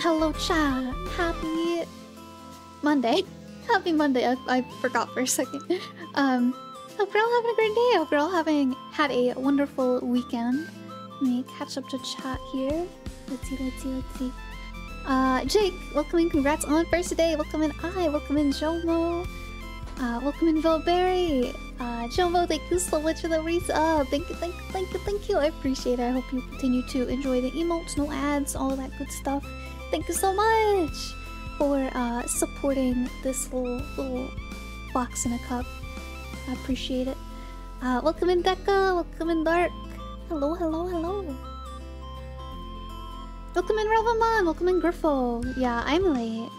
Hello, chat. Happy Monday. Happy Monday. I, I forgot for a second. Um, hope you're all having a great day. Hope you're all having had a wonderful weekend. Let me catch up to chat here. Let's see, let's see, let's see. Uh, Jake, welcome in. Congrats on first day. Welcome in I. Welcome in Jomo. Uh, welcome in Vilberry. Uh, Jomo, thank you so much for the raise up. Thank you, thank you, thank you, thank you. I appreciate it. I hope you continue to enjoy the emotes, no ads, all that good stuff. Thank you so much for uh, supporting this little little box in a cup. I appreciate it. Uh, welcome in Deca. Welcome in Dark. Hello, hello, hello. Welcome in Ravamon. Welcome in Griffo. Yeah, I'm late.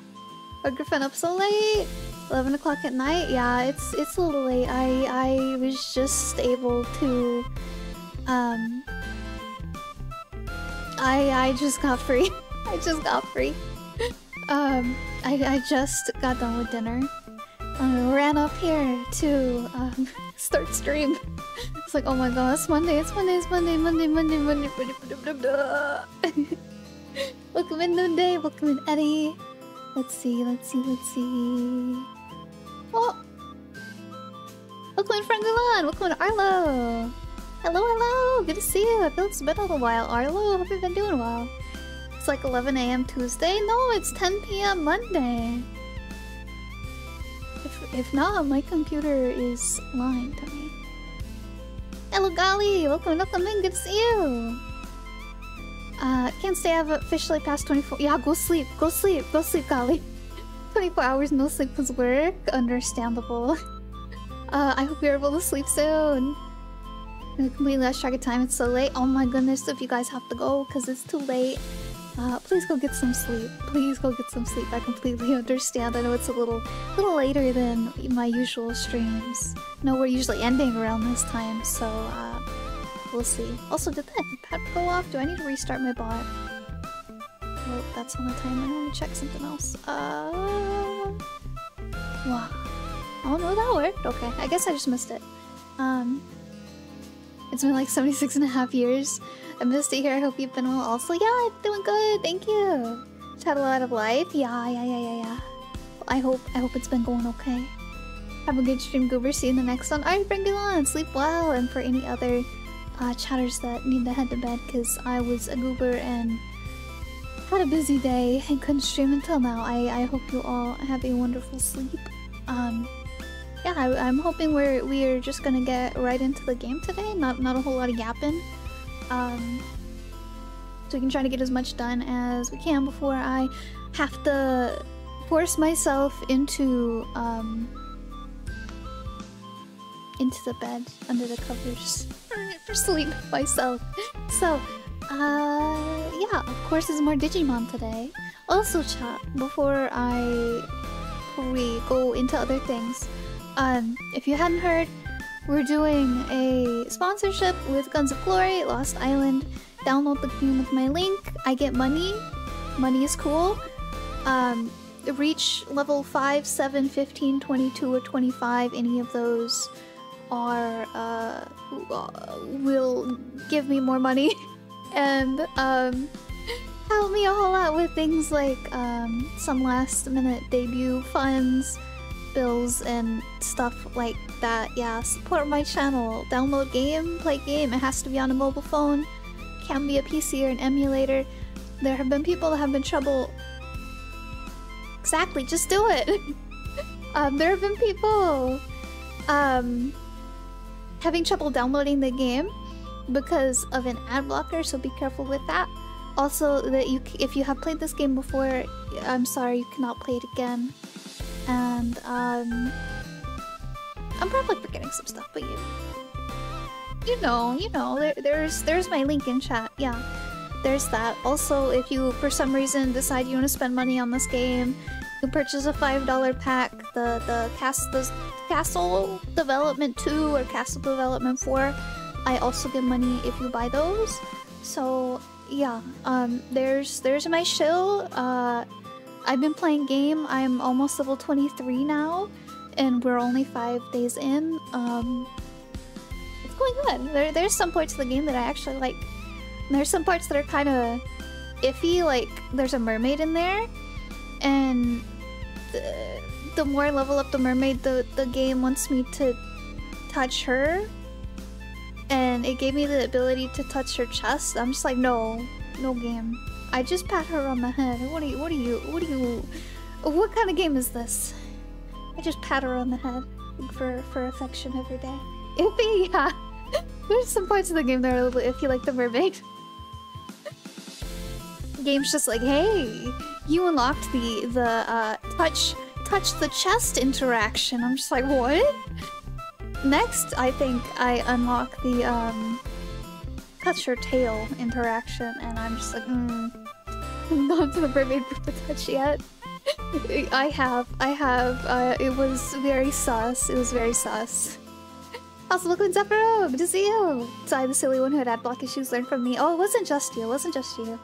Are Griffin up so late? 11 o'clock at night? Yeah, it's it's a little late. I I was just able to um I I just got free. I just got free. um I I just got done with dinner. I ran up here to um start stream. It's like, oh my god, it's Monday, it's Monday, it's Monday, Monday, Monday, Monday, Monday, Monday, welcome in Noonday, welcome in Eddie. Let's see, let's see, let's see. Oh! Welcome in Frangulan! Welcome in Arlo! Hello, hello! Good to see you! I feel it's been a little while, Arlo. Hope you've been doing well. It's like 11 a.m. Tuesday? No, it's 10 p.m. Monday. If, if not, my computer is lying to me. Hello, Golly! Welcome, welcome in. Good to see you! Uh, can't say I've officially passed 24- Yeah, go sleep. Go sleep. Go sleep, Golly. 24 hours no sleep because work? Understandable. Uh, I hope you're able to sleep soon. I completely lost track of time. It's so late. Oh my goodness, if you guys have to go because it's too late, uh, please go get some sleep. Please go get some sleep. I completely understand. I know it's a little, little later than my usual streams. No, we're usually ending around this time, so uh, we'll see. Also, did that pet go off? Do I need to restart my bot? Oh, that's on the timer. Let me check something else. Uh, wow. Oh no, that worked. Okay, I guess I just missed it. Um, it's been like 76 and a half years. I missed it here. I hope you've been well also. Yeah, I'm doing good. Thank you. Just had a lot of life. Yeah, yeah, yeah, yeah, yeah. I hope I hope it's been going okay. Have a good stream, Goober. See you in the next one. Alright, bring it on. Sleep well. And for any other uh, chatters that need to head to bed, because I was a goober and had a busy day and couldn't stream until now. I, I hope you all have a wonderful sleep. Um, yeah, I, am hoping we're we are just gonna get right into the game today. Not not a whole lot of yapping. Um, so we can try to get as much done as we can before I have to force myself into um into the bed under the covers for, sleep myself. So, uh, yeah, of course, there's more Digimon today. Also, chat before I we go into other things. Um, if you hadn't heard, we're doing a sponsorship with Guns of Glory, Lost Island. Download the game with my link. I get money. Money is cool. Um, reach level 5, 7, 15, 22, or 25. Any of those are, uh, will give me more money. and, um, help me a whole lot with things like, um, some last minute debut funds bills and stuff like that. Yeah, support my channel. Download game, play game. It has to be on a mobile phone. Can be a PC or an emulator. There have been people that have been trouble. Exactly, just do it. um, there have been people um, having trouble downloading the game because of an ad blocker, so be careful with that. Also, that you, if you have played this game before, I'm sorry you cannot play it again and um, I'm probably forgetting some stuff, but you, you know, you know, there, there's there's my link in chat. Yeah, there's that. Also, if you for some reason decide you want to spend money on this game, you purchase a five dollar pack. The the cast the Castle Development Two or Castle Development Four. I also get money if you buy those. So yeah, um, there's there's my shill. Uh, I've been playing game. I'm almost level 23 now, and we're only five days in. Um, it's going good. There, there's some parts of the game that I actually like. And there's some parts that are kind of iffy. Like there's a mermaid in there, and the, the more I level up the mermaid, the the game wants me to touch her, and it gave me the ability to touch her chest. I'm just like, no, no game. I just pat her on the head. What are you? What are you? What are you? What kind of game is this? I just pat her on the head for for affection every day. Iffy, yeah. There's some parts of the game that are a little iffy, like the mermaid. Game's just like, hey, you unlocked the the uh, touch touch the chest interaction. I'm just like, what? Next, I think I unlock the um, touch her tail interaction, and I'm just like, hmm, not to the mermaid with the touch yet. I have, I have. Uh, it was very sus. It was very sus. Also, at Zephyro! Good to see you! Sorry, the silly one who had ad block issues learned from me. Oh, it wasn't just you. It wasn't just you.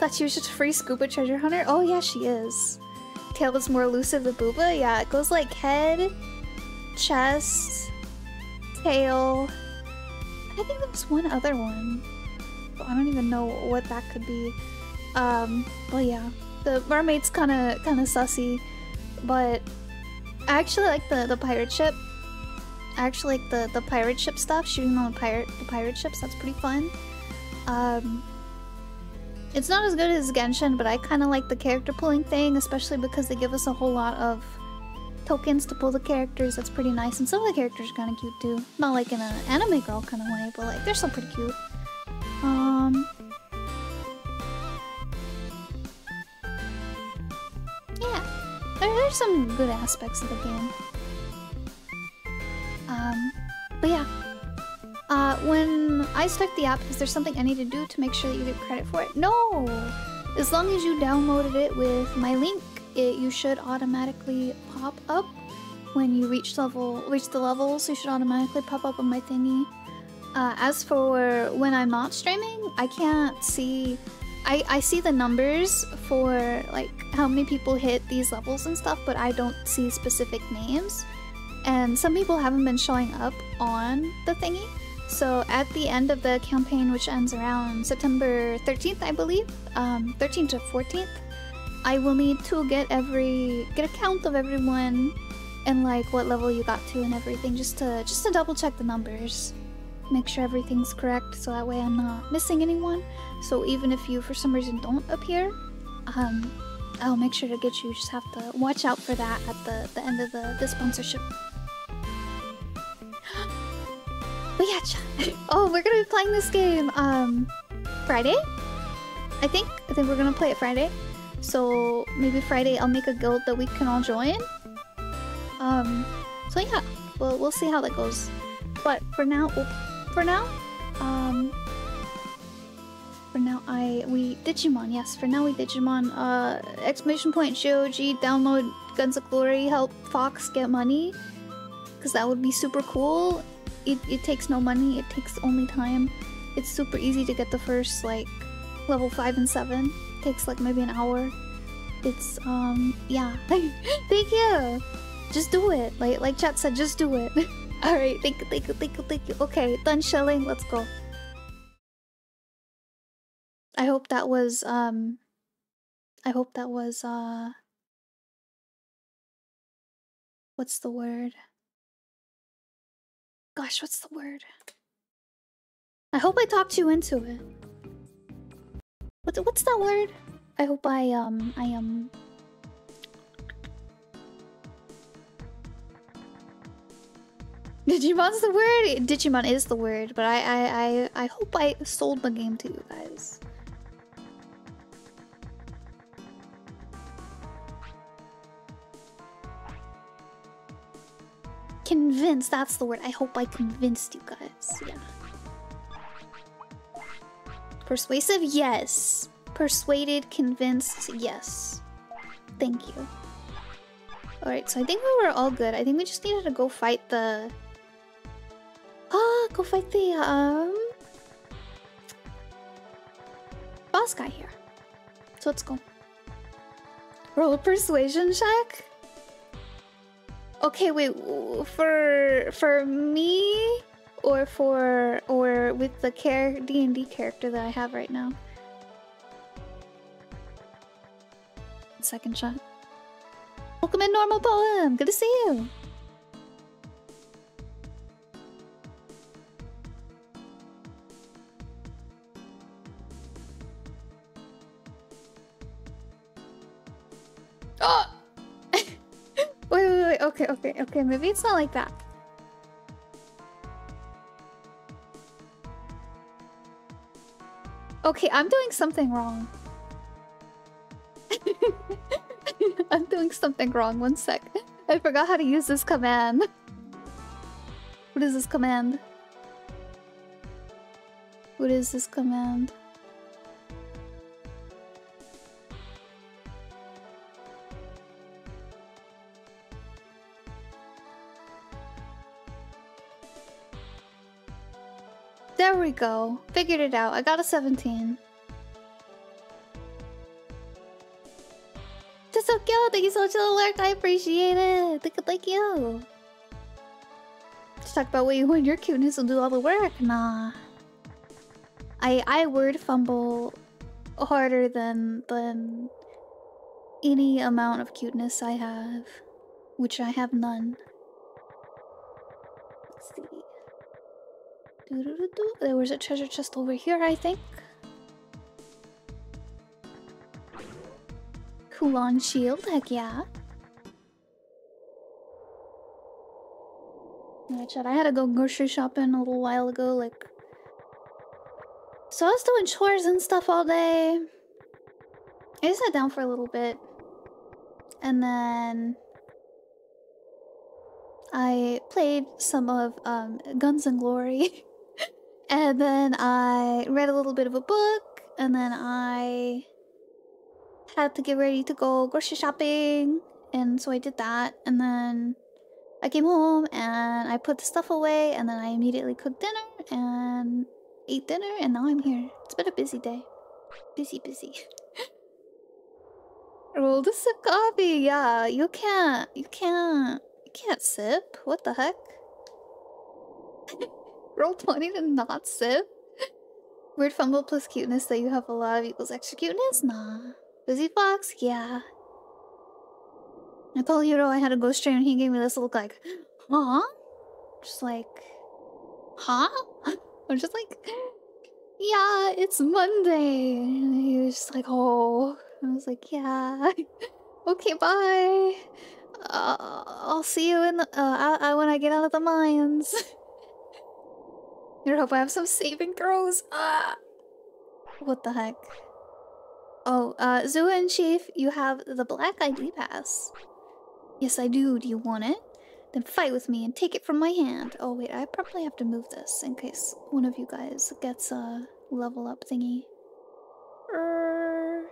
Thought she was just a free scuba treasure hunter? Oh, yeah, she is. Tail was more elusive than Booba? Yeah, it goes like head, chest, tail. I think there was one other one. I don't even know what that could be. Um, but yeah. The mermaid's kind of kind of sussy, but I actually like the the pirate ship. I actually like the the pirate ship stuff, shooting on the pirate the pirate ships. That's pretty fun. Um, it's not as good as Genshin, but I kind of like the character pulling thing, especially because they give us a whole lot of tokens to pull the characters. That's pretty nice, and some of the characters are kind of cute too. Not like in an anime girl kind of way, but like they're still pretty cute. Um. Some good aspects of the game. Um, but yeah. Uh, when I start the app, is there something I need to do to make sure that you get credit for it? No! As long as you downloaded it with my link, it, you should automatically pop up when you reach level reach the levels. You should automatically pop up on my thingy. Uh, as for when I'm not streaming, I can't see. I I see the numbers for like how many people hit these levels and stuff, but I don't see specific names. And some people haven't been showing up on the thingy. So at the end of the campaign, which ends around September 13th, I believe, um, 13th to 14th, I will need to get every get a count of everyone and like what level you got to and everything, just to just to double check the numbers, make sure everything's correct, so that way I'm not missing anyone. So even if you for some reason don't appear, um, I'll make sure to get you. Just have to watch out for that at the the end of the the sponsorship. But yeah, oh, we're gonna be playing this game um Friday. I think I think we're gonna play it Friday. So maybe Friday I'll make a guild that we can all join. Um, so yeah, we'll we'll see how that goes. But for now, for now, um, for now I we Digimon yes. For now we Digimon. Uh, exclamation point GOG download Guns of Glory help Fox get money because that would be super cool it, it takes no money, it takes only time. It's super easy to get the first like level 5 and 7. It takes like maybe an hour. It's um yeah. thank you. Just do it. Like like chat said, just do it. Alright, thank you, thank you, thank you, thank you. Okay, done shelling, let's go. I hope that was um I hope that was uh what's the word? Gosh, what's the word? I hope I talked you into it. What's what's that word? I hope I um I um Digimon's the word. Digimon is the word, but I I I I hope I sold the game to you guys. Convinced, that's the word. I hope I convinced you guys. Yeah. Persuasive? Yes. Persuaded, convinced? Yes. Thank you. Alright, so I think we were all good. I think we just needed to go fight the... Ah, go fight the, um... Boss guy here. So let's go. Roll a persuasion check? Okay, wait. For for me, or for or with the care D and D character that I have right now. second shot. Welcome in, normal poem. Good to see you. Oh! Wait. Okay, okay, okay. Maybe it's not like that. Okay, I'm doing something wrong. I'm doing something wrong. One sec. I forgot how to use this command. What is this command? What is this command? There we go. Figured it out. I got a 17. That's so cute. Thank you so much for the lurk. I appreciate it. Thank you. Thank you. Just talk about what you want your cuteness will do all the work. Nah. I I word fumble harder than than any amount of cuteness I have, which I have none. Let's see. Doo -doo -doo -doo. There was a treasure chest over here, I think. Kulon shield, heck yeah. I had to go grocery shopping a little while ago, like. So I was doing chores and stuff all day. I sat down for a little bit. And then I played some of um, Guns and Glory. and then I read a little bit of a book. And then I had to get ready to go grocery shopping. And so I did that. And then I came home and I put the stuff away. And then I immediately cooked dinner and ate dinner. And now I'm here. It's been a busy day. Busy, busy. Roll a sip coffee. Yeah, you can't. You can't. You can't sip. What the heck? Roll 20 to not sip? Weird fumble plus cuteness that you have a lot of equals extra cuteness? Nah. Busy Fox? Yeah. I told Hiro I had a ghost train and he gave me this look like, huh? Just like, huh? I'm just like, yeah, it's Monday. And he was just like, oh. I was like, yeah. okay, bye. Uh, I'll see you in the, uh, I, I, when I get out of the mines. I hope I have some saving throws. Ah. What the heck? Oh, uh, Zua and Chief, you have the black ID pass. Yes, I do. Do you want it? Then fight with me and take it from my hand. Oh, wait, I probably have to move this in case one of you guys gets a level up thingy. Er,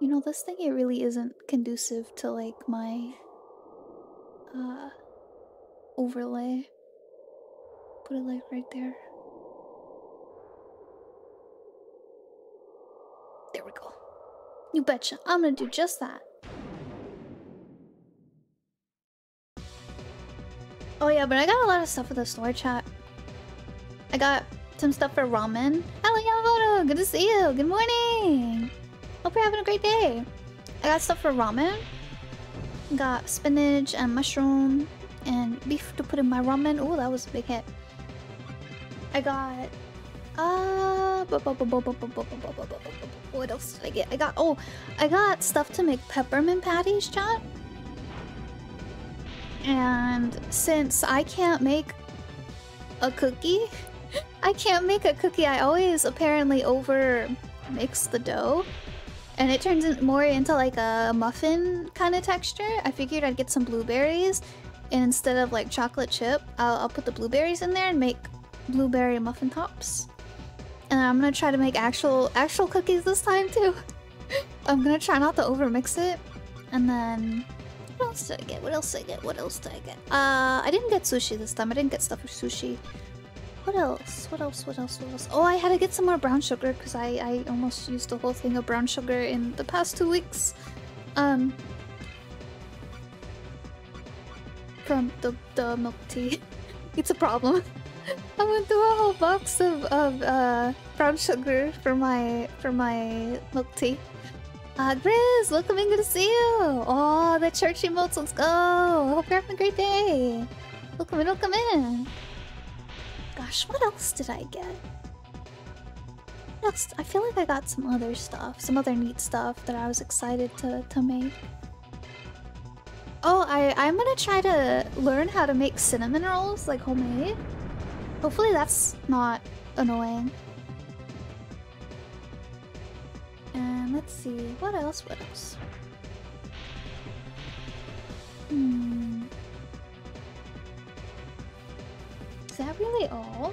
you know, this thingy really isn't conducive to, like, my, uh, overlay. Put it, like, right there. There we go. You betcha. I'm gonna do just that. Oh yeah, but I got a lot of stuff for the store chat. I got some stuff for ramen. Hello Yamamoto! Good to see you! Good morning! Hope you're having a great day. I got stuff for ramen. Got spinach and mushroom and beef to put in my ramen. Oh, that was a big hit. I got uh, what else did I get? I got oh, I got stuff to make peppermint patties, chat. And since I can't make a cookie, I can't make a cookie. I always apparently over mix the dough, and it turns in more into like a muffin kind of texture. I figured I'd get some blueberries, and instead of like chocolate chip, I'll, I'll put the blueberries in there and make blueberry muffin tops. And I'm gonna try to make actual actual cookies this time too. I'm gonna try not to overmix it. And then what else did I get? What else did I get? What else did I get? Uh I didn't get sushi this time. I didn't get stuff for sushi. What else? What else? What else? What else? Oh, I had to get some more brown sugar because I, I almost used the whole thing of brown sugar in the past two weeks. Um, from the, the milk tea. it's a problem. I went through a whole box of, of uh, brown sugar for my for my milk tea. Uh, Grizz, welcome in, good to see you! Oh, the church emotes, let's go! Hope you're having a great day! Welcome in, welcome in! Gosh, what else did I get? What I feel like I got some other stuff, some other neat stuff that I was excited to, to make. Oh, I, I'm gonna try to learn how to make cinnamon rolls, like homemade. Hopefully that's not annoying. And let's see, what else, what else? Hmm. Is that really all?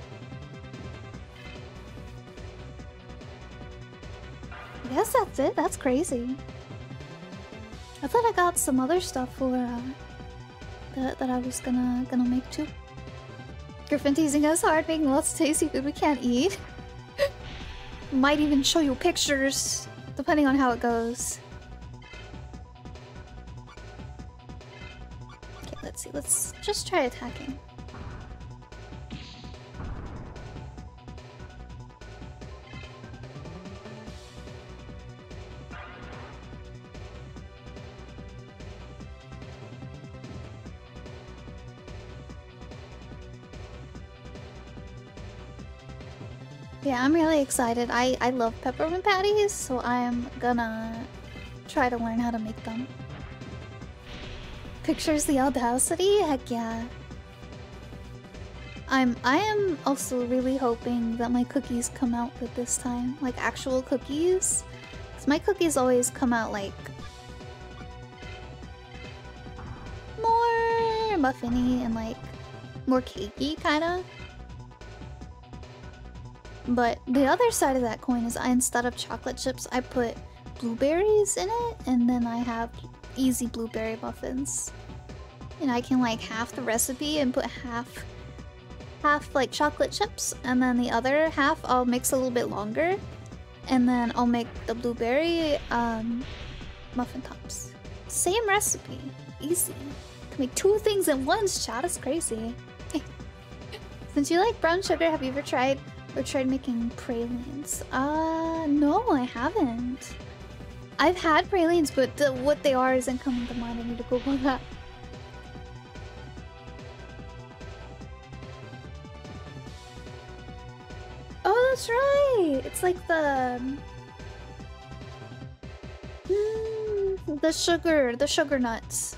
I guess that's it, that's crazy. I thought I got some other stuff for, uh, that, that I was gonna, gonna make too. Griffin teasing us hard, making lots of tasty food we can't eat. Might even show you pictures, depending on how it goes. Okay, let's see. Let's just try attacking. Yeah, I'm really excited. I, I love peppermint patties, so I'm gonna try to learn how to make them. Pictures the audacity? Heck yeah. I'm I am also really hoping that my cookies come out good this time. Like actual cookies. Cause my cookies always come out like more muffiny and like more cakey kinda. But the other side of that coin is I instead of chocolate chips, I put blueberries in it, and then I have easy blueberry muffins. And I can like half the recipe and put half half like chocolate chips, and then the other half I'll mix a little bit longer, and then I'll make the blueberry um, muffin tops. Same recipe, easy. Can make two things at once, chat. It's crazy. Since you like brown sugar, have you ever tried or tried making pralines? Uh, no, I haven't. I've had pralines, but the, what they are isn't coming to mind. I need to Google that. Oh, that's right! It's like the... Mm, the sugar, the sugar nuts.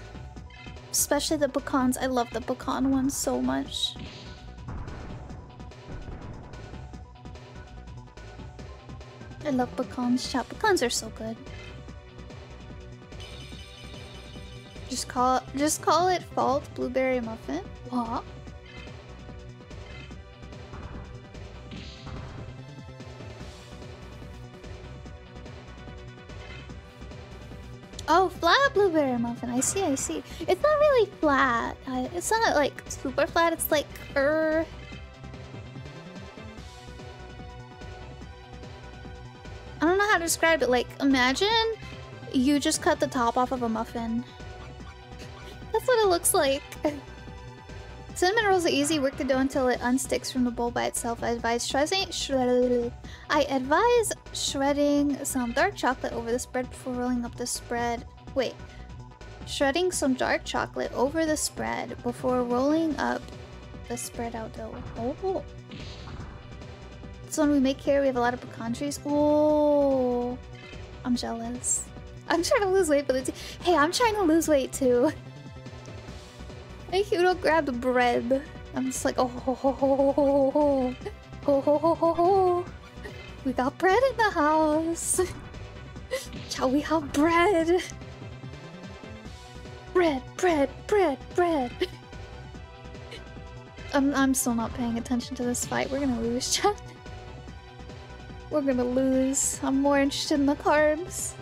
Especially the pecans. I love the pecan ones so much. I love pecans. Chat pecans are so good. Just call just call it fault blueberry muffin. What? Oh, flat blueberry muffin. I see, I see. It's not really flat. Uh, it's not like super flat. It's like er. How to describe it. Like, imagine you just cut the top off of a muffin. That's what it looks like. Cinnamon rolls are easy work the dough until it unsticks from the bowl by itself. I advise shredding. Shred I advise shredding some dark chocolate over the spread before rolling up the spread. Wait, shredding some dark chocolate over the spread before rolling up the spread out dough. Oh. So when we make here, we have a lot of pecan trees. Oh, I'm jealous. I'm trying to lose weight, but it's hey, I'm trying to lose weight too. Hey, Hudo grabbed bread. I'm just like, oh ho ho ho ho ho ho ho ho ho ho. We got bread in the house. Shall we have bread? Bread, bread, bread, bread. I'm I'm still not paying attention to this fight. We're gonna lose, chat. We're gonna lose. I'm more interested in the carbs.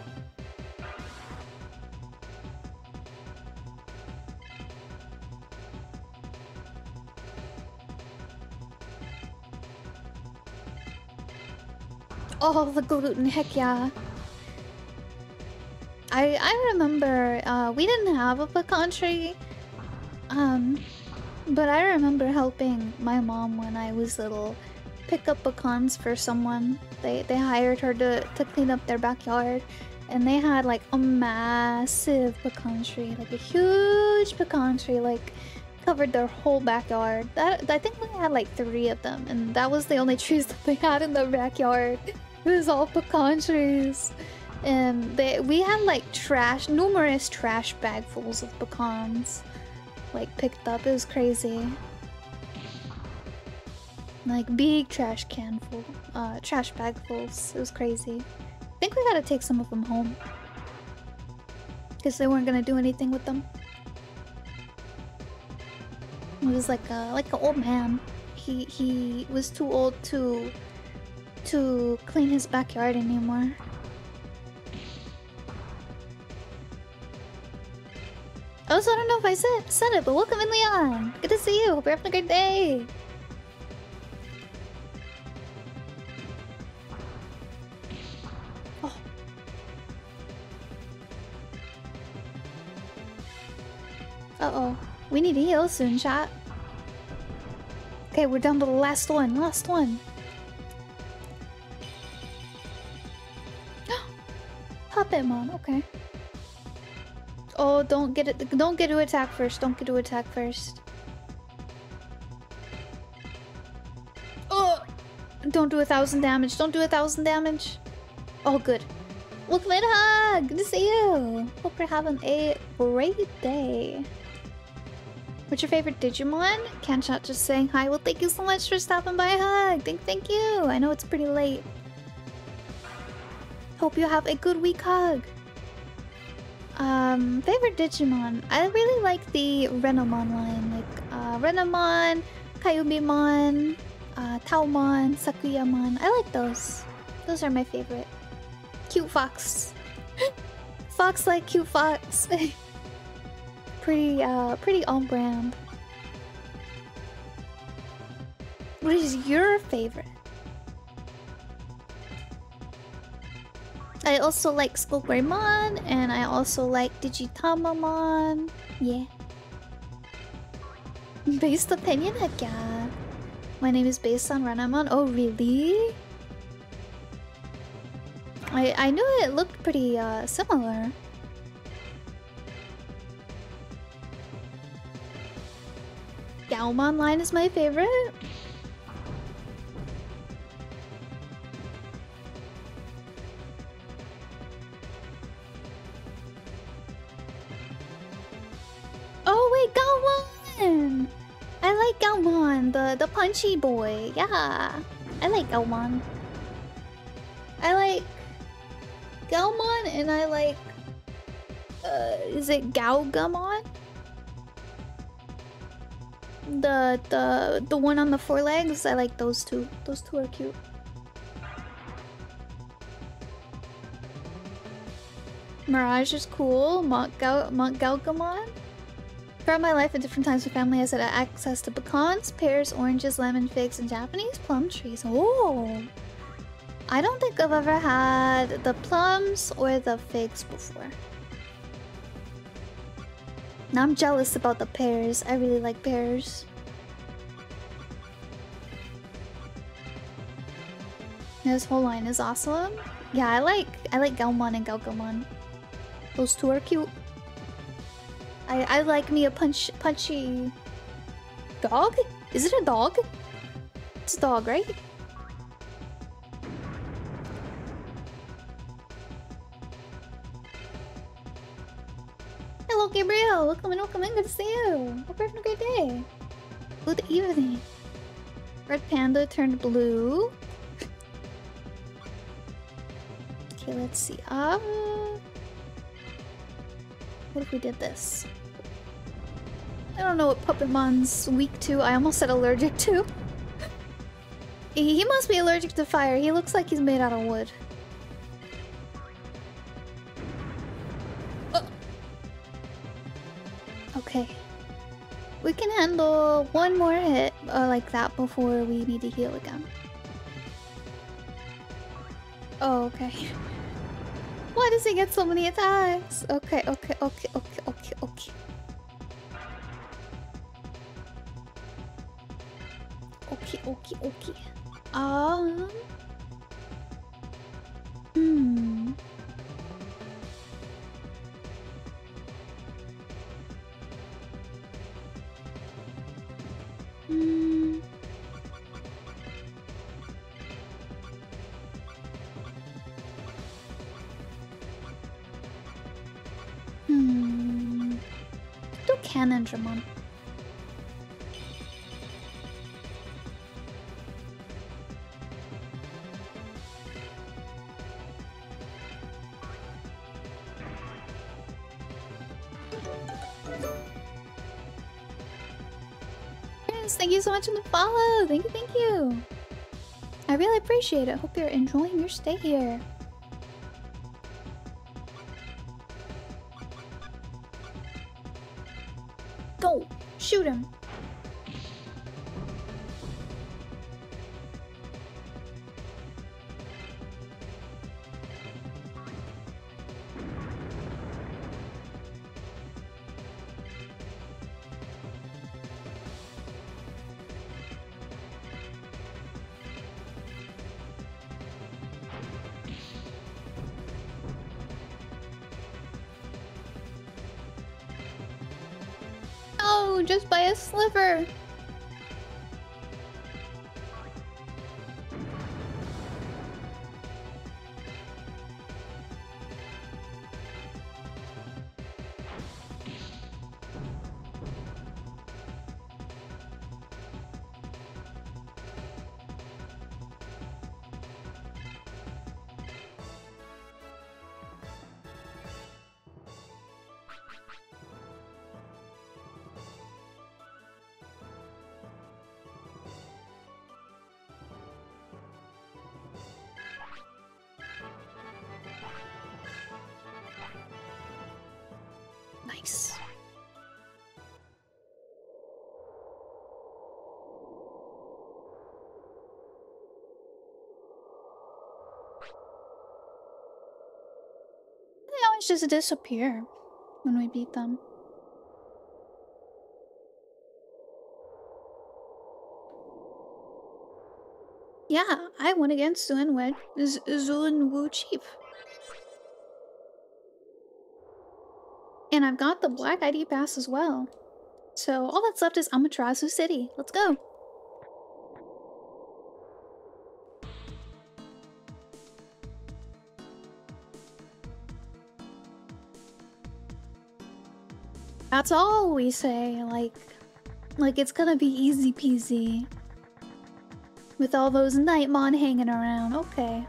Oh, the gluten, heck yeah. I I remember uh, we didn't have a pecan tree, um, but I remember helping my mom when I was little pick up pecans for someone. They they hired her to to clean up their backyard, and they had like a massive pecan tree, like a huge pecan tree, like covered their whole backyard. That I think we had like three of them, and that was the only trees that they had in the backyard. It was all pecan trees. And they we had like trash, numerous trash bagfuls of pecans, like picked up. It was crazy. Like big trash can full, uh, trash bagfuls. It was crazy. I think we gotta take some of them home. Because they weren't gonna do anything with them. He was like a like an old man. He he was too old to to clean his backyard anymore. Also, I don't know if I said said it, but welcome in, Leon. Good to see you. Hope you're having a great day. Uh oh. We need to heal soon, chat. Okay, we're down to the last one. Last one. Puppetmon, okay. Oh, don't get it. Don't get to attack first. Don't get to attack first. Oh! Don't do a thousand damage. Don't do a thousand damage. Oh, good. Welcome in, Hug! Good to see you! Hope you're having a great day. What's your favorite Digimon? Can't chat just saying hi. Well, thank you so much for stopping by, Hug. Thank, thank you. I know it's pretty late. Hope you have a good week, Hug. Um, favorite Digimon? I really like the Renamon line, like uh, Renamon, Kyubimon, uh, Taomon, Sakuyamon. I like those. Those are my favorite. Cute fox. fox like cute fox. pretty, uh, pretty on brand. What is your favorite? I also like Skullgreymon, and I also like Digitamamon. Yeah. Based opinion yeah. My name is based on Renamon. Oh, really? I I knew it looked pretty uh, similar. Gaomon line is my favorite. Oh wait, Gaomon! I like Gaomon, the the punchy boy. Yeah, I like Gaomon. I like Gaomon, and I like. Uh, is it Gaogamon? The the the one on the four legs. I like those two. Those two are cute. Mirage is cool. Mont Gaogamon. Throughout my life at different times with family, I had access to pecans, pears, oranges, lemon, figs, and Japanese plum trees. Oh! I don't think I've ever had the plums or the figs before. Now I'm jealous about the pears. I really like pears. This whole line is awesome. Yeah, I like I like Gaomon and Gaogamon. Those two are cute. I I like me a punch punchy dog. Is it a dog? It's a dog, right? Gabriel. Welcome in, welcome in. Good to see you. Hope you're having a great day. Good evening. Red panda turned blue. okay, let's see. Uh, what if we did this? I don't know what Puppetmon's weak to. I almost said allergic to. he must be allergic to fire. He looks like he's made out of wood. Handle one more hit uh, like that before we need to heal again. Oh, okay. Why does he get so many attacks? Okay, okay, okay, okay, okay, okay. Okay, okay, okay. Um. Hmm. You so much for the follow. Thank you, thank you. I really appreciate it. Hope you're enjoying your stay here. Just disappear when we beat them. Yeah, I went against Zun Wu, Zun Wu Chief. And I've got the Black ID pass as well. So all that's left is Amaterasu City. Let's go. That's all we say, like... Like it's gonna be easy peasy. With all those Knightmon hanging around, okay.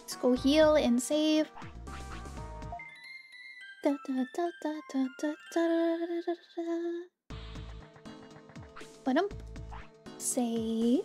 Let's go heal and save. Da, da, da, da, da, da, da, da, da, da. Um, save.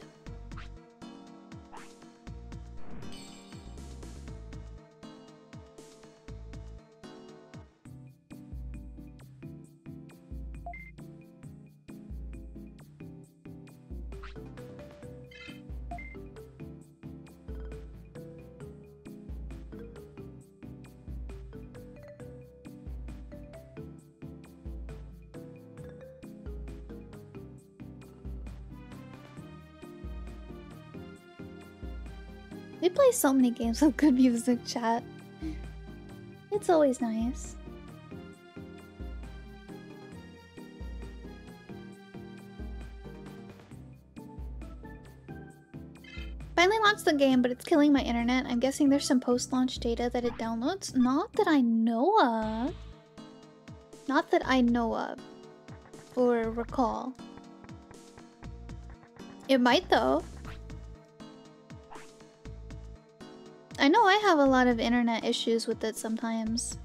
So many games with good music, chat. It's always nice. Finally launched the game, but it's killing my internet. I'm guessing there's some post-launch data that it downloads. Not that I know of. Not that I know of. Or recall. It might though. I know I have a lot of internet issues with it sometimes.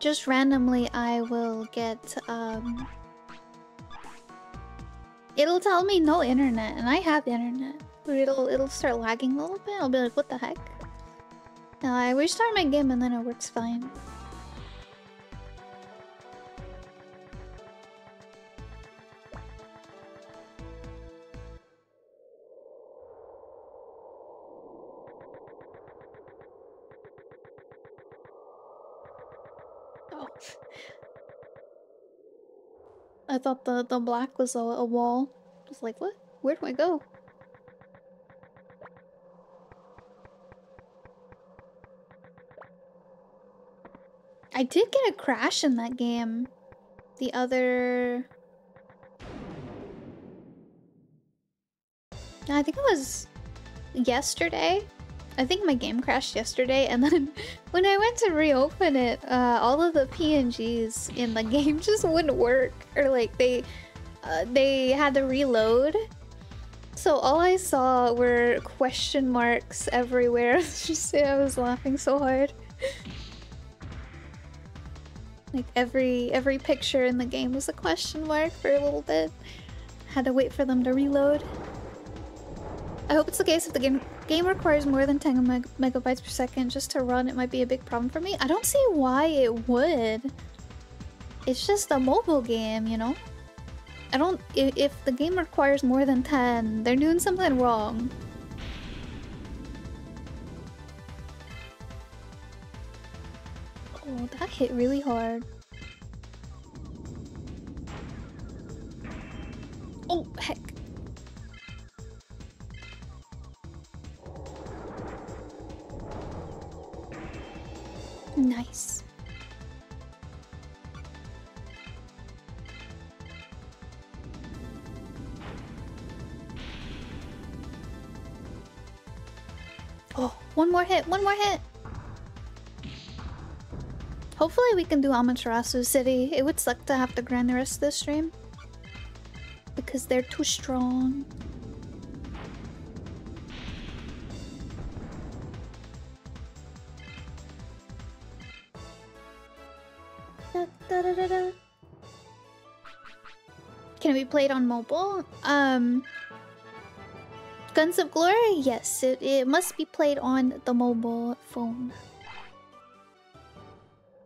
Just randomly I will get, um... It'll tell me no internet, and I have internet. But it'll, it'll start lagging a little bit, I'll be like, what the heck? I restart my game and then it works fine. I thought the, the black was a, a wall. Was like, what? Where do I go? I did get a crash in that game. The other... I think it was... yesterday. I think my game crashed yesterday, and then when I went to reopen it, uh, all of the PNGs in the game just wouldn't work, or like they uh, they had to reload. So all I saw were question marks everywhere. just I was laughing so hard. like every every picture in the game was a question mark for a little bit. Had to wait for them to reload. I hope it's the case if the game game requires more than 10 meg megabytes per second just to run, it might be a big problem for me. I don't see why it would. It's just a mobile game, you know? I don't... If, if the game requires more than 10, they're doing something wrong. Oh, that hit really hard. Oh, heck. Nice. Oh, one more hit, one more hit. Hopefully we can do Amaterasu City. It would suck to have to grind the rest of this stream. Because they're too strong. Da, da, da, Can it be played on mobile? Um, Guns of Glory? Yes, it, it must be played on the mobile phone.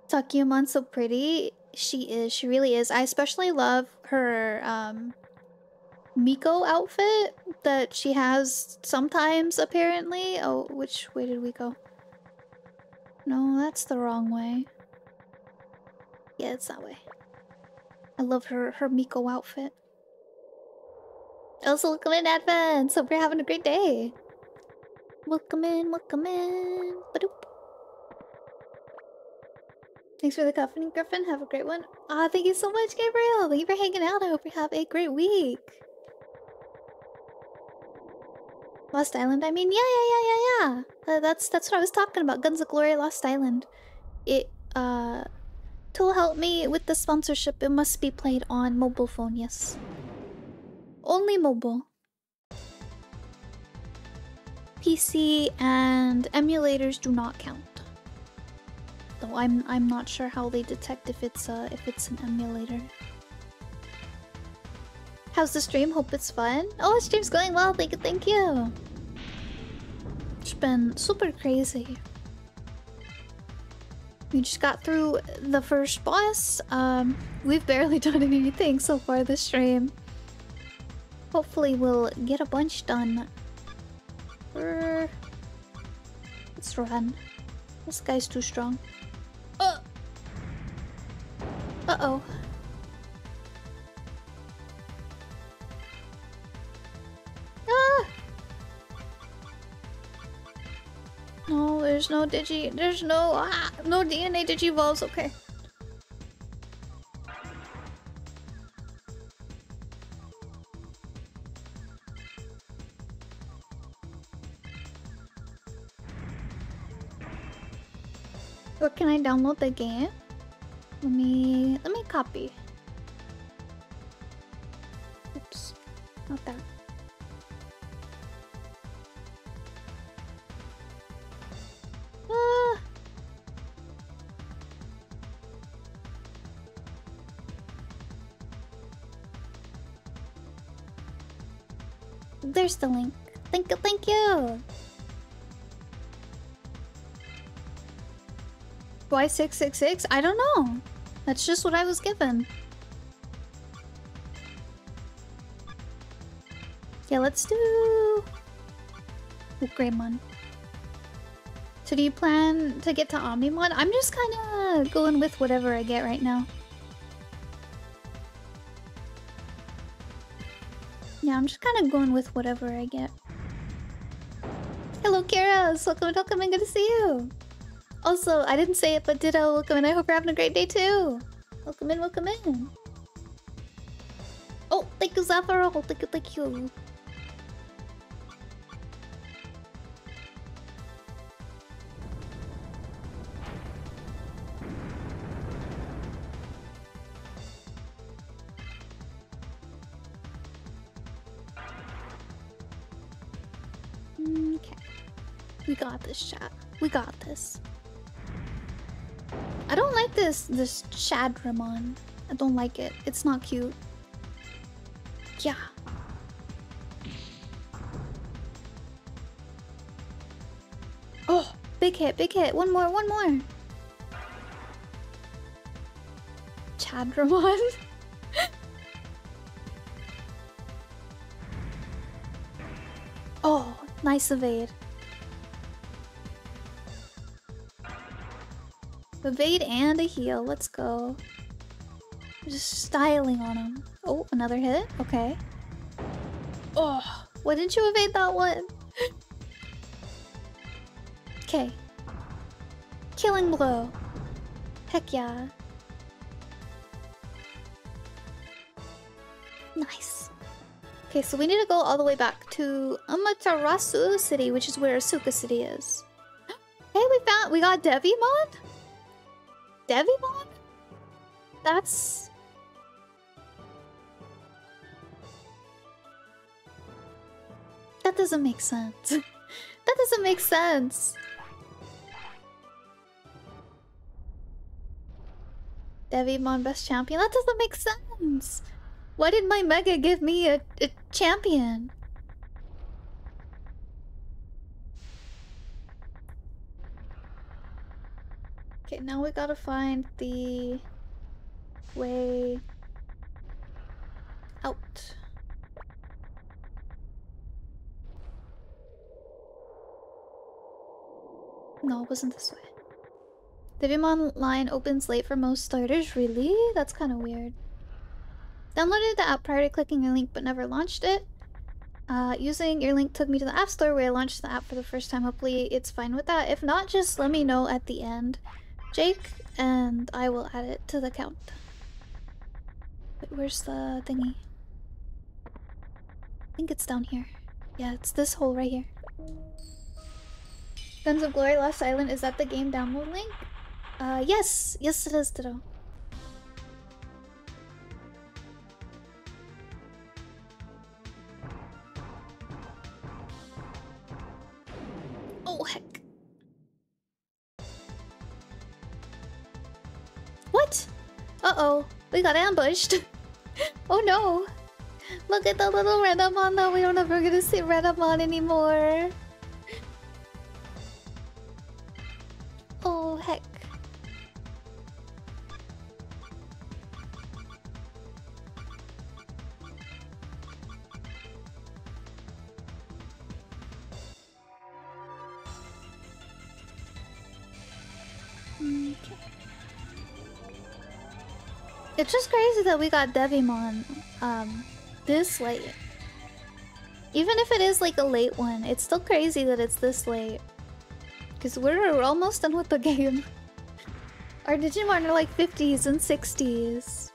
Sakuyamon's so pretty. She is. She really is. I especially love her um, Miko outfit that she has sometimes, apparently. Oh, which way did we go? No, that's the wrong way. Yeah, it's that way. I love her her Miko outfit. Also, welcome in, Advance. Hope you're having a great day. Welcome in, welcome in. Thanks for the coffee, Griffin. Have a great one. Ah, oh, thank you so much, Gabriel. Thank you for hanging out. I hope you have a great week. Lost Island. I mean, yeah, yeah, yeah, yeah, yeah. Uh, that's that's what I was talking about. Guns of Glory, Lost Island. It uh to help me with the sponsorship, it must be played on mobile phone, yes. Only mobile. PC and emulators do not count. Though I'm I'm not sure how they detect if it's uh if it's an emulator. How's the stream? Hope it's fun. Oh, the stream's going well. Thank you, thank you. It's been super crazy. We just got through the first boss. Um, we've barely done anything so far this stream. Hopefully we'll get a bunch done. let's run. This guy's too strong. Uh. Uh-oh. Ah! No, there's no digi. There's no ah, no DNA digivolves. Okay. Where can I download the game? Let me let me copy. Oops, not that. There's the link. Thank you, thank you. Why 666? I don't know. That's just what I was given. Yeah, let's do... Greymon. So do you plan to get to Omnimon? I'm just kind of going with whatever I get right now. Yeah, I'm just kind of going with whatever I get. Hello, Kara! Welcome, welcome, and good to see you! Also, I didn't say it, but ditto, welcome in. I hope you're having a great day too. Welcome in, welcome in. Oh, thank you, Zafaro. Oh, thank you, thank you. Got this, chat. We got this. I don't like this this Shadramon. I don't like it. It's not cute. Yeah. Oh, big hit, big hit. One more, one more. Chadramon. oh, nice evade. Evade and a heal. Let's go. Just styling on him. Oh, another hit. Okay. Oh, why didn't you evade that one? Okay. Killing blow. Heck yeah. Nice. Okay, so we need to go all the way back to Amaterasu City, which is where Asuka City is. Hey, we found we got Devimon? Devimon? That's That doesn't make sense. that doesn't make sense. Devimon best champion? That doesn't make sense. Why did my Mega give me a, a champion? Okay, now we gotta find the way out. No, it wasn't this way. Devimon line opens late for most starters. Really? That's kind of weird. Downloaded the app prior to clicking your link but never launched it. Uh, using your link took me to the App Store where I launched the app for the first time. Hopefully it's fine with that. If not, just let me know at the end, Jake, and I will add it to the count. Wait, where's the thingy? I think it's down here. Yeah, it's this hole right here. Guns of Glory Lost Island, is that the game download link? Uh, yes! Yes it is, Ditto. Uh-oh. We got ambushed. oh no. Look at the little Renamon though. We don't ever get to see Renamon anymore. Oh, heck. It's just crazy that we got Devimon um this late. Even if it is like a late one, it's still crazy that it's this late. Because we're almost done with the game. Our Digimon are like 50s and 60s.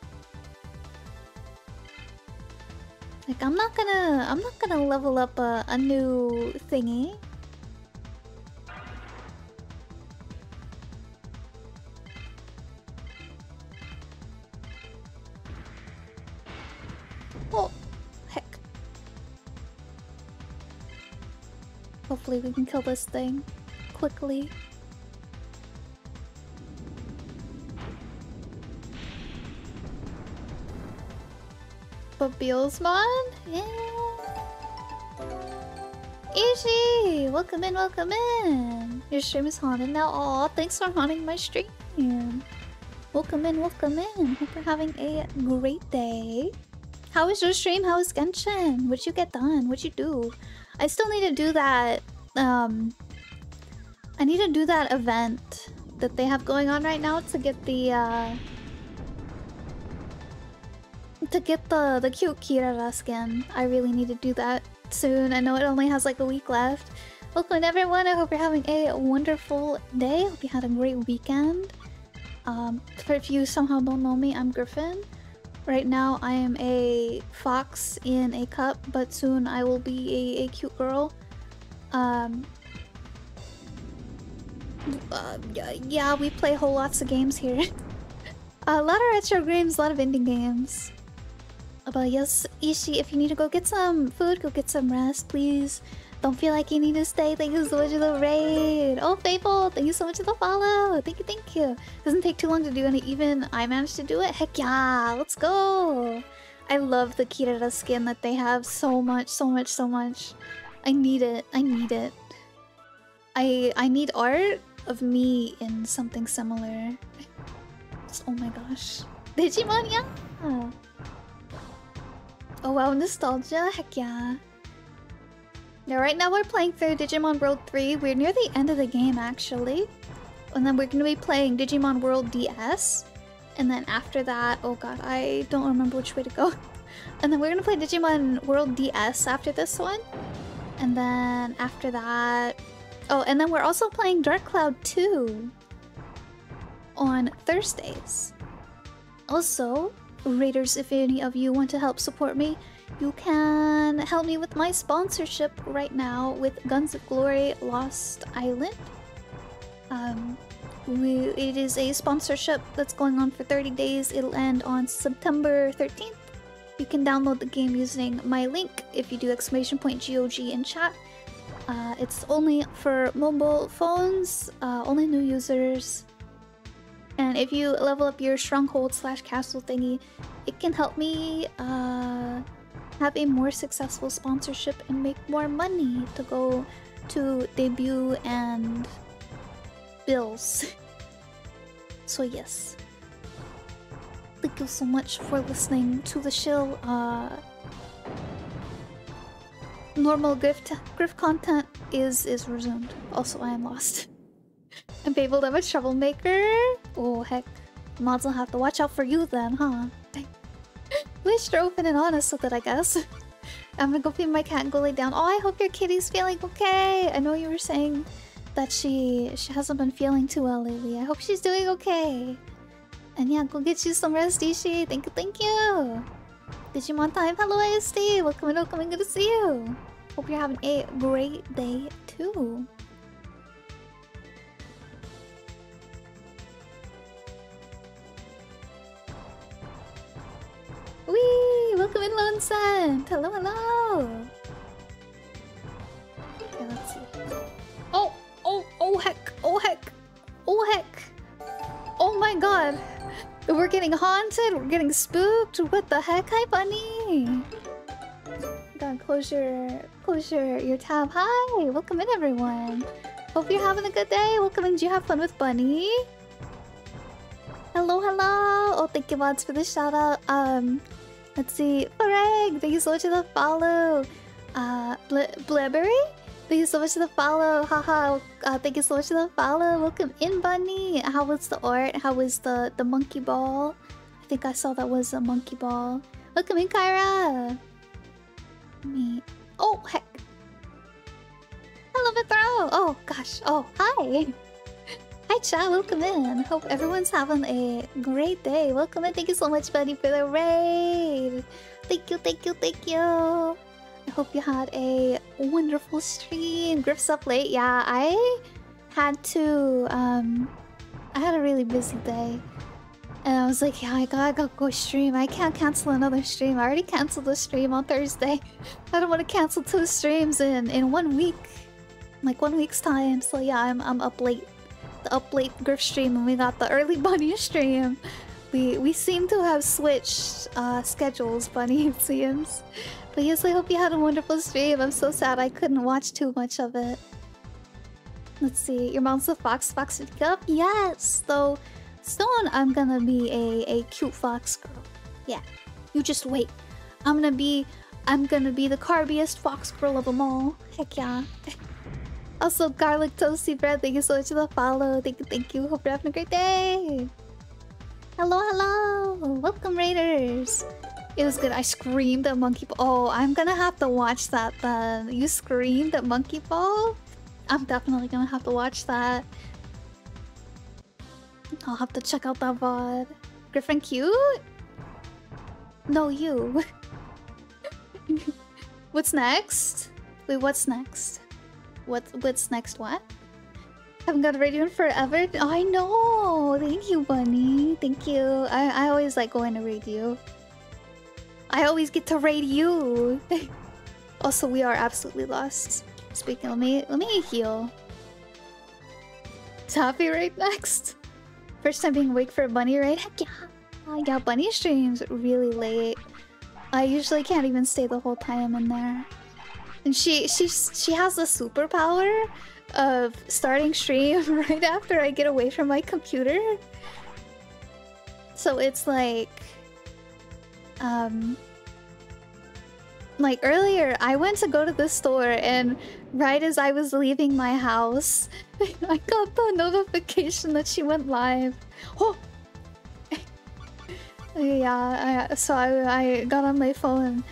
Like I'm not gonna I'm not gonna level up a, a new thingy. Hopefully we can kill this thing quickly. But Beelzemon? Yeah. Ishi! Welcome in, welcome in! Your stream is haunted now. Aw, thanks for haunting my stream. Welcome in, welcome in. Hope you're having a great day. How was your stream? How was Genshin? What'd you get done? What'd you do? I still need to do that, um... I need to do that event that they have going on right now to get the, uh... To get the, the cute Kirara skin. I really need to do that soon. I know it only has like a week left. Welcome everyone. I hope you're having a wonderful day. Hope you had a great weekend. Um, for if you somehow don't know me, I'm Griffin. Right now I am a fox in a cup, but soon I will be a, a cute girl. Um, uh, yeah, we play whole lots of games here. a lot of retro games, a lot of indie games. But yes, Ishi, if you need to go get some food, go get some rest, please. Don't feel like you need to stay. Thank you so much for the raid. Oh, Fable, thank you so much for the follow. Thank you, thank you. Doesn't take too long to do, and even I managed to do it. Heck yeah, let's go. I love the Kirara skin that they have so much, so much, so much. I need it. I need it. I I need art of me in something similar. Oh my gosh. Digimon, yeah. Oh wow, nostalgia. Heck yeah. Now right now we're playing through Digimon World 3. We're near the end of the game actually. And then we're gonna be playing Digimon World DS. And then after that, oh god, I don't remember which way to go. and then we're gonna play Digimon World DS after this one. And then after that... Oh, and then we're also playing Dark Cloud 2 on Thursdays. Also, Raiders, if any of you want to help support me, you can help me with my sponsorship right now with Guns of Glory Lost Island. Um, we, it is a sponsorship that's going on for 30 days. It'll end on September 13th. You can download the game using my link if you do exclamation point GOG in chat. Uh, it's only for mobile phones, uh, only new users. And if you level up your stronghold slash castle thingy, it can help me uh, have a more successful sponsorship and make more money to go to debut and bills. so yes. Thank you so much for listening to the shill. Uh, normal grift grift content is is resumed. Also, I am lost. I'm to have a troublemaker. Oh heck, mods will have to watch out for you then, huh? Wish you're open and honest with it, I guess. I'm gonna go feed my cat and go lay down. Oh, I hope your kitty's feeling okay. I know you were saying that she she hasn't been feeling too well lately. I hope she's doing okay. And yeah, go get you some rest, Ishi. Thank you, thank you. Digimon time. Hello, ISD. Welcome and welcome good to see you. Hope you're having a great day too. Wee! Welcome in, Lone Sun! Hello, hello! Okay, let's see. Oh! Oh! Oh heck! Oh heck! Oh heck! Oh my god! We're getting haunted! We're getting spooked! What the heck? Hi, bunny! God, close your... Close your, your tab. Hi! Welcome in, everyone! Hope you're having a good day! Welcome in! Did you have fun with Bunny? Hello, hello! Oh, thank you, mods, for the shout out. Um, let's see. Fareg, thank you so much for the follow. Uh, Bl Blibbery? Thank you so much for the follow. Haha. Uh, thank you so much for the follow. Welcome in, Bunny. How was the art? How was the the monkey ball? I think I saw that was a monkey ball. Welcome in, Kyra. Me. Oh heck. Hello, Vithro. Oh gosh. Oh hi. Hi, chat. Welcome in. Hope everyone's having a great day. Welcome in. Thank you so much, Bunny, for the raid. Thank you, thank you, thank you. I hope you had a wonderful stream. Griff's up late. Yeah, I had to. Um, I had a really busy day. And I was like, yeah, I gotta, go go stream. I can't cancel another stream. I already canceled the stream on Thursday. I don't want to cancel two streams in, in one week. Like one week's time. So yeah, I'm, I'm up late the up late Griff stream and we got the early Bunny stream. We we seem to have switched uh, schedules, Bunny, it seems. But yes, I hope you had a wonderful stream. I'm so sad I couldn't watch too much of it. Let's see. Your mom's a fox. Fox would up? Yes! Though, soon I'm gonna be a, a cute fox girl. Yeah. You just wait. I'm gonna be... I'm gonna be the carbiest fox girl of them all. Heck yeah. Also, garlic toasty bread. Thank you so much for the follow. Thank thank you. Hope you're having a great day. Hello, hello. Welcome, Raiders. It was good. I screamed at Monkey Ball. Oh, I'm gonna have to watch that then. You screamed at Monkey Ball? I'm definitely gonna have to watch that. I'll have to check out that VOD. Griffin cute? No, you. what's next? Wait, what's next? What's what's next? What? I haven't got a radio in forever. I know. Thank you, Bunny. Thank you. I I always like going to radio. I always get to raid you. also, we are absolutely lost. Speaking, let me let me heal. Taffy right next. First time being awake for a bunny raid? Heck yeah. Uh, yeah, bunny streams really late. I usually can't even stay the whole time in there. And she she she has the superpower of starting stream right after I get away from my computer. So it's like um like earlier I went to go to the store and right as I was leaving my house I got the notification that she went live. Oh yeah, I, so I, I got on my phone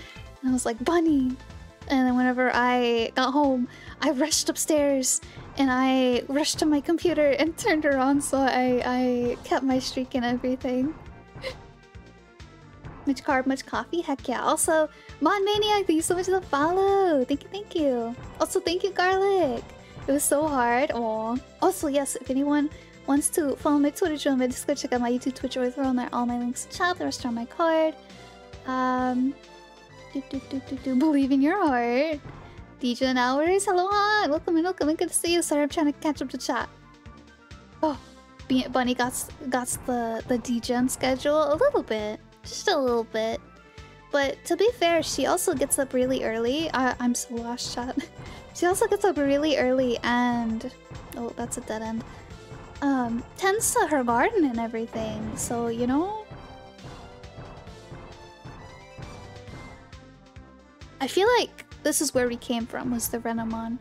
and I was like, Bunny! And then whenever I got home, I rushed upstairs and I rushed to my computer and turned her on so I, I kept my streak and everything. much carb, much coffee? Heck yeah. Also, Mon Maniac, thank you so much for the follow. Thank you, thank you. Also, thank you, Garlic. It was so hard. Aw. Also, yes, if anyone wants to follow my Twitter channel, my Discord, check out my YouTube, Twitch, or throw on there all my links in chat. The rest are on my card. Um, do, do, do, do, do. Believe in your heart. DJ Hours, hello on. Welcome and welcome and good to see you. Sorry, I'm trying to catch up to chat. Oh, Bunny got got the the DJ schedule a little bit, just a little bit. But to be fair, she also gets up really early. I, I'm so lost, chat. she also gets up really early and oh, that's a dead end um, tends to her garden and everything, so you know. I feel like this is where we came from, was the Renamon.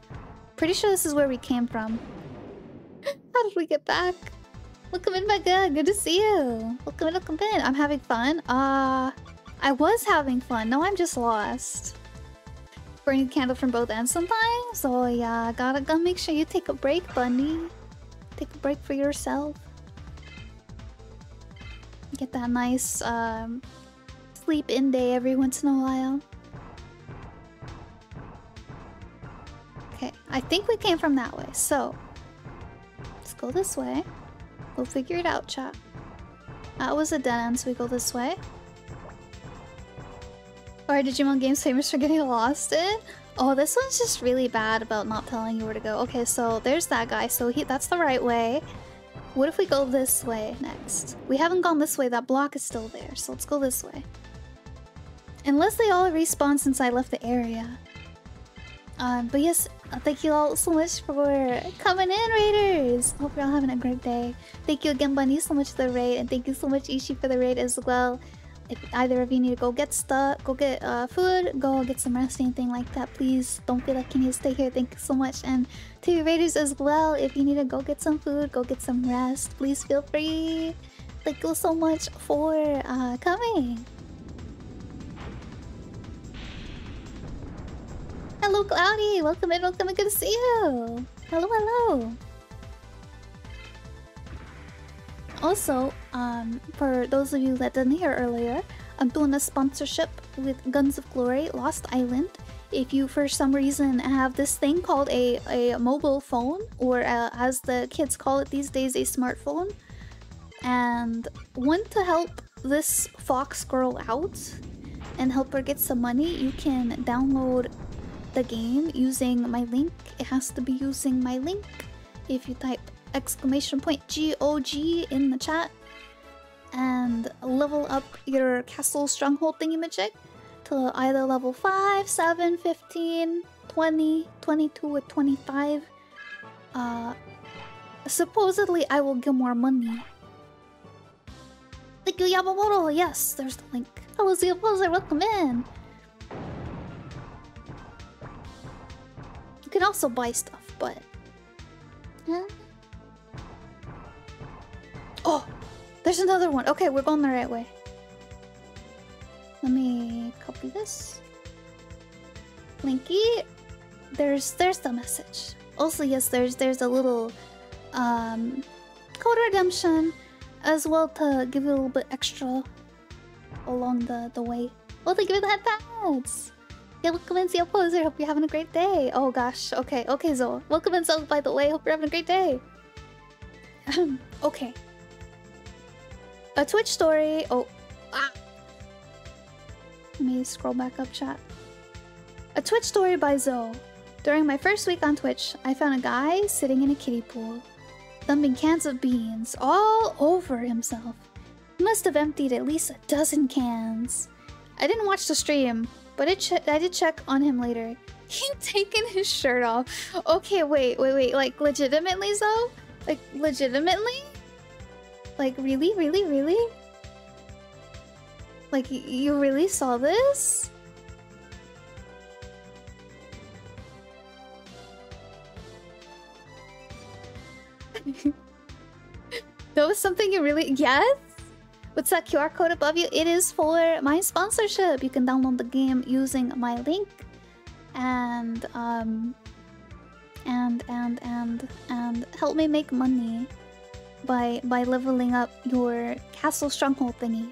Pretty sure this is where we came from. How did we get back? Welcome in, my good. Good to see you. Welcome in, welcome in. I'm having fun. Uh, I was having fun. No, I'm just lost. Burning candle from both ends sometimes. Oh yeah, gotta go make sure you take a break, bunny. Take a break for yourself. Get that nice um, sleep in day every once in a while. Okay, I think we came from that way, so let's go this way. We'll figure it out, chat. That was a dead end, so we go this way. Or Digimon Games famous for getting lost in? Oh, this one's just really bad about not telling you where to go. Okay, so there's that guy. So he that's the right way. What if we go this way next? We haven't gone this way. That block is still there. So let's go this way. Unless they all respawn since I left the area. Um, but yes, thank you all so much for coming in, Raiders! Hope you're all having a great day. Thank you again, Bunny, so much for the raid, and thank you so much, Ishi, for the raid as well if either of you need to go get stuff, go get uh, food, go get some rest, anything like that, please don't feel like you need to stay here. Thank you so much. And to raiders as well, if you need to go get some food, go get some rest, please feel free. Thank you so much for uh, coming. Hello, Cloudy. Welcome in. Welcome in. Good to see you. Hello, hello. Also, um, for those of you that didn't hear earlier, I'm doing a sponsorship with Guns of Glory Lost Island. If you, for some reason, have this thing called a, a mobile phone, or uh, as the kids call it these days, a smartphone, and want to help this fox girl out and help her get some money, you can download the game using my link. It has to be using my link. If you type exclamation point GOG in the chat and level up your castle stronghold thingy-majig to either level 5, 7, 15, 20, 22, or 25. Uh, supposedly I will get more money. Thank you, Yamamoto! Yes, there's the link. Hello, Zia welcome in! Can also buy stuff, but... Huh? Oh! There's another one. Okay, we're going the right way. Let me copy this. Linky. There's there's the message. Also, yes, there's there's a little um code redemption as well to give you a little bit extra along the, the way. Oh, thank you for the headpads! Yeah, welcome in, Zio Poser. Hope you're having a great day. Oh gosh, okay, okay, Zoe. Welcome in, Zoe, by the way. Hope you're having a great day. okay. A Twitch story. Oh, ah. Let me scroll back up, chat. A Twitch story by Zoe. During my first week on Twitch, I found a guy sitting in a kiddie pool, dumping cans of beans all over himself. He must have emptied at least a dozen cans. I didn't watch the stream, but I did check on him later. He'd taken his shirt off. Okay, wait, wait, wait. Like, legitimately, though? Like, legitimately? Like, really, really, really? Like, you really saw this? that was something you really... Yes? What's that QR code above you? It is for my sponsorship. You can download the game using my link. And, um... And, and, and, and help me make money by, by leveling up your castle stronghold thingy.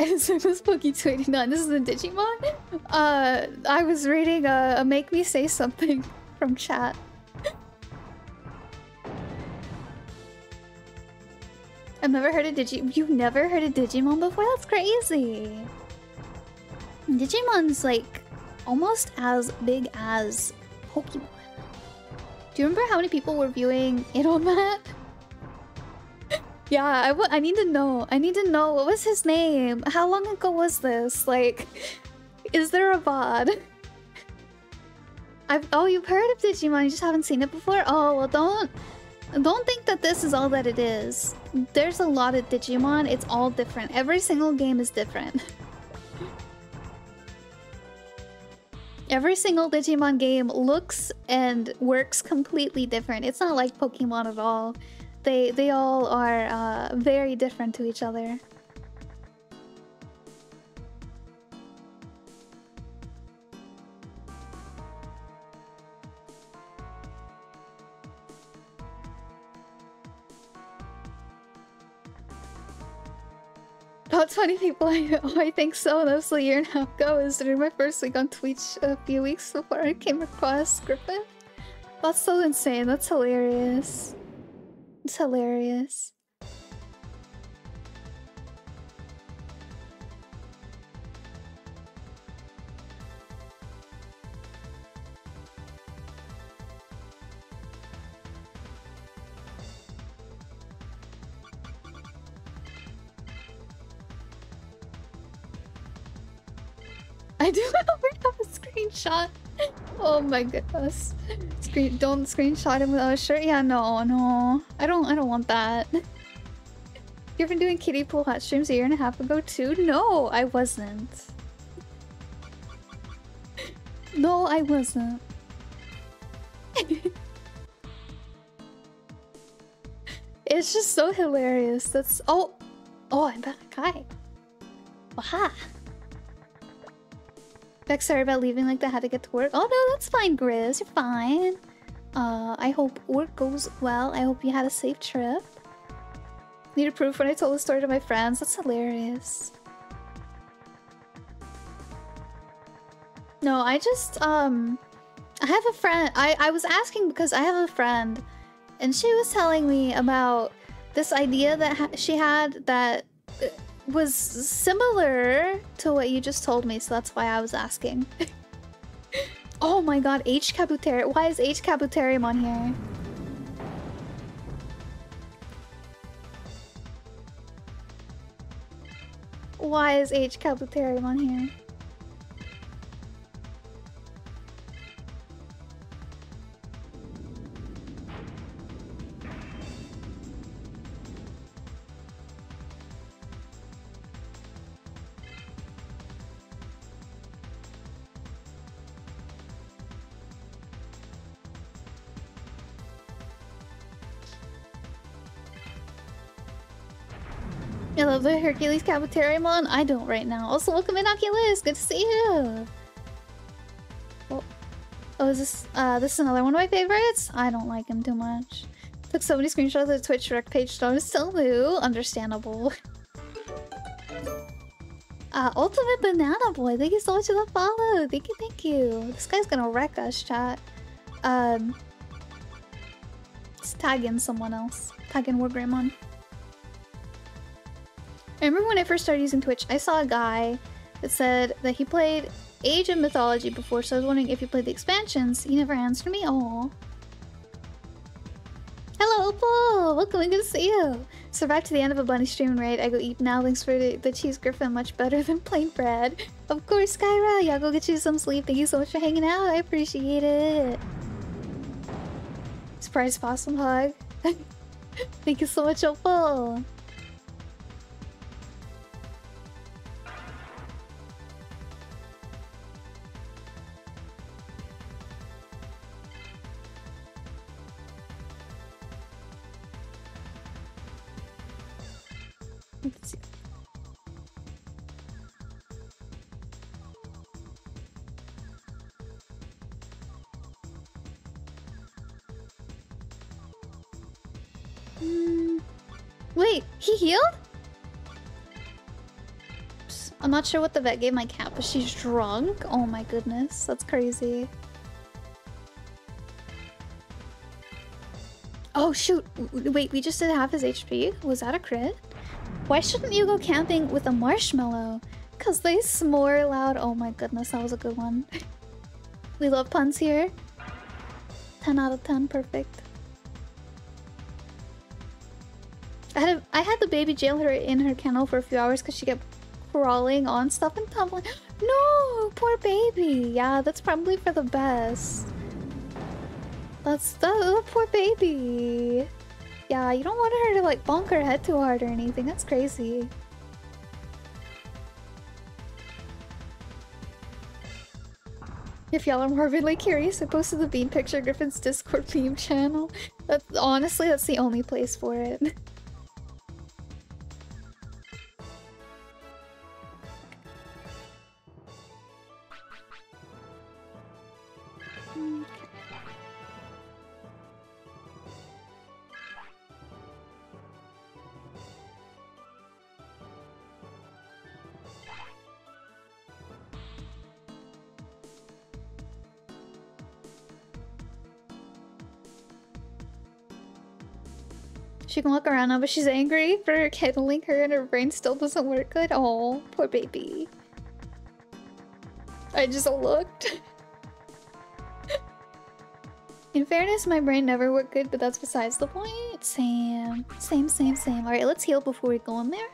was Pokey 29. This is a Digimon. Uh, I was reading a, a Make Me Say Something from chat. I've never heard of Digi- You've never heard of Digimon before? That's crazy! Digimon's like almost as big as Pokemon. Do you remember how many people were viewing it on that? Yeah, I, I need to know. I need to know. What was his name? How long ago was this? Like, is there a VOD? I've, oh, you've heard of Digimon, you just haven't seen it before? Oh, well, don't... Don't think that this is all that it is. There's a lot of Digimon. It's all different. Every single game is different. Every single Digimon game looks and works completely different. It's not like Pokemon at all. They they all are uh, very different to each other. About 20 people I, oh, I think so. That was a year and a half ago. It was during my first week on Twitch a few weeks before I came across Griffin. That's so insane. That's hilarious. It's hilarious. I do have a screenshot. Oh my goodness. Screen don't screenshot him without a shirt. Yeah, no, no. I don't I don't want that. You've been doing kiddie pool hot streams a year and a half ago too? No, I wasn't. no, I wasn't. it's just so hilarious. That's oh oh I'm back. Hi. Waha. Beck, sorry about leaving like that. Had to get to work. Oh no, that's fine, Grizz. You're fine. Uh, I hope work goes well. I hope you had a safe trip. Need a proof when I told the story to my friends. That's hilarious. No, I just, um... I have a friend. I, I was asking because I have a friend. And she was telling me about this idea that ha she had that was similar to what you just told me, so that's why I was asking. oh my god, H. Kabuterimon. Why is H. Kabuterimon here? Why is H. Kabuterimon here? Love the Hercules Kabuterimon. I don't right now. Also, welcome in Oculus. Good to see you. Oh, oh is this uh this is another one of my favorites? I don't like him too much. Took so many screenshots of the Twitch direct page, so I'm still new. Understandable. Uh, Ultimate Banana Boy, thank you so much for the follow. Thank you, thank you. This guy's gonna wreck us, chat. Um, Let's tag in someone else. Tag in Wargreymon. I remember when I first started using Twitch, I saw a guy that said that he played Age of Mythology before, so I was wondering if he played the expansions. He never answered me. Oh. Hello, Opal! Welcome, good to see you! Survived to the end of a bunny stream raid. I go eat now. Thanks for the, the cheese griffin. Much better than plain bread. Of course, Skyra. Yeah, go get you some sleep. Thank you so much for hanging out. I appreciate it. Surprise possum hug. Thank you so much, Opal. I'm not sure what the vet gave my cat, but she's drunk. Oh my goodness, that's crazy. Oh shoot, wait, we just did half his HP? Was that a crit? Why shouldn't you go camping with a marshmallow? Cause they s'more loud. Oh my goodness, that was a good one. we love puns here. 10 out of 10, perfect. I had, a, I had the baby jail her in her kennel for a few hours because she kept crawling on stuff and tumbling. No, poor baby. Yeah, that's probably for the best. That's the, the poor baby. Yeah, you don't want her to like bonk her head too hard or anything. That's crazy. If y'all are morbidly curious, I posted the bean picture Griffin's Discord meme channel. That's honestly that's the only place for it. Can walk around now, but she's angry for kindling her and her brain still doesn't work good. Oh, poor baby. I just looked. In fairness, my brain never worked good, but that's besides the point. Same. Same, same, same. Alright, let's heal before we go in there.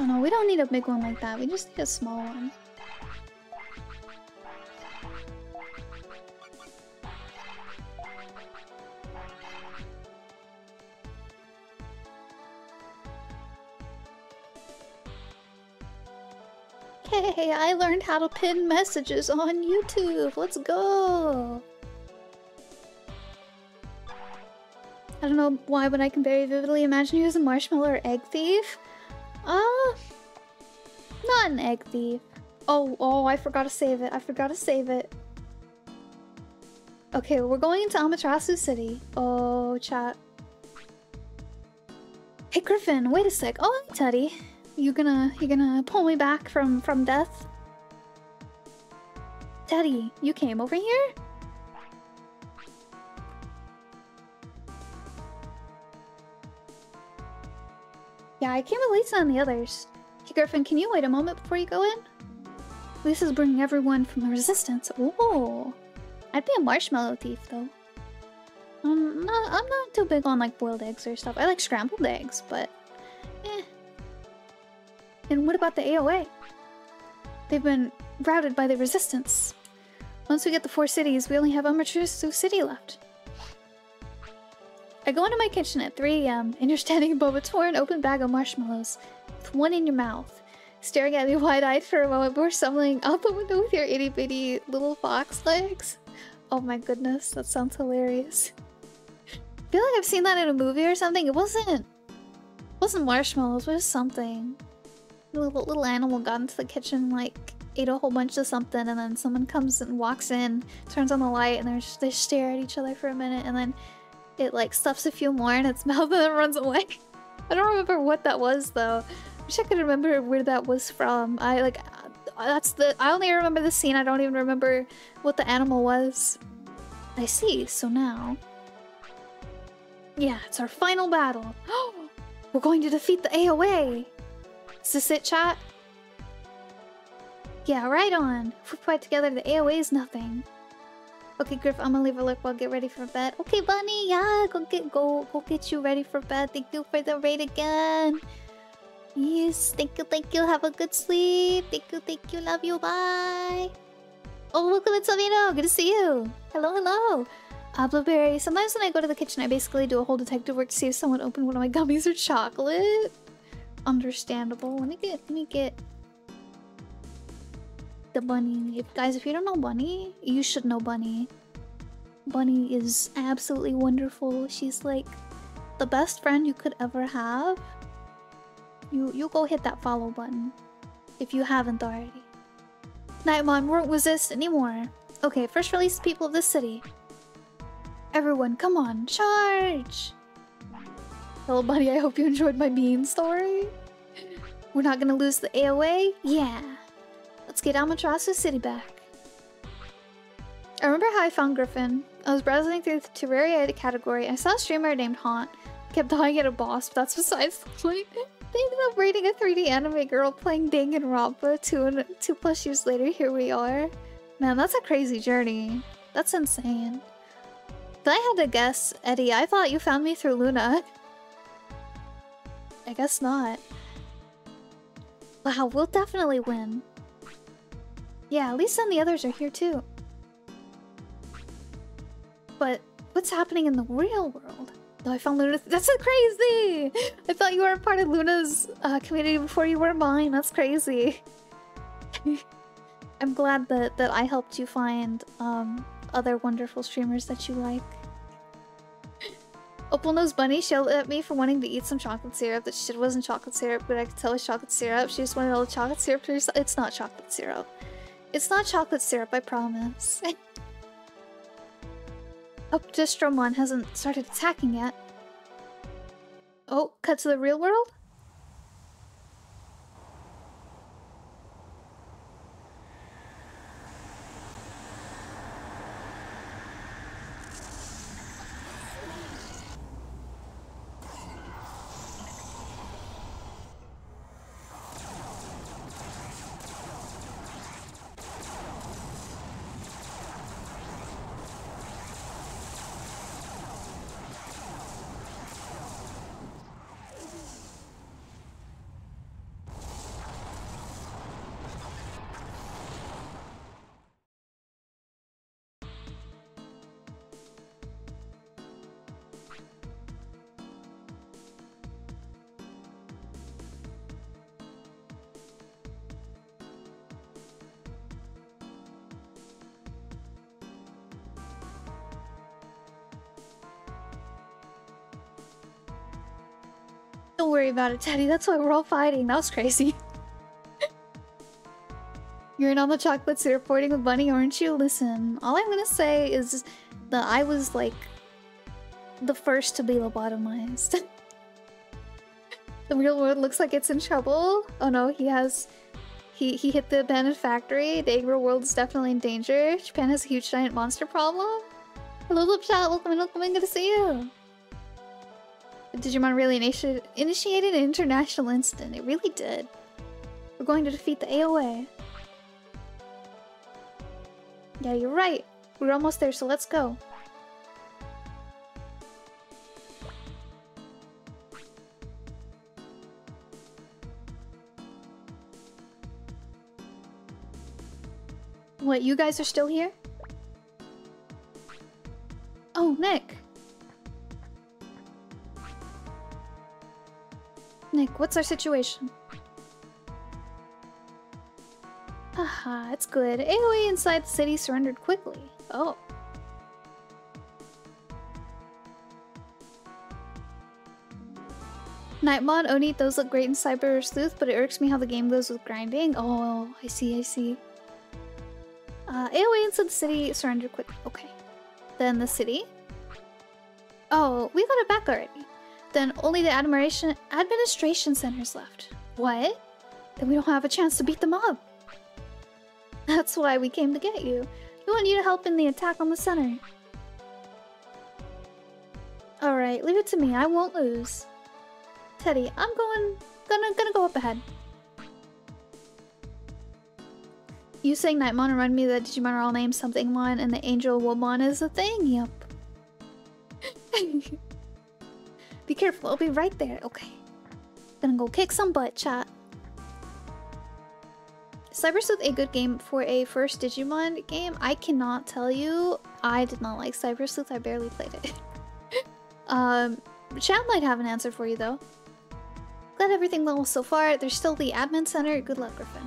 Oh no, we don't need a big one like that. We just need a small one. Hey, I learned how to pin messages on YouTube. Let's go. I don't know why, but I can very vividly imagine you as a marshmallow or egg thief. Uh, not an egg thief. Oh, oh, I forgot to save it. I forgot to save it. Okay, we're going into Amaterasu City. Oh, chat. Hey, Griffin, wait a sec. Oh, hi, Teddy. You gonna, you gonna pull me back from, from death? Teddy, you came over here? Yeah, I came with Lisa and the others. Hey, Griffin, can you wait a moment before you go in? Lisa's bringing everyone from the Resistance. Ooh. I'd be a marshmallow thief, though. Um, not, I'm not too big on, like, boiled eggs or stuff. I like scrambled eggs, but... And what about the AOA? They've been routed by the Resistance. Once we get the four cities, we only have Amaterasu City left. I go into my kitchen at 3 a.m. and you're standing above a torn open bag of marshmallows, with one in your mouth, staring at me wide-eyed for a moment before stumbling out the window with your itty-bitty little fox legs. Oh my goodness, that sounds hilarious. I feel like I've seen that in a movie or something. It wasn't... It wasn't marshmallows, it was something. The little, little animal got into the kitchen, like, ate a whole bunch of something, and then someone comes and walks in, turns on the light, and just, they stare at each other for a minute, and then it like stuffs a few more in its mouth and then runs away. I don't remember what that was though. I Wish I could remember where that was from. I like uh, that's the- I only remember the scene, I don't even remember what the animal was. I see, so now... Yeah, it's our final battle. We're going to defeat the AOA! Is this it, chat? Yeah, right on. If we fight together, the AOA is nothing. Okay, Griff, I'm gonna leave a look while get ready for bed. Okay, Bunny, yeah, go get go go get you ready for bed. Thank you for the raid again. Yes, thank you, thank you. Have a good sleep. Thank you, thank you. Love you. Bye. Oh, welcome to Savino. Good to see you. Hello, hello. Uh, Blueberry. Sometimes when I go to the kitchen, I basically do a whole detective work to see if someone opened one of my gummies or chocolate. Understandable. Let me get. Let me get the bunny. If guys, if you don't know Bunny, you should know Bunny. Bunny is absolutely wonderful. She's like the best friend you could ever have. You you go hit that follow button if you haven't already. Knightmon won't resist anymore. Okay, first release people of the city. Everyone, come on, charge! Hello, buddy. I hope you enjoyed my bean story. We're not gonna lose the AOA? Yeah. Let's get Amaterasu City back. I remember how I found Griffin. I was browsing through the Terraria category. I saw a streamer named Haunt. Kept dying at a boss, but that's besides the point. They ended up rating a 3D anime girl playing Danganronpa two, and, two plus years later, here we are. Man, that's a crazy journey. That's insane. If I had to guess, Eddie, I thought you found me through Luna. I guess not. Wow, we'll definitely win. Yeah, Lisa and the others are here too. But what's happening in the real world? Oh, I found Luna. That's so crazy! I thought you were a part of Luna's uh, community before you were mine. That's crazy. I'm glad that, that I helped you find um, other wonderful streamers that you like. Opal knows Bunny. She yelled at me for wanting to eat some chocolate syrup. That shit wasn't chocolate syrup, but I could tell it was chocolate syrup. She just wanted all the chocolate syrup to herself. It's not chocolate syrup. It's not chocolate syrup, I promise. Oh, Distromon hasn't started attacking yet. Oh, cut to the real world? Worry about it, Teddy. That's why we're all fighting. That was crazy. You're in on the chocolate syrup reporting with Bunny, aren't you? Listen, all I'm gonna say is that I was like the first to be lobotomized. the real world looks like it's in trouble. Oh no, he has he he hit the abandoned factory. The real world is definitely in danger. Japan has a huge giant monster problem. Hello, Lipshot. Welcome in, welcome in. Good to see you. Digimon really initi initiated an international incident. It really did. We're going to defeat the AOA. Yeah, you're right. We're almost there, so let's go. What, you guys are still here? Oh, Nick. Nick, what's our situation? Haha, it's good. AOA inside the city surrendered quickly. Oh. Knightmon, Oni, those look great in Cyber Sleuth, but it irks me how the game goes with grinding. Oh, I see, I see. Uh, AOA inside the city surrendered quickly. Okay. Then the city. Oh, we got it back already. Then only the administration administration centers left. What? Then we don't have a chance to beat them up. That's why we came to get you. We want you to help in the attack on the center. Alright, leave it to me. I won't lose. Teddy, I'm going... Gonna, gonna go up ahead. You saying Knightmon remind me that Digimon are all named something one and the Angel Womon is a thing? Yep. careful, I'll be right there. Okay. Gonna go kick some butt, chat. Cyber Sleuth a good game for a first Digimon game? I cannot tell you. I did not like Cyber Sleuth. I barely played it. um, chat might have an answer for you though. Glad everything well so far. There's still the admin center. Good luck, Griffin.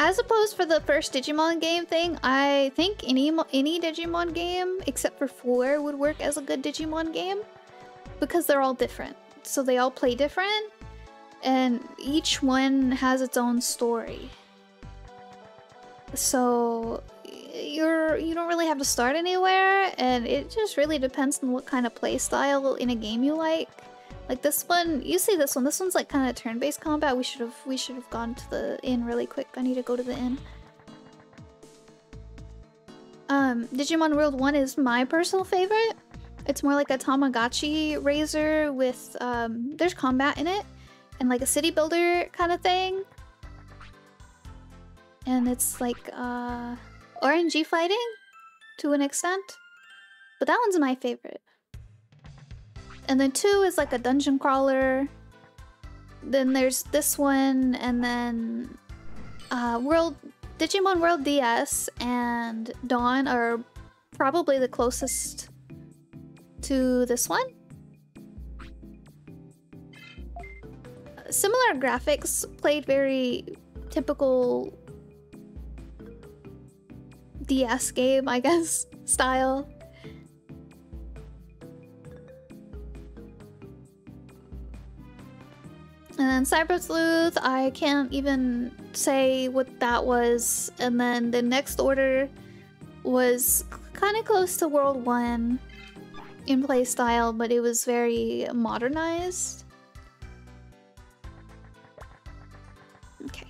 As opposed for the first Digimon game thing, I think any any Digimon game except for 4 would work as a good Digimon game because they're all different. So they all play different and each one has its own story. So you're you don't really have to start anywhere and it just really depends on what kind of play style in a game you like. Like this one, you see this one. This one's like kind of turn-based combat. We should have we should have gone to the inn really quick. I need to go to the inn. Um, Digimon World 1 is my personal favorite. It's more like a Tamagotchi Razor with um there's combat in it and like a city builder kind of thing. And it's like uh RNG fighting to an extent. But that one's my favorite. And then two is like a dungeon crawler. Then there's this one, and then uh, World Digimon World DS and Dawn are probably the closest to this one. Similar graphics, played very typical DS game, I guess, style. And then Cyber Sleuth, I can't even say what that was. And then the next order was kind of close to World 1 in play style, but it was very modernized. Okay.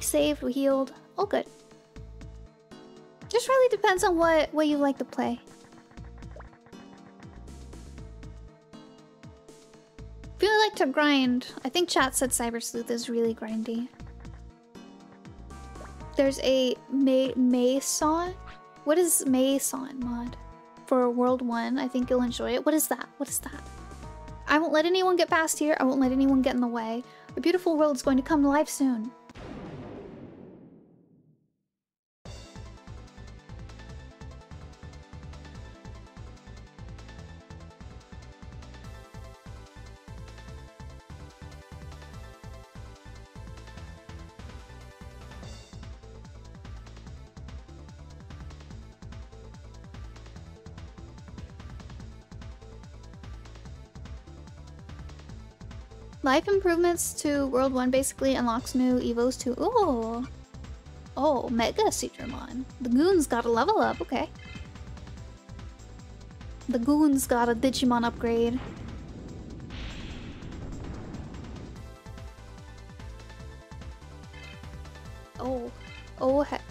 Saved, healed. All good. Just really depends on what, what you like to play. You like to grind, I think chat said Cyber Sleuth is really grindy. There's a May. What is Mason mod? For World 1, I think you'll enjoy it. What is that? What is that? I won't let anyone get past here. I won't let anyone get in the way. A beautiful world is going to come to life soon. Life improvements to World 1 basically unlocks new Evos to... Oh! Oh, Mega Seadramon. The Goon's got a level up, okay. The Goon's got a Digimon upgrade. Oh. Oh, heck.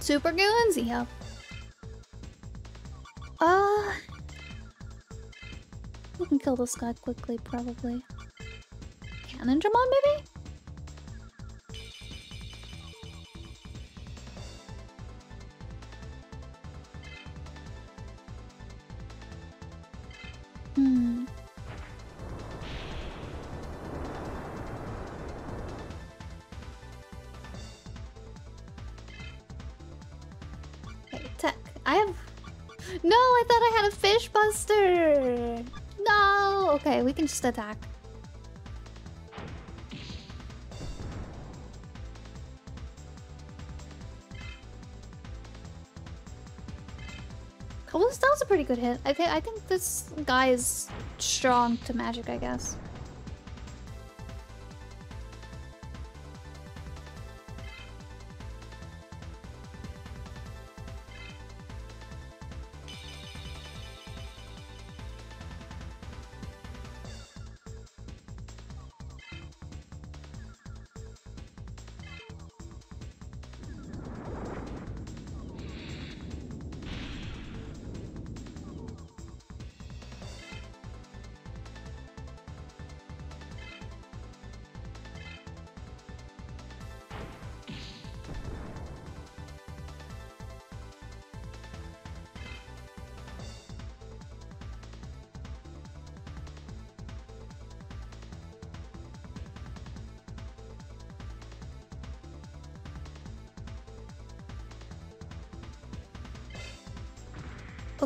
Super Goons? Yeah. Uh... We can kill this guy quickly, probably. Cannondramon, maybe? Buster. No. Okay, we can just attack. Was a pretty good hit. I think I think this guy is strong to magic, I guess.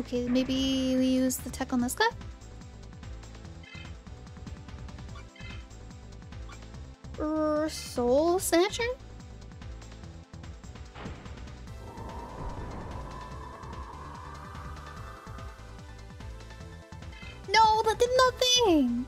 Okay, maybe we use the tech on this guy? Er, Soul Snatcher? No, that did nothing!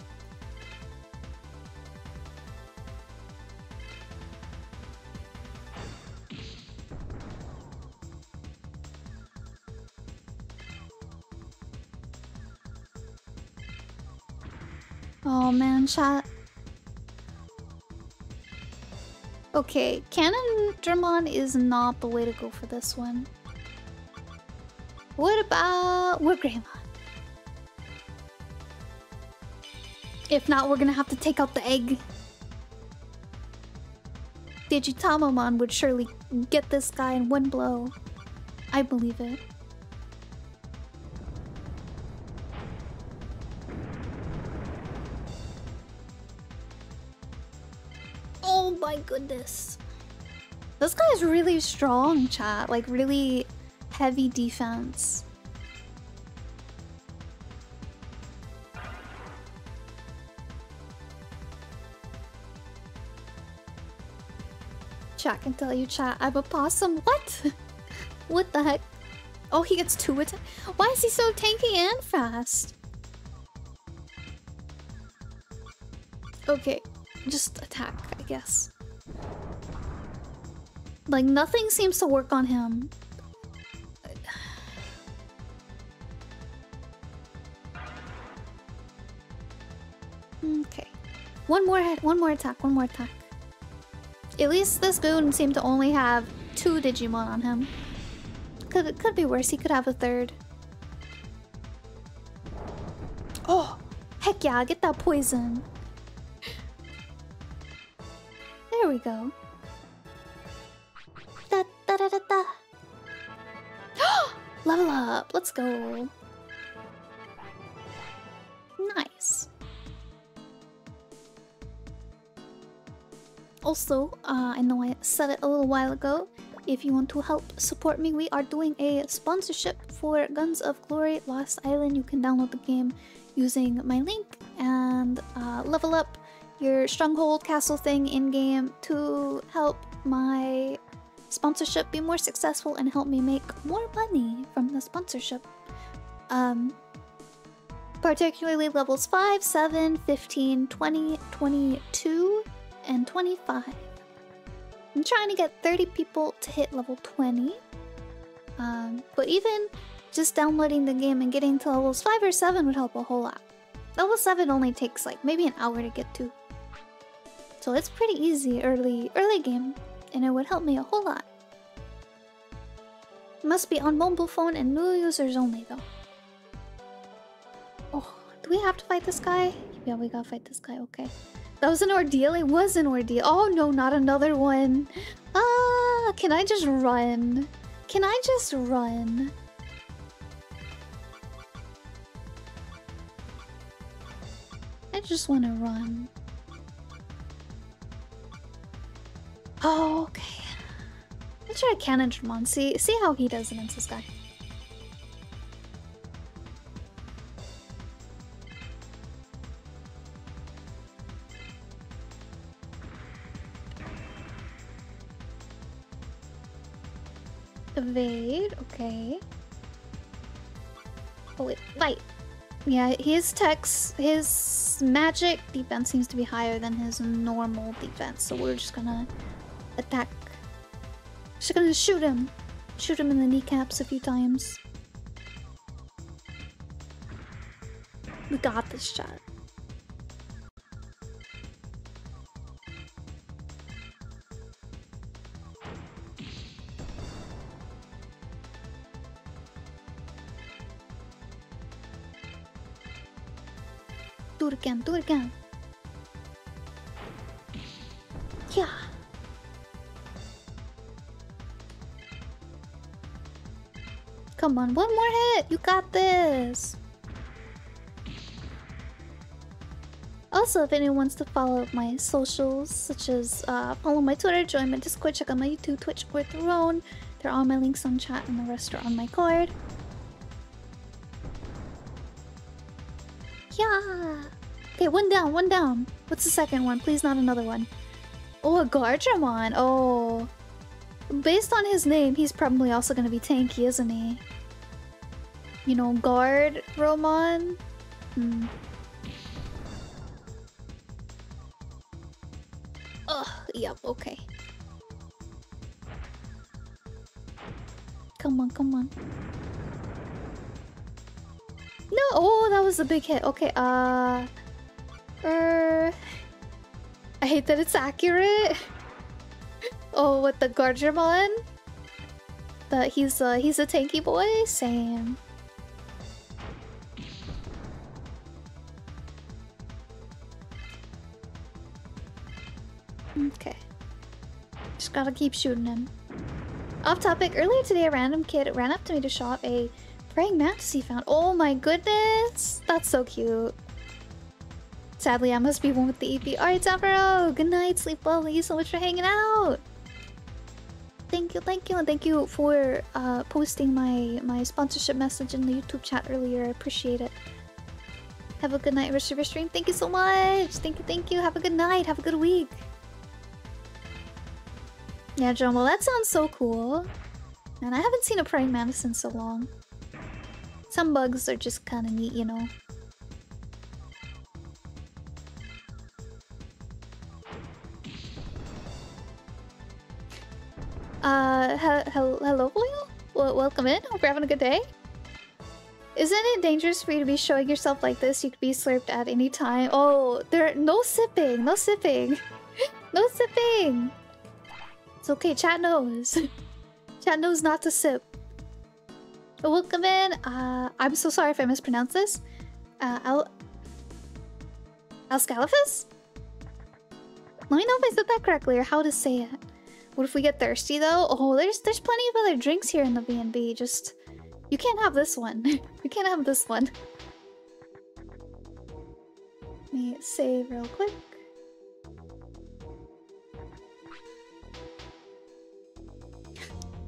Chat. Okay, Cannondramon is not the way to go for this one. What about Wargreymon? If not, we're gonna have to take out the egg. Digitamamon would surely get this guy in one blow. I believe it. Goodness. This guy's really strong, chat. Like, really heavy defense. Chat can tell you, chat. I'm a possum. What? what the heck? Oh, he gets two attack. Why is he so tanky and fast? Okay, just attack, I guess. Like, nothing seems to work on him. Okay. One more head, one more attack, one more attack. At least this goon seemed to only have two Digimon on him. Could it could be worse, he could have a third. Oh! Heck yeah, get that poison. There we go. Let's go. Nice. Also, uh, I know I said it a little while ago. If you want to help support me, we are doing a sponsorship for Guns of Glory Lost Island. You can download the game using my link and uh, level up your stronghold castle thing in game to help my sponsorship be more successful and help me make more money from the sponsorship. Um, particularly levels 5, 7, 15, 20, 22, and 25. I'm trying to get 30 people to hit level 20. Um, but even just downloading the game and getting to levels 5 or 7 would help a whole lot. Level 7 only takes like maybe an hour to get to. So it's pretty easy early early game, and it would help me a whole lot. Must be on mobile phone and new users only though. Oh, do we have to fight this guy? Yeah, we gotta fight this guy, okay. That was an ordeal? It was an ordeal. Oh no, not another one. Ah, can I just run? Can I just run? I just want to run. Oh, okay. Let's try Cannondramon. See, see how he does against this guy. Evade, okay. Oh wait, fight! Yeah, his text, his magic defense seems to be higher than his normal defense, so we're just gonna attack. She's gonna shoot him. Shoot him in the kneecaps a few times. We got this shot. Do it again, do it again. Yeah. Come on, one more hit! You got this! Also, if anyone wants to follow my socials, such as uh, follow my Twitter, join my Discord, check out my YouTube, Twitch, or Throne, they're all my links on chat and the rest are on my card. Yeah. Okay, one down, one down. What's the second one? Please not another one. Oh, a Guardromon. Oh. Based on his name, he's probably also gonna be tanky, isn't he? You know, Guard Roman. Hmm. Ugh, yep, okay. Come on, come on. No, oh, that was a big hit. Okay, uh... Er... I hate that it's accurate. oh, with the Guardromon? That he's, uh, he's a tanky boy? Same. Okay. Just gotta keep shooting him. Off topic, earlier today a random kid ran up to me to shop a praying mantis he found. Oh my goodness! That's so cute. Sadly, I must be one with the EP. Alright, Zavro! Good night, sleep well. Thank you so much for hanging out! Thank you, thank you, and thank you for uh, posting my, my sponsorship message in the YouTube chat earlier. I appreciate it. Have a good night, rest of your stream. Thank you so much! Thank you, thank you. Have a good night. Have a good week. Yeah, John, well that sounds so cool. And I haven't seen a praying mantis in so long. Some bugs are just kind of neat, you know. Uh, he he hello, Leo? Welcome in. Hope you're having a good day. Isn't it dangerous for you to be showing yourself like this? You could be slurped at any time. Oh, there no sipping, no sipping, no sipping. It's okay, chat knows. chat knows not to sip. Welcome in. Uh, I'm so sorry if I mispronounced this. Uh, Al... Alscalifus? Let me know if I said that correctly or how to say it. What if we get thirsty though? Oh, there's there's plenty of other drinks here in the B&B. Just... You can't have this one. you can't have this one. Let me save real quick.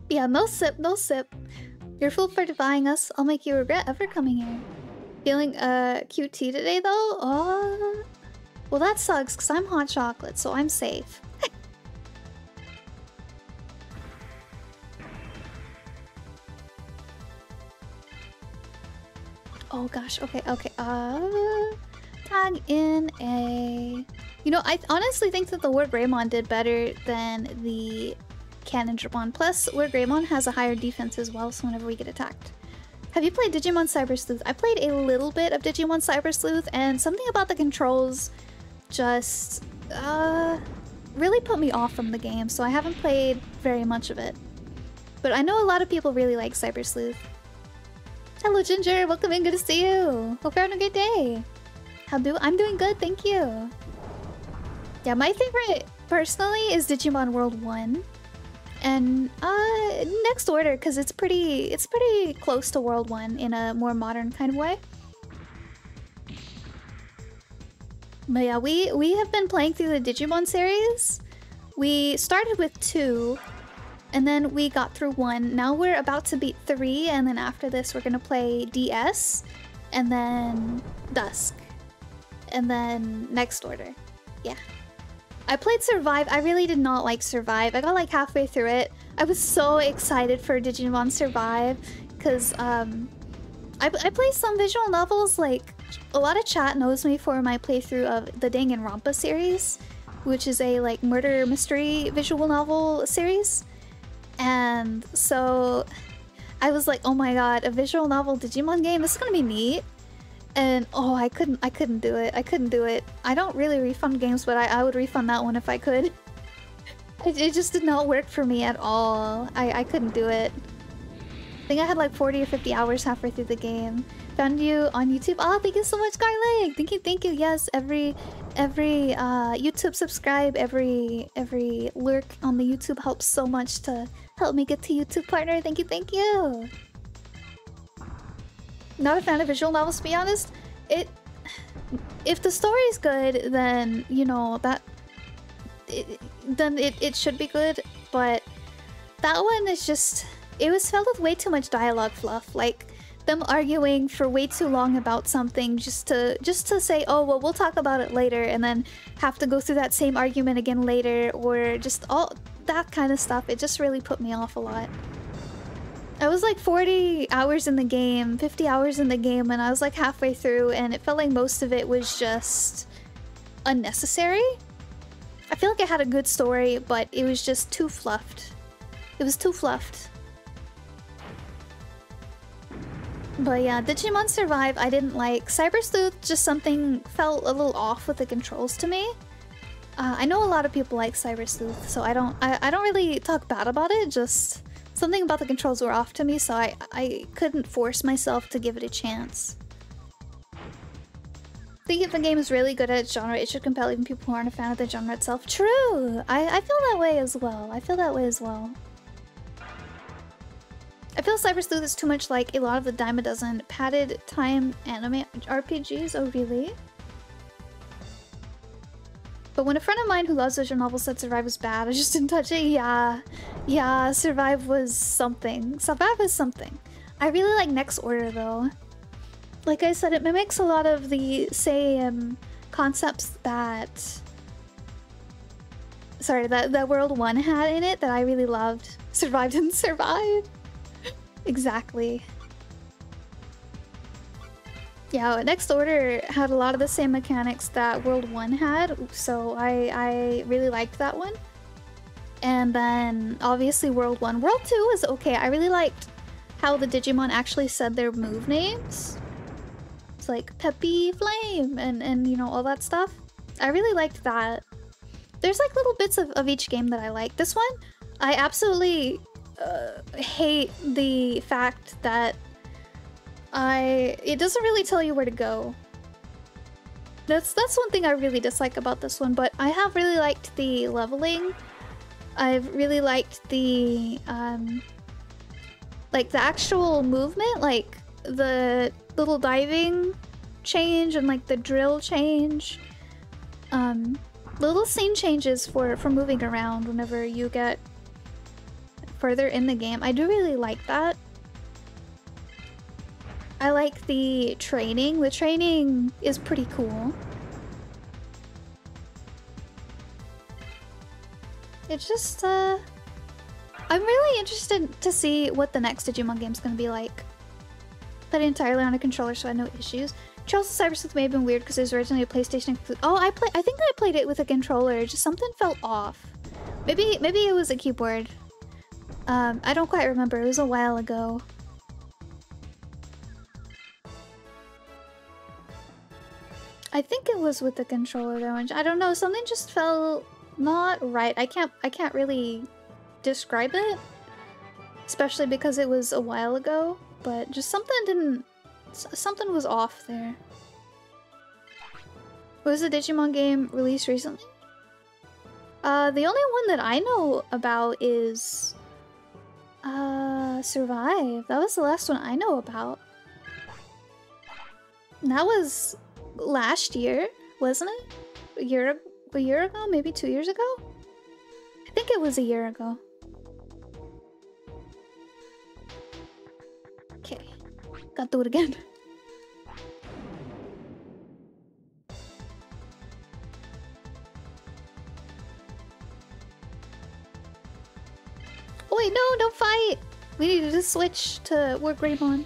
Yeah, no sip, no sip. You're full for defying us. I'll make you regret ever coming here. Feeling uh QT today though? Oh, well that sucks because I'm hot chocolate, so I'm safe. oh gosh. Okay. Okay. Uh, tag in a. You know, I honestly think that the Wargreymon did better than the Cannon Plus, Wargreymon has a higher defense as well, so whenever we get attacked. Have you played Digimon Cyber Sleuth? I played a little bit of Digimon Cyber Sleuth, and something about the controls just uh, really put me off from the game, so I haven't played very much of it. But I know a lot of people really like Cyber Sleuth. Hello Ginger, welcome in, good to see you. Hope you're having a good day. How do I'm doing good, thank you. Yeah, my favorite personally is Digimon World 1 and uh next order because it's pretty it's pretty close to world one in a more modern kind of way. But yeah we we have been playing through the digimon series. We started with two and then we got through one. Now we're about to beat three and then after this we're gonna play ds and then dusk and then next order. Yeah I played Survive. I really did not like Survive. I got like halfway through it. I was so excited for Digimon Survive because um, I, I play some visual novels. Like a lot of chat knows me for my playthrough of the Danganronpa series, which is a like murder mystery visual novel series. And so I was like, oh my god, a visual novel Digimon game. This is gonna be neat and oh i couldn't i couldn't do it. I couldn't do it. I don't really refund games but i, I would refund that one if i could. It, it just did not work for me at all. I i couldn't do it. I think i had like 40 or 50 hours halfway through the game. Found you on youtube. Oh thank you so much garlic. Thank you thank you. Yes every every uh youtube subscribe every every lurk on the youtube helps so much to help me get to youtube partner. Thank you thank you not a fan of visual novels, to be honest. It, if the story is good, then you know that, it, then it it should be good. But that one is just, it was filled with way too much dialogue fluff. Like them arguing for way too long about something just to just to say, oh well, we'll talk about it later, and then have to go through that same argument again later, or just all that kind of stuff. It just really put me off a lot. I was like 40 hours in the game, 50 hours in the game, and I was like halfway through, and it felt like most of it was just unnecessary. I feel like it had a good story, but it was just too fluffed. It was too fluffed. But yeah, Digimon Survive I didn't like. Cyber Sleuth, just something felt a little off with the controls to me. Uh, I know a lot of people like Cyber Sleuth, so I don't I, I don't really talk bad about it, just Something about the controls were off to me, so I, I couldn't force myself to give it a chance. I think if a game is really good at its genre, it should compel even people who aren't a fan of the genre itself. True! I, I feel that way as well. I feel that way as well. I feel Cyber Sleuth is too much like a lot of the dime a dozen padded time anime RPGs. Oh, really? But when a friend of mine who loves visual novels said Survive was bad, I just didn't touch it. Yeah, yeah, Survive was something. Survive was something. I really like Next Order though. Like I said, it mimics a lot of the same concepts that... Sorry, that, that World 1 had in it that I really loved. Survived and survived. exactly. Yeah, Next Order had a lot of the same mechanics that World 1 had, so I, I really liked that one. And then, obviously, World 1. World 2 was okay. I really liked how the Digimon actually said their move names. It's like Peppy Flame and, and you know, all that stuff. I really liked that. There's like little bits of, of each game that I like. This one, I absolutely uh, hate the fact that I it doesn't really tell you where to go. That's that's one thing I really dislike about this one, but I have really liked the leveling. I've really liked the um like the actual movement, like the little diving change and like the drill change. Um little scene changes for for moving around whenever you get further in the game. I do really like that. I like the training. The training is pretty cool. It's just, uh... I'm really interested to see what the next Digimon game is going to be like. Played entirely on a controller, so I had no issues. Charles Cyber Sleuth may have been weird because it was originally a PlayStation. Oh, I play. I think I played it with a controller. Just something felt off. Maybe, maybe it was a keyboard. Um, I don't quite remember. It was a while ago. I think it was with the controller though. I don't know, something just felt not right. I can't I can't really describe it. Especially because it was a while ago, but just something didn't something was off there. Was the Digimon game released recently? Uh, the only one that I know about is uh Survive. That was the last one I know about. that was last year, wasn't it? A year, a year ago? Maybe two years ago? I think it was a year ago. Okay, gotta do it again. Wait, no, don't fight! We need to switch to Wargreymon.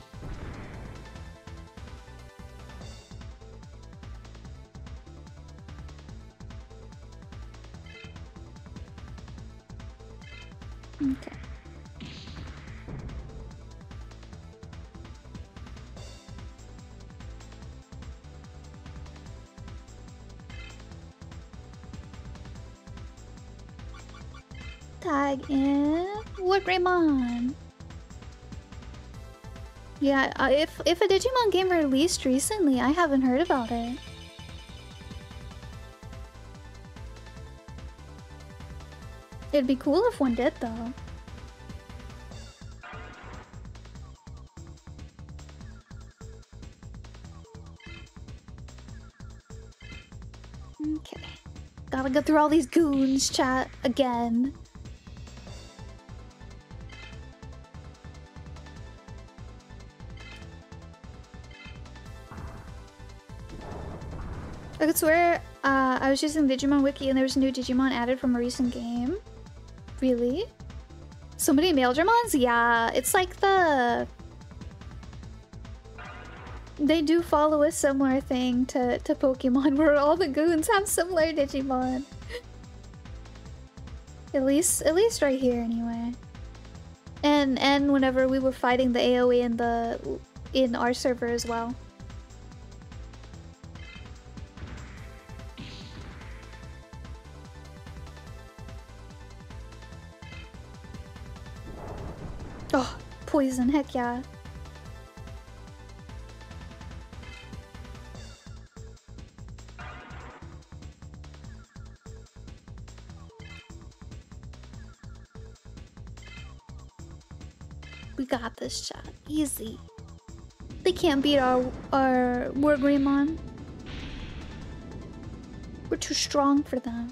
Tag in Wargreymon. Yeah, uh, if if a Digimon game released recently, I haven't heard about it. It'd be cool if one did, though. Okay. Gotta go through all these goons, chat, again. Could swear uh, I was using Digimon Wiki and there was a new Digimon added from a recent game. Really? So many male Digimons? Yeah, it's like the... They do follow a similar thing to, to Pokemon where all the goons have similar Digimon. at least at least right here anyway. And and whenever we were fighting the AOA in the in our server as well. Poison, heck yeah. We got this shot. Easy. They can't beat our our Wargreymon. We're too strong for them.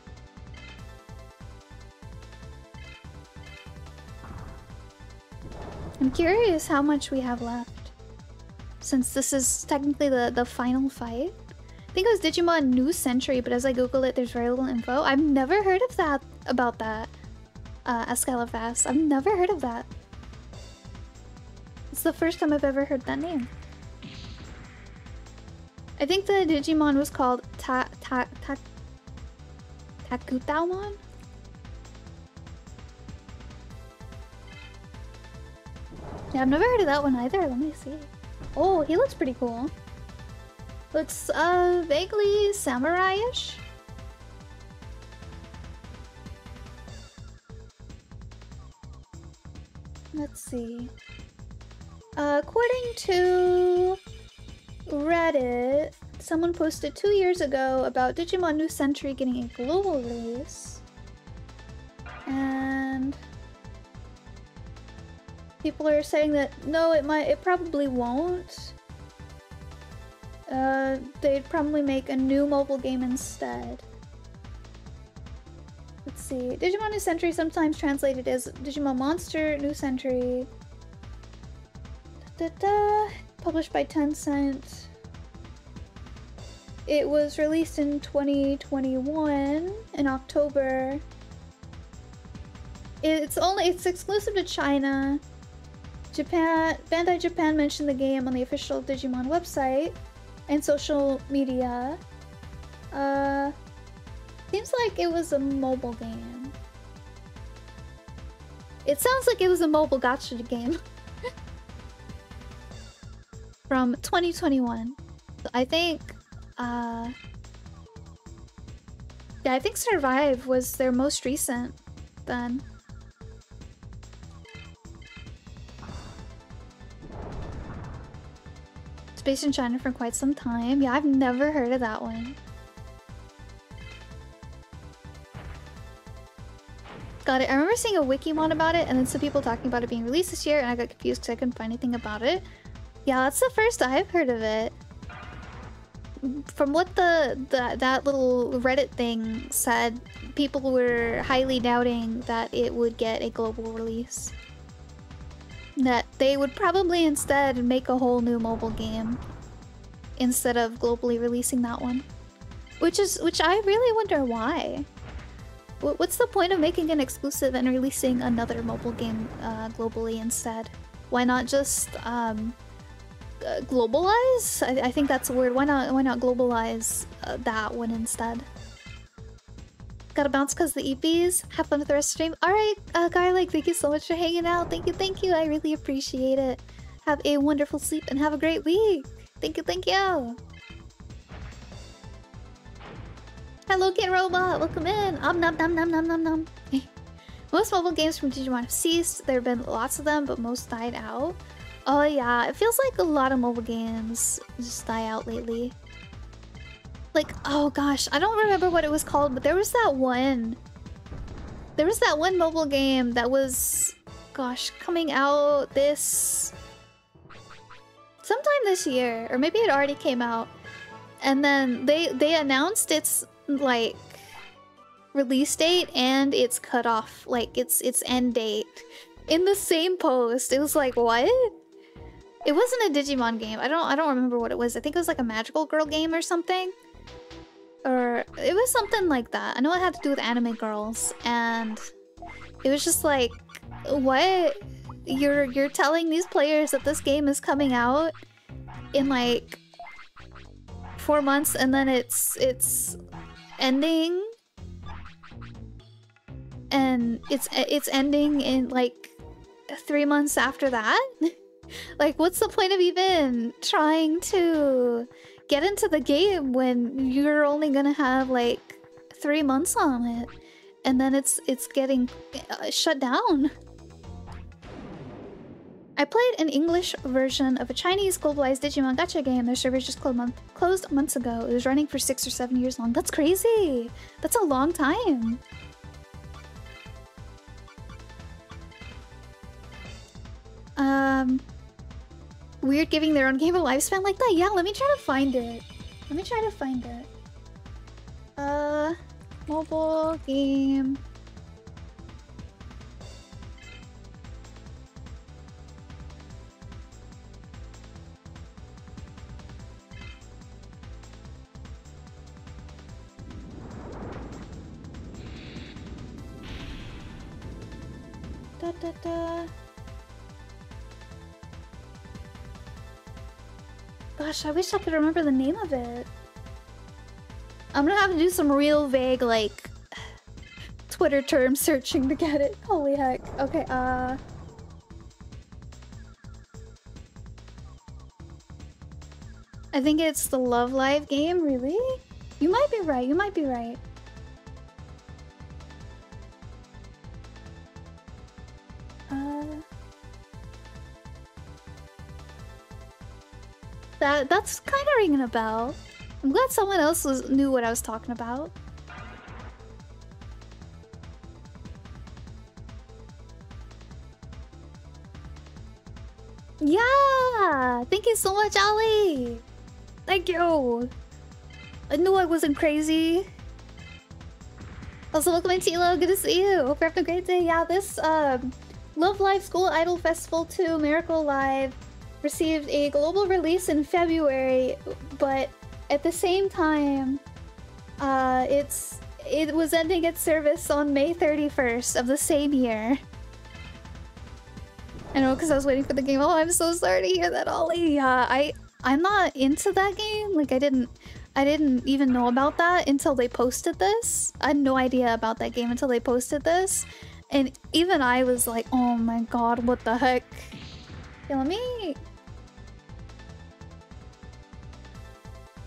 I'm curious how much we have left. Since this is technically the, the final fight. I think it was Digimon New Century, but as I google it, there's very little info. I've never heard of that, about that. Uh, Escalifast. I've never heard of that. It's the first time I've ever heard that name. I think the Digimon was called Ta Ta Ta Takutamon? Yeah, I've never heard of that one either. Let me see. Oh, he looks pretty cool. Looks uh vaguely samurai-ish. Let's see. Uh, according to Reddit, someone posted two years ago about Digimon New Century getting a global release. And people are saying that no, it might, it probably won't. Uh, they'd probably make a new mobile game instead. Let's see. Digimon New Century sometimes translated as Digimon Monster New Century. Da, da, da. Published by Tencent. It was released in 2021 in October. It's only it's exclusive to China. Japan Bandai Japan mentioned the game on the official Digimon website and social media. Uh seems like it was a mobile game. It sounds like it was a mobile gacha game. From 2021. I think uh Yeah, I think Survive was their most recent then. In China for quite some time. Yeah, I've never heard of that one. Got it. I remember seeing a Wikimon about it and then some people talking about it being released this year and I got confused because I couldn't find anything about it. Yeah, that's the first I've heard of it. From what the, the that little Reddit thing said, people were highly doubting that it would get a global release that they would probably instead make a whole new mobile game instead of globally releasing that one. Which is which I really wonder why. What's the point of making an exclusive and releasing another mobile game uh, globally instead? Why not just um, uh, globalize? I, I, think that's a word. Why not? Why not globalize uh, that one instead? Gotta bounce because the EPs. Have fun with the rest of the stream. Alright, uh, Garlic, thank you so much for hanging out. Thank you, thank you. I really appreciate it. Have a wonderful sleep and have a great week. Thank you, thank you. Hello, Kid Robot. Welcome in. Um, nom nom nom nom nom nom. most mobile games from Digimon have ceased. There have been lots of them, but most died out. Oh yeah, it feels like a lot of mobile games just die out lately. Like, oh gosh, I don't remember what it was called, but there was that one. There was that one mobile game that was, gosh, coming out this... Sometime this year, or maybe it already came out. And then they, they announced its, like, release date and its cutoff, like, its, its end date. In the same post. It was like, what? It wasn't a Digimon game. I don't I don't remember what it was. I think it was like a magical girl game or something. Or it was something like that. I know it had to do with anime girls, and it was just like, what? You're you're telling these players that this game is coming out in like four months, and then it's it's ending, and it's it's ending in like three months after that. like, what's the point of even trying to get into the game when you're only gonna have like three months on it, and then it's it's getting uh, shut down. I played an English version of a Chinese globalized Digimon gacha game. Their servers just closed, month closed months ago. It was running for six or seven years long. That's crazy. That's a long time. Um, weird giving their own game a lifespan like that? Yeah, let me try to find it. Let me try to find it. Uh, mobile game. Da da da. Gosh, I wish I could remember the name of it. I'm gonna have to do some real vague, like, Twitter term searching to get it. Holy heck. Okay, uh... I think it's the Love Live game, really? You might be right, you might be right. That that's kind of ringing a bell. I'm glad someone else was, knew what I was talking about. Yeah! Thank you so much, Ali! Thank you! I knew I wasn't crazy. Also, welcome in Tilo. Good to see you. Hope you're having a great day. Yeah, this um, Love Live School Idol Festival 2 Miracle Live received a global release in February, but at the same time, uh, it's it was ending its service on May 31st of the same year. I know, because I was waiting for the game. Oh, I'm so sorry to hear that, Ollie. Uh, I I'm not into that game. Like, I didn't I didn't even know about that until they posted this. I had no idea about that game until they posted this. And even I was like, oh my god, what the heck? Let me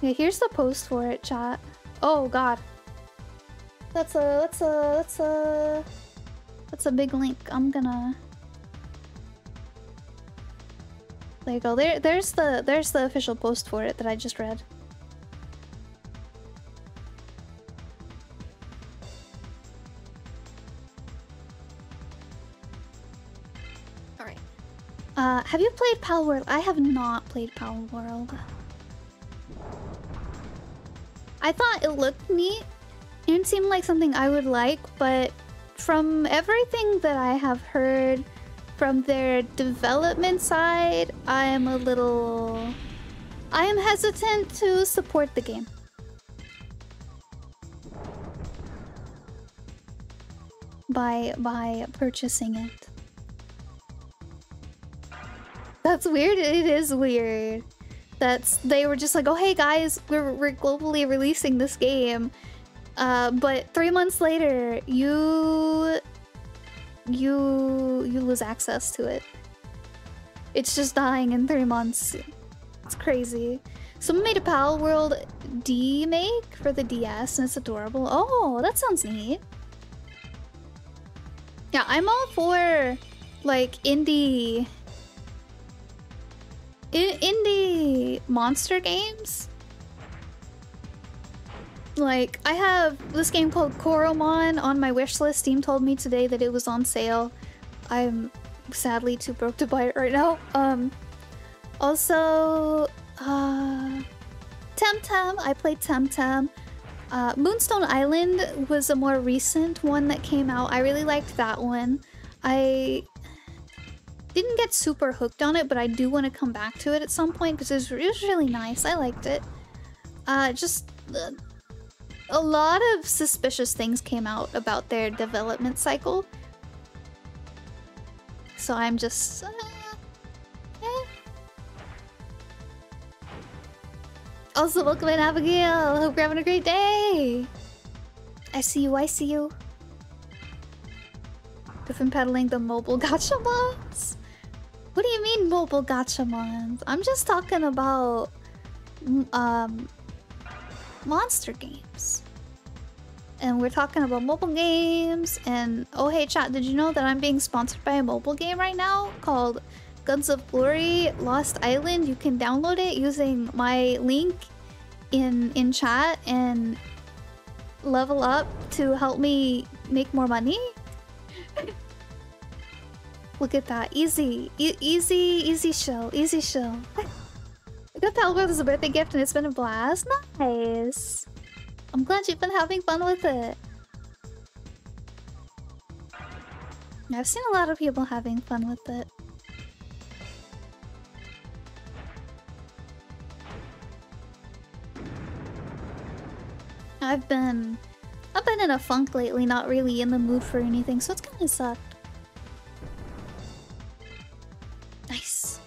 Yeah, here's the post for it, chat. Oh god. That's a that's a that's a that's a big link. I'm gonna There you go. There there's the there's the official post for it that I just read. Alright. Uh, have you played Palworld? I have not played Pal Palworld. I thought it looked neat. It seemed like something I would like, but from everything that I have heard from their development side, I am a little... I am hesitant to support the game. By, by purchasing it. That's weird. It is weird they were just like, oh hey guys, we're we're globally releasing this game, uh, but three months later, you you you lose access to it. It's just dying in three months. It's crazy. Someone made a Palworld D make for the DS and it's adorable. Oh, that sounds neat. Yeah, I'm all for like indie in indie monster games. Like, I have this game called Coromon on my wish list. Steam told me today that it was on sale. I'm sadly too broke to buy it right now. Um, also, uh, Temtem. I played Temtem. Uh, Moonstone Island was a more recent one that came out. I really liked that one. I didn't get super hooked on it, but I do want to come back to it at some point because it, it was, really nice. I liked it. Uh, just... Uh, a lot of suspicious things came out about their development cycle. So I'm just... Uh, eh. Also, welcome in, Abigail! Hope you're having a great day! I see you, I see you. Different peddling the mobile gacha mods? What do you mean mobile gacha mods? I'm just talking about... Um, monster games. And we're talking about mobile games. And oh, hey, chat, did you know that I'm being sponsored by a mobile game right now called Guns of Glory Lost Island? You can download it using my link in in chat and level up to help me make more money. Look at that. Easy. E easy, easy show. Easy show. I got the album as a birthday gift and it's been a blast. Nice. I'm glad you've been having fun with it. I've seen a lot of people having fun with it. I've been... I've been in a funk lately, not really in the mood for anything, so it's kinda sucked. Nice.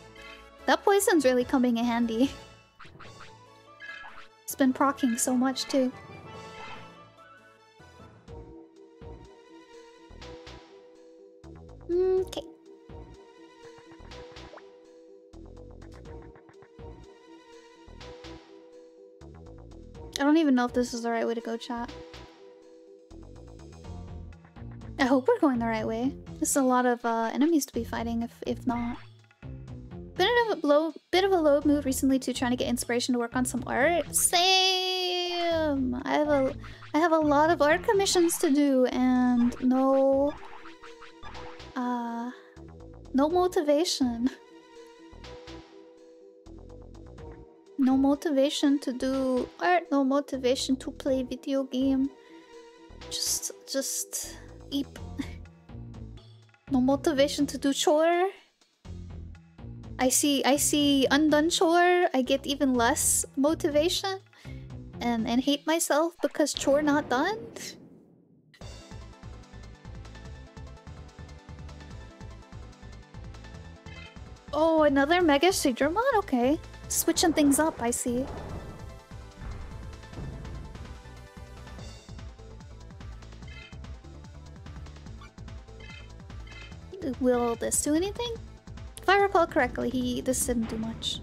That poison's really coming in handy. It's been procking so much too. Okay. I don't even know if this is the right way to go, chat. I hope we're going the right way. There's a lot of uh, enemies to be fighting if, if not. Been in a low, bit of a low mood recently to trying to get inspiration to work on some art. Same! I have a, I have a lot of art commissions to do and no... Uh... No motivation. No motivation to do art, no motivation to play video game. Just, just eep. no motivation to do chore. I see, I see undone chore. I get even less motivation, and and hate myself because chore not done. Oh, another Mega Shigramon? Okay. Switching things up, I see. Will this do anything? If I recall correctly, he this didn't do much.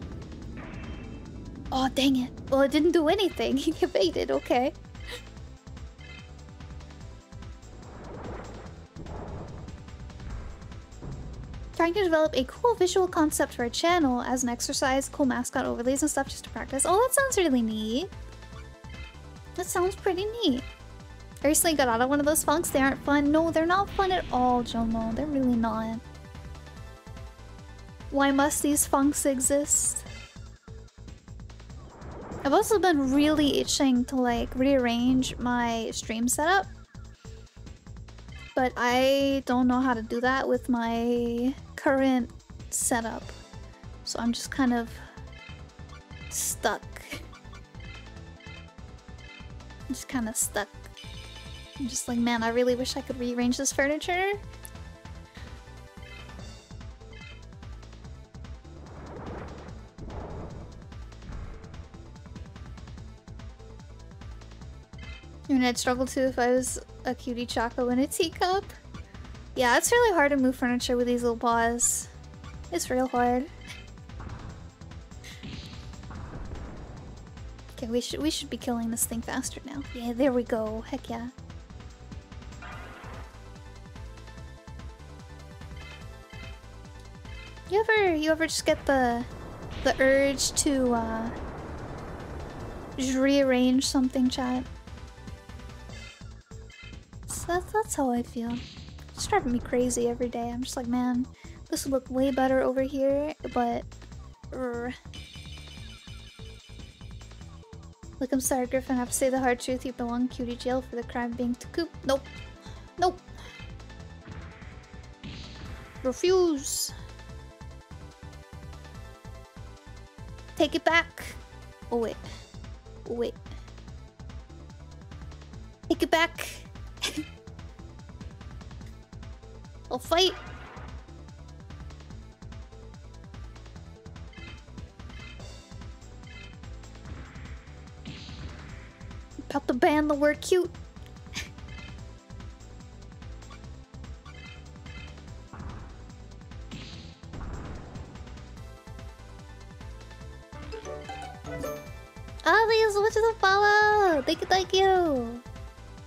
Oh, dang it. Well, it didn't do anything. He evaded, okay. trying to develop a cool visual concept for a channel as an exercise, cool mascot overlays and stuff just to practice. Oh, that sounds really neat. That sounds pretty neat. I recently got out of one of those funks. They aren't fun. No, they're not fun at all, Jomo. They're really not. Why must these funks exist? I've also been really itching to like rearrange my stream setup. But I don't know how to do that with my current setup. So I'm just kind of stuck. I'm just kind of stuck. I'm just like, man, I really wish I could rearrange this furniture. I mean, I'd struggle too if I was a cutie choco in a teacup. Yeah, it's really hard to move furniture with these little paws. It's real hard. okay, we should we should be killing this thing faster now. Yeah, there we go. Heck yeah. You ever you ever just get the the urge to uh rearrange something, chat? So that's that's how I feel. It's driving me crazy every day. I'm just like, man, this would look way better over here, but... Uh. Look, I'm sorry, Griffin. I have to say the hard truth. You belong cutie jail for the crime being to coop. Nope. Nope. Refuse. Take it back. Oh, wait. Oh, wait. Take it back. I'll fight. About to ban the word cute. Ah, thank you so the follow! Thank you, thank you!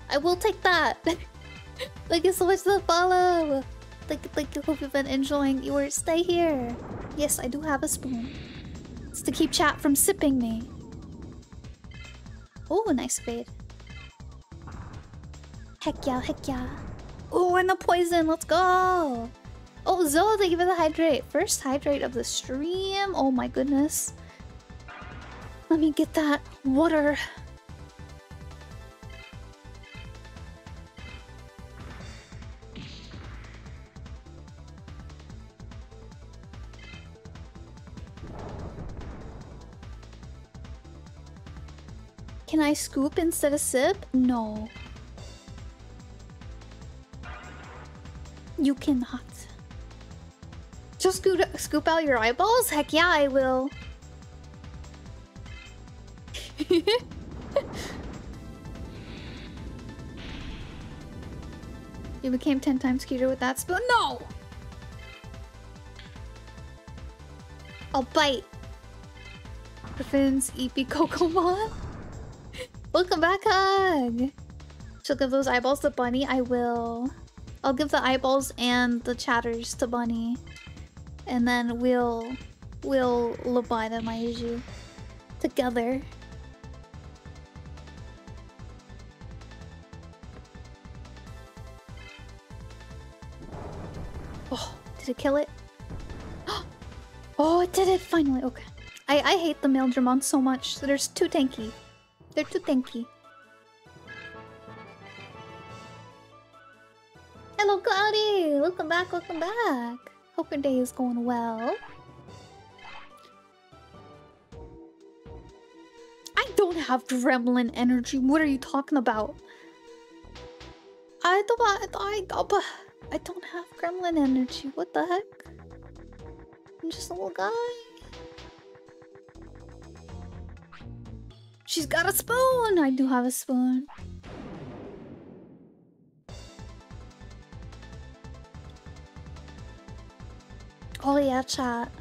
I will take that! thank you so much for the follow! Thank you. Hope you've been enjoying your stay here. Yes, I do have a spoon. It's to keep chat from sipping me. Oh, nice fade. Heck yeah, heck yeah. Oh, and the poison. Let's go. Oh, Zoe, thank you for the hydrate. First hydrate of the stream. Oh my goodness. Let me get that water. Scoop instead of sip? No. You cannot. Just scoop, scoop out your eyeballs? Heck yeah, I will. you became 10 times cuter with that spoon? No! I'll bite. The fins, Griffin's EP Kokomon. Welcome back, Hug! She'll give those eyeballs to Bunny. I will. I'll give the eyeballs and the chatters to Bunny. And then we'll... We'll lobai them, I usually. Together. Oh, did it kill it? Oh, it did it finally. Okay. I, I hate the male Dramon so much. They're too tanky. Tanky. Hello, Cloudy! Welcome back, welcome back. Hope your day is going well. I don't have gremlin energy. What are you talking about? I don't. I, I, I don't have gremlin energy. What the heck? I'm just a little guy. She's got a spoon! I do have a spoon. Oh yeah, chat.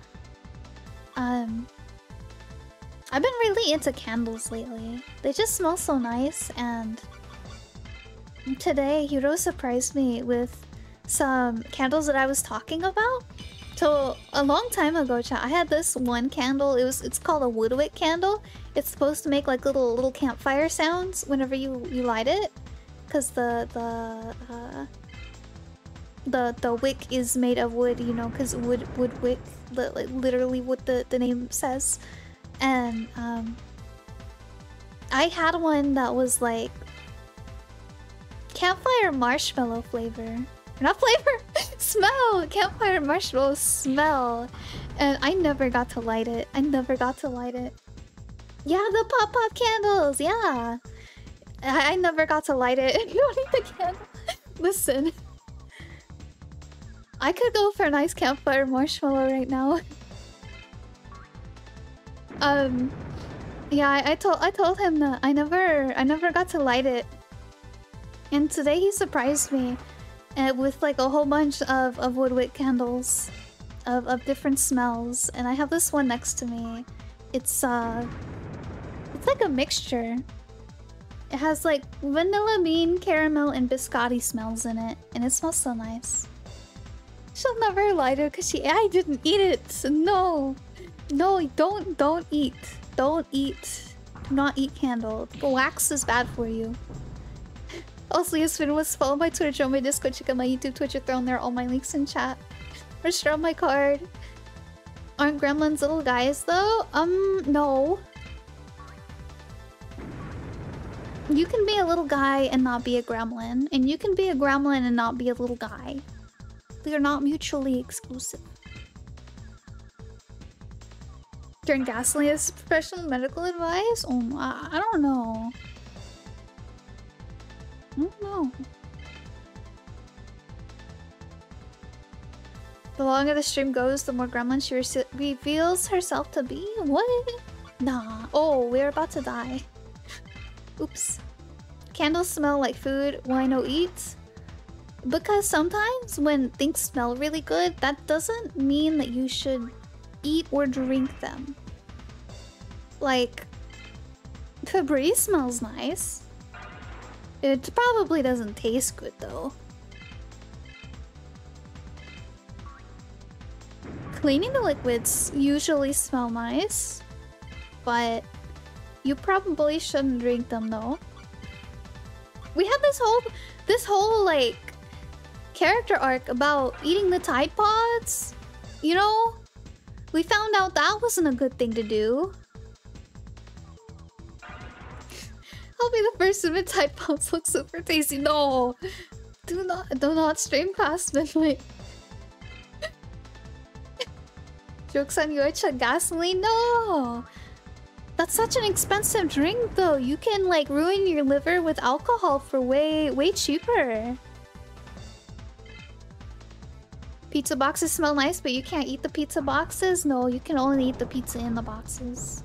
Um... I've been really into candles lately. They just smell so nice and... Today, Hiro surprised me with some candles that I was talking about. So a long time ago, chat, I had this one candle. It was it's called a woodwick candle. It's supposed to make like little little campfire sounds whenever you you light it, because the the uh, the the wick is made of wood. You know, because wood wood wick, li like literally what the the name says. And um, I had one that was like campfire marshmallow flavor. Not flavor, smell! Campfire marshmallow smell. And I never got to light it. I never got to light it. Yeah, the pop pop candles, yeah. I, I never got to light it. you don't need the candle. Listen. I could go for a nice campfire marshmallow right now. um yeah, I, I told I told him that I never I never got to light it. And today he surprised me and with like a whole bunch of, of woodwick candles of, of different smells. And I have this one next to me. It's uh it's like a mixture. It has like vanilla bean, caramel, and biscotti smells in it, and it smells so nice. She'll never light it because she I didn't eat it. No. No, don't don't eat. Don't eat. Do not eat candle. Wax is bad for you. Also, Yasmin was follow my Twitter, join my Discord, check out my YouTube, Twitch thrown there, all my links in chat. Share on my card. Aren't gremlins little guys though? Um, no. You can be a little guy and not be a gremlin, and you can be a gremlin and not be a little guy. They are not mutually exclusive. During gasoline is professional medical advice? Oh, I don't know. Mm, Don't know. The longer the stream goes, the more gremlin she re reveals herself to be? What? Nah. Oh, we're about to die. Oops. Candles smell like food. Why no eat? Because sometimes when things smell really good, that doesn't mean that you should eat or drink them. Like, Febreze smells nice. It probably doesn't taste good though. Cleaning the liquids usually smell nice, but you probably shouldn't drink them though. We had this whole this whole like character arc about eating the Tide Pods. You know? We found out that wasn't a good thing to do. I'll be the first to admit Pods look super tasty. No! Do not, do not stream past midnight. Jokes on you, I chug gasoline? No! That's such an expensive drink though. You can like ruin your liver with alcohol for way, way cheaper. Pizza boxes smell nice, but you can't eat the pizza boxes? No, you can only eat the pizza in the boxes.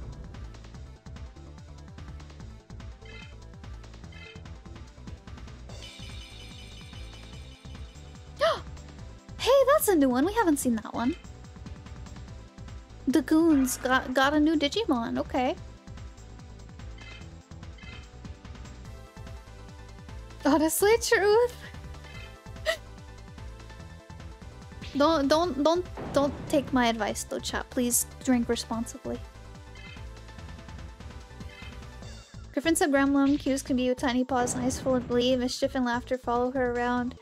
Hey, that's a new one. We haven't seen that one. The Goons got, got a new Digimon. Okay. Honestly, truth. Don't don't don't don't take my advice though, chat. Please drink responsibly. Griffin's a gremlin. Cues can be with tiny paws, eyes full of glee. Mischief and laughter follow her around.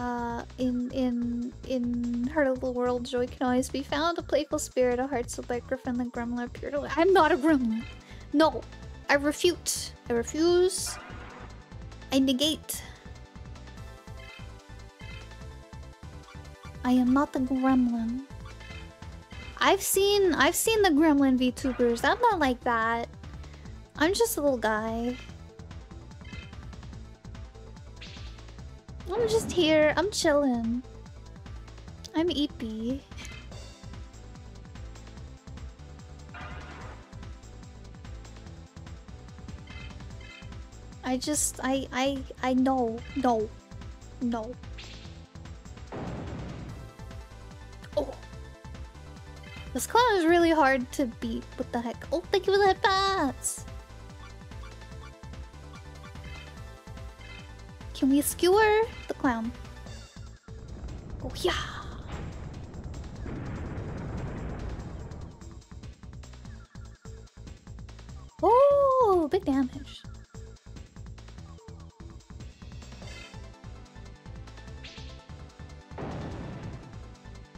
Uh, in in in her little world, joy can always be found. A playful spirit, a heart so like Griffin the gremlin appear to. I'm not a gremlin. No, I refute. I refuse. I negate. I am not the gremlin. I've seen I've seen the gremlin VTubers. I'm not like that. I'm just a little guy. I'm just here. I'm chilling. I'm Eepy. I just I I I know. No. No. Oh. This clown is really hard to beat. What the heck? Oh, thank you for the headbats! Can we skewer the clown? Oh, yeah! Oh, big damage.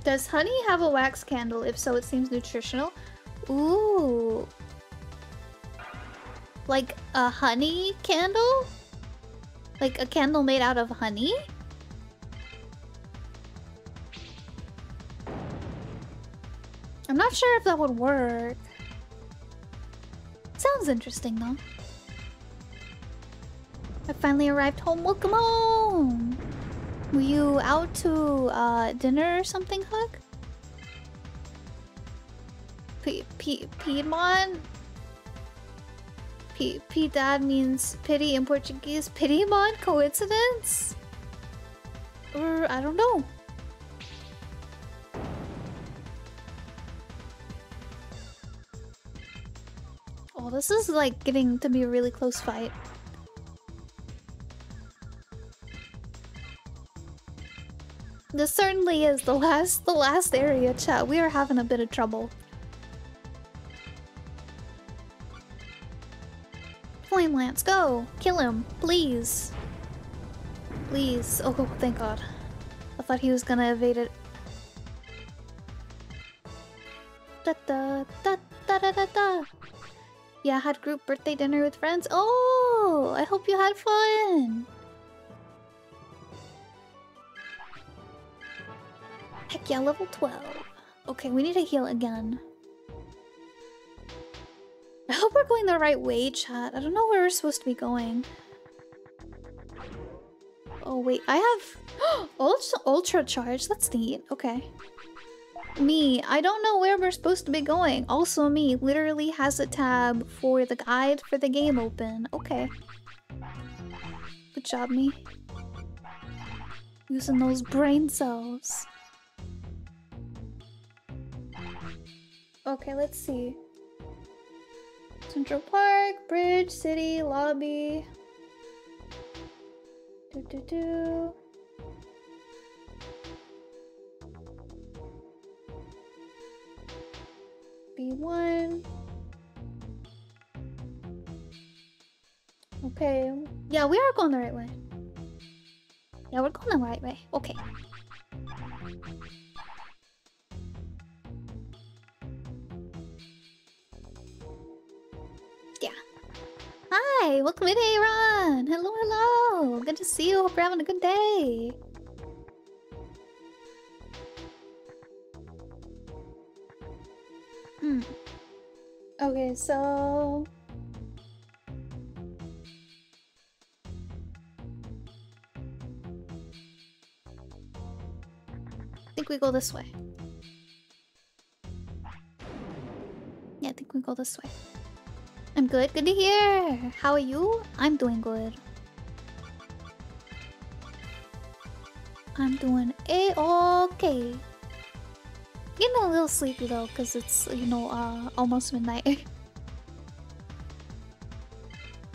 Does honey have a wax candle? If so, it seems nutritional. Ooh. Like a honey candle? Like a candle made out of honey? I'm not sure if that would work. Sounds interesting though. I finally arrived home. Welcome home! Were you out to uh, dinner or something, Hug? P P Piedmont? P P dad means pity in Portuguese. Pity, Piedmont coincidence? Or I don't know. Oh, this is like getting to be a really close fight. This certainly is the last the last area, chat. We are having a bit of trouble. Flame Lance, go! Kill him, please. Please. Oh, oh, thank god. I thought he was gonna evade it. Da da da da da da da. Yeah, had group birthday dinner with friends. Oh, I hope you had fun. Heck yeah, level 12. Okay, we need to heal again. I hope we're going the right way, chat. I don't know where we're supposed to be going. Oh wait, I have ultra ultra charge. That's neat. Okay. Me, I don't know where we're supposed to be going. Also, me literally has a tab for the guide for the game open. Okay. Good job, me. Using those brain cells. Okay, let's see. Central Park, Bridge, City, Lobby. Do do do. B1. Okay. Yeah, we are going the right way. Yeah, we're going the right way. Okay. Hi, welcome in, Aaron. Hello, hello. Good to see you. Hope you're having a good day. Hmm. Okay, so I think we go this way. Yeah, I think we go this way. I'm good. Good to hear. How are you? I'm doing good. I'm doing a-okay. Getting a little sleepy though, because it's, you know, uh, almost midnight.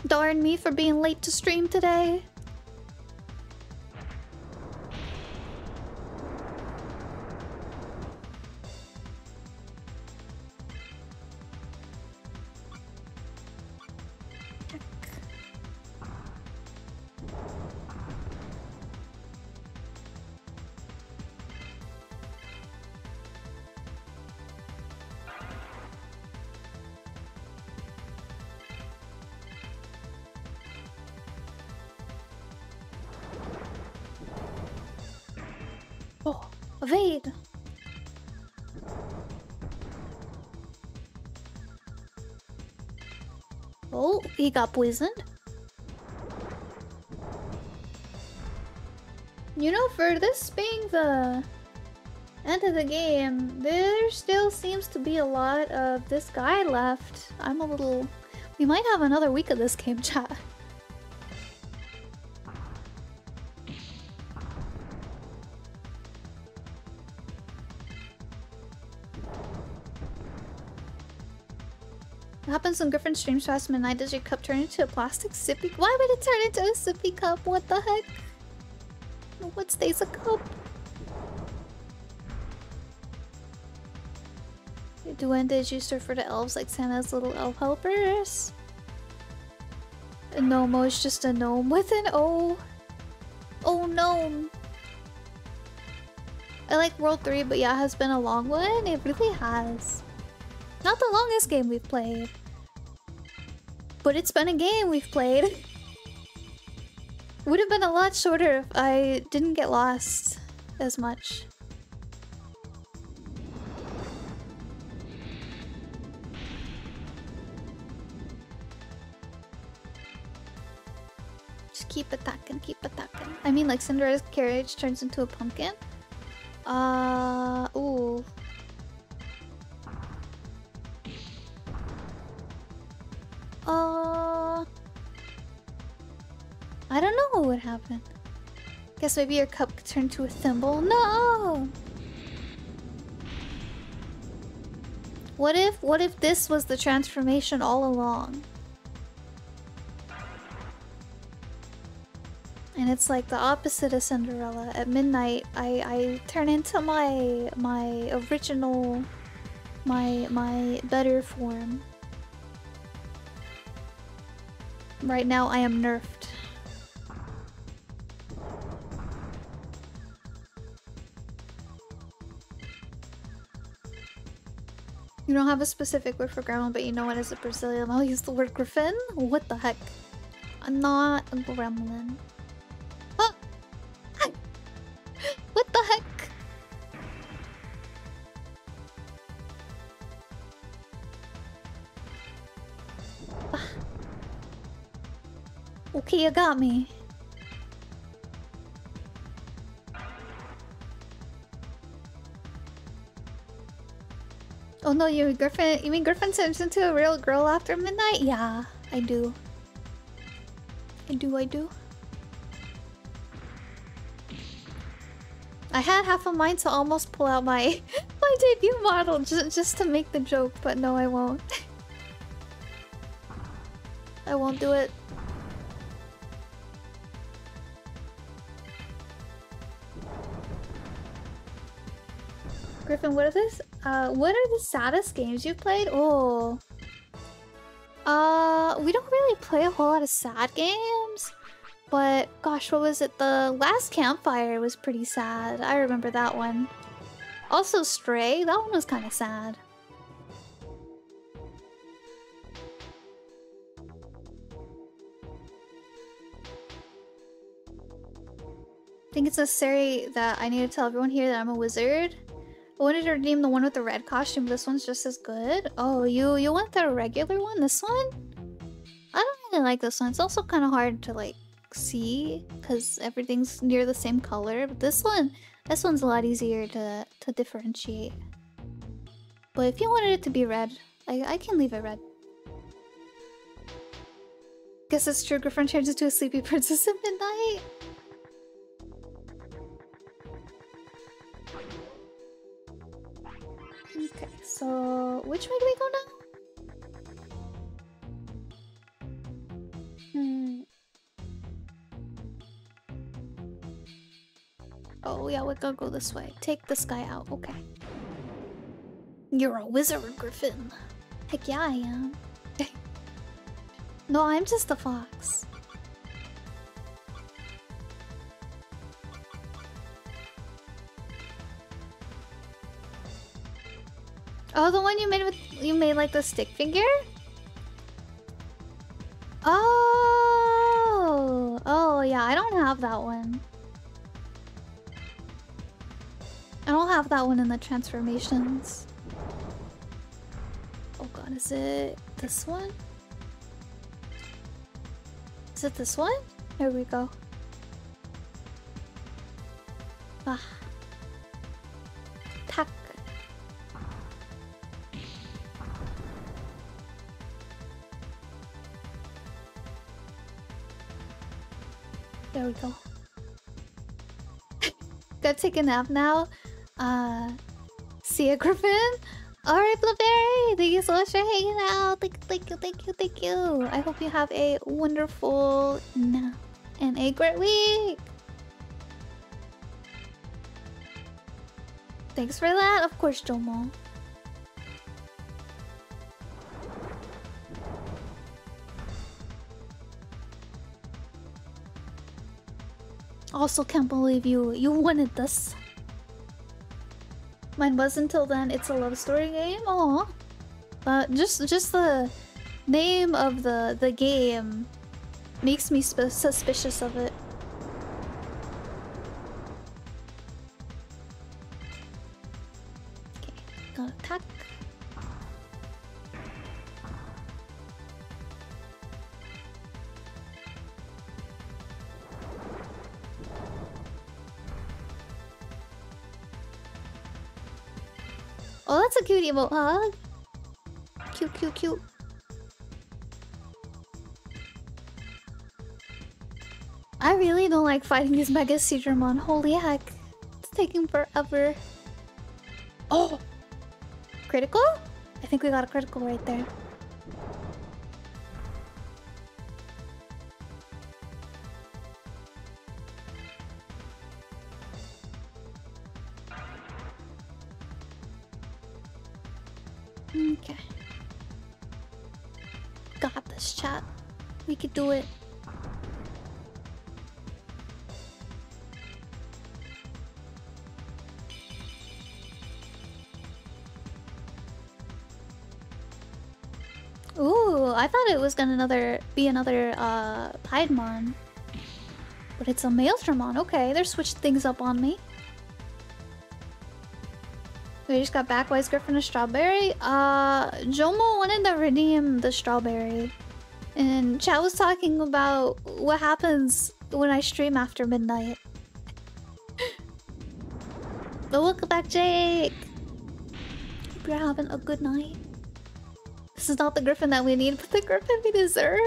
Darn me for being late to stream today. Got poisoned. You know, for this being the end of the game, there still seems to be a lot of this guy left. I'm a little... We might have another week of this game, chat. When Griffin streams past midnight? Does your cup turn into a plastic sippy? Why would it turn into a sippy cup? What the heck? What stays a cup? Duende is used for the elves like Santa's little elf helpers. A Nomo oh, is just a gnome with an O. Oh, gnome. I like World 3, but yeah, it has been a long one. It really has. Not the longest game we've played. But it's been a game we've played. Would have been a lot shorter if I didn't get lost as much. Just keep attacking, keep attacking. I mean, like Cinderella's carriage turns into a pumpkin. Uh, happen. Guess maybe your cup could turn to a thimble. No! What if, what if this was the transformation all along? And it's like the opposite of Cinderella. At midnight, I, I turn into my, my original, my, my better form. Right now I am nerfed. You don't have a specific word for gremlin, but you know what is a Brazilian. I'll use the word griffin? What the heck? I'm not a gremlin. Ah! what the heck? Okay, you got me. No, you mean Griffin? You mean Griffin turns into a real girl after midnight? Yeah, I do. I do, I do. I had half a mind to almost pull out my my debut model just just to make the joke, but no, I won't. I won't do it. Griffin, what is this? Uh, what are the saddest games you've played? Oh. Uh, we don't really play a whole lot of sad games. But, gosh, what was it? The last campfire was pretty sad. I remember that one. Also, Stray, that one was kind of sad. I think it's necessary that I need to tell everyone here that I'm a wizard. I wanted to redeem the one with the red costume. This one's just as good. Oh, you you want the regular one? This one? I don't really like this one. It's also kind of hard to like see because everything's near the same color. But this one, this one's a lot easier to to differentiate. But if you wanted it to be red, I I can leave it red. Guess it's true. Griffin changes to a sleepy princess at midnight. So which way do we go now? Hmm. Oh yeah, we're gonna go this way. Take this guy out. Okay. You're a wizard, Griffin. Heck yeah, I am. no, I'm just a fox. Oh, the one you made with you made like the stick figure? Oh, oh yeah, I don't have that one. I don't have that one in the transformations. Oh god, is it this one? Is it this one? There we go. Ah. Tack. There we go. Go take a nap now. Uh, see ya, Griffin. All right, Blueberry. Thank you so much for hanging out. Thank, thank you, thank you, thank you. I hope you have a wonderful nap and a great week. Thanks for that, of course, Jomo. Also, can't believe you you wanted this. Mine was until then. It's a love story game. Aw. But just just the name of the the game makes me suspicious of it. That's a huh? Cute, cute, cute. I really don't like fighting this Mega Seadramon. Holy heck. It's taking forever. Oh! Critical? I think we got a critical right there. thought it was gonna another be another uh Piedmon. But it's a Maelstromon, okay, they're switching things up on me. We just got back Wise Griffin a strawberry. Uh Jomo wanted to redeem the strawberry. And chat was talking about what happens when I stream after midnight. but welcome back, Jake! Hope you're having a good night. This is not the griffin that we need, but the griffin we deserve.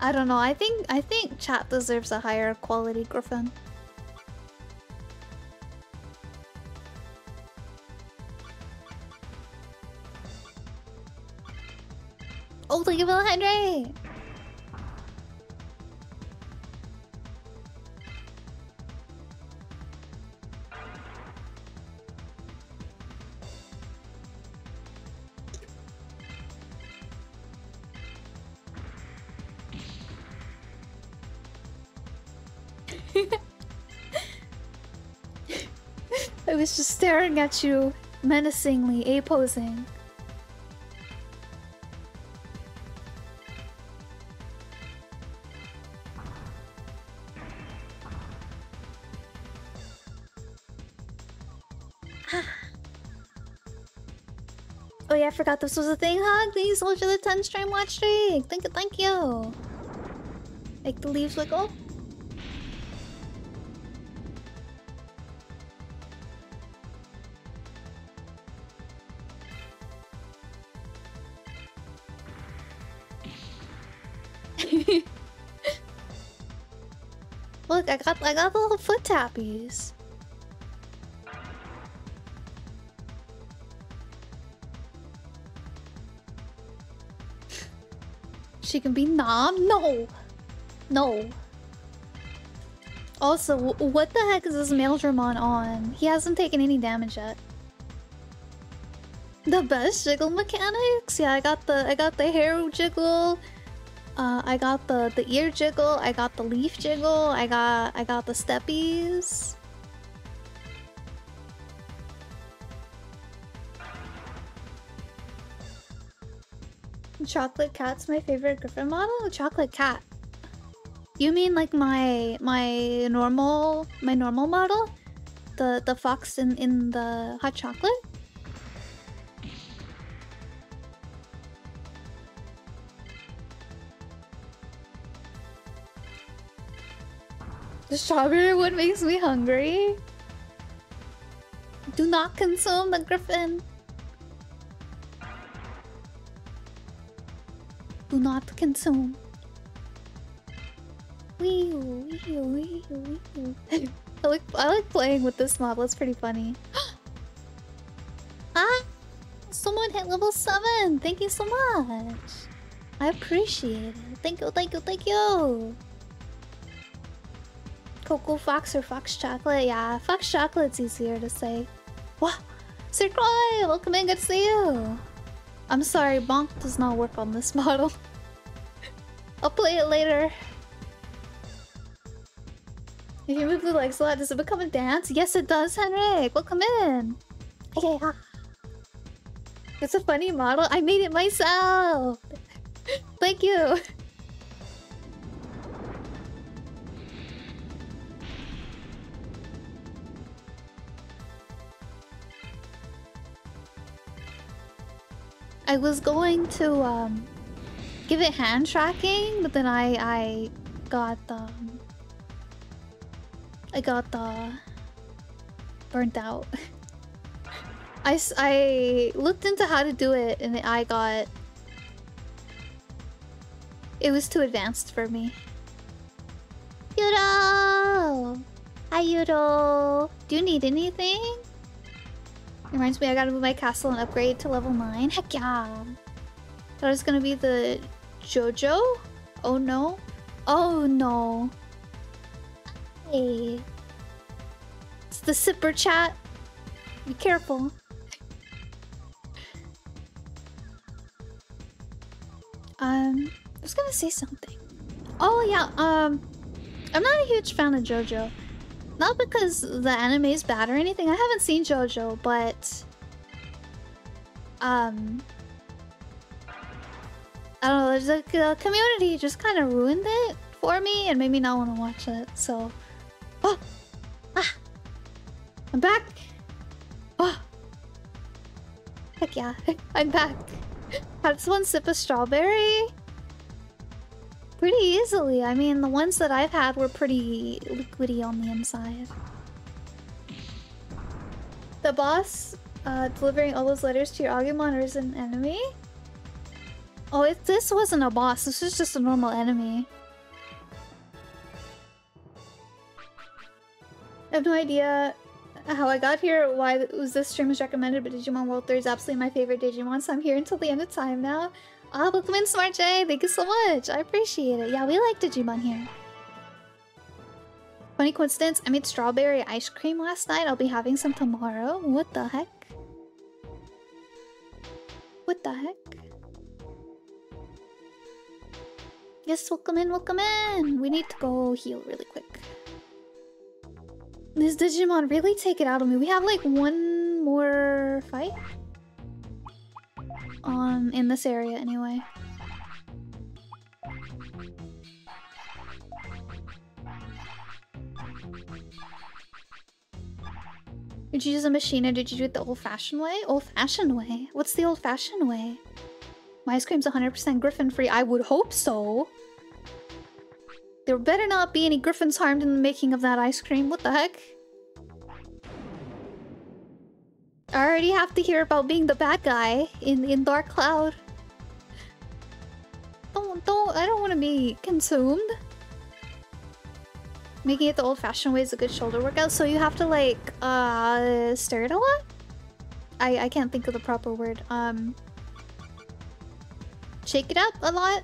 I don't know. I think I think chat deserves a higher quality griffin. I was just staring at you menacingly, A-posing. Oh yeah, I forgot this was a thing. Hug, thank you so much for the 10 stream watch streak. Thank you, thank you. Make the leaves wiggle. I got I got the little foot tappies. She can be nom? No! No. Also, what the heck is this Maildramon on? He hasn't taken any damage yet. The best jiggle mechanics? Yeah, I got the I got the hair jiggle. Uh, I got the the ear jiggle. I got the leaf jiggle. I got I got the steppies. Chocolate cat's my favorite Griffin model. Chocolate cat. You mean like my my normal my normal model, the the fox in in the hot chocolate? Strawberry one makes me hungry. Do not consume the griffin. Do not consume. Wee wee wee wee. I like I like playing with this model. It's pretty funny. ah, someone hit level seven. Thank you so much. I appreciate it. Thank you, thank you, thank you. Cocoa Fox or Fox Chocolate? Yeah, Fox Chocolate's easier to say. What? Sir Croy, welcome in, good to see you. I'm sorry, Bonk does not work on this model. I'll play it later. If you move the legs a lot, does it become a dance? Yes, it does, Henrik. Welcome in. Okay, It's a funny model. I made it myself. Thank you. I was going to um, give it hand tracking, but then I I got um I got the burnt out. I, I looked into how to do it and I got it was too advanced for me. Yuro! Hi Yuro! Do you need anything? Reminds me I gotta move my castle and upgrade to level 9. Heck yeah! That was gonna be the Jojo? Oh no? Oh no. Hey. It's the sipper chat. Be careful. Um, I was gonna say something. Oh yeah, um, I'm not a huge fan of JoJo. Not because the anime is bad or anything. I haven't seen JoJo, but um, I don't know. The, the community just kind of ruined it for me and made me not want to watch it. So, oh, ah, I'm back. Oh, heck yeah, I'm back. Had someone sip a strawberry? Pretty easily. I mean, the ones that I've had were pretty liquidy on the inside. The boss uh, delivering all those letters to your Agumon or is an enemy? Oh, it, this wasn't a boss. This was just a normal enemy. I have no idea how I got here, why was this stream was recommended, but Digimon World 3 is absolutely my favorite Digimon, so I'm here until the end of time now. Ah, welcome in, Smart J! Thank you so much! I appreciate it. Yeah, we like Digimon here. Funny coincidence, I made strawberry ice cream last night. I'll be having some tomorrow. What the heck? What the heck? Yes, welcome in, welcome in! We need to go heal really quick. This Digimon really take it out of me. We have like one more fight? Um, in this area anyway. Did you use a machine or did you do it the old-fashioned way? Old-fashioned way? What's the old-fashioned way? My ice cream's 100% griffin free. I would hope so. There better not be any griffins harmed in the making of that ice cream. What the heck? I already have to hear about being the bad guy in, in Dark Cloud. Don't, don't, I don't want to be consumed. Making it the old-fashioned way is a good shoulder workout, so you have to like, uh, stir it a lot? I, I can't think of the proper word. Um, shake it up a lot?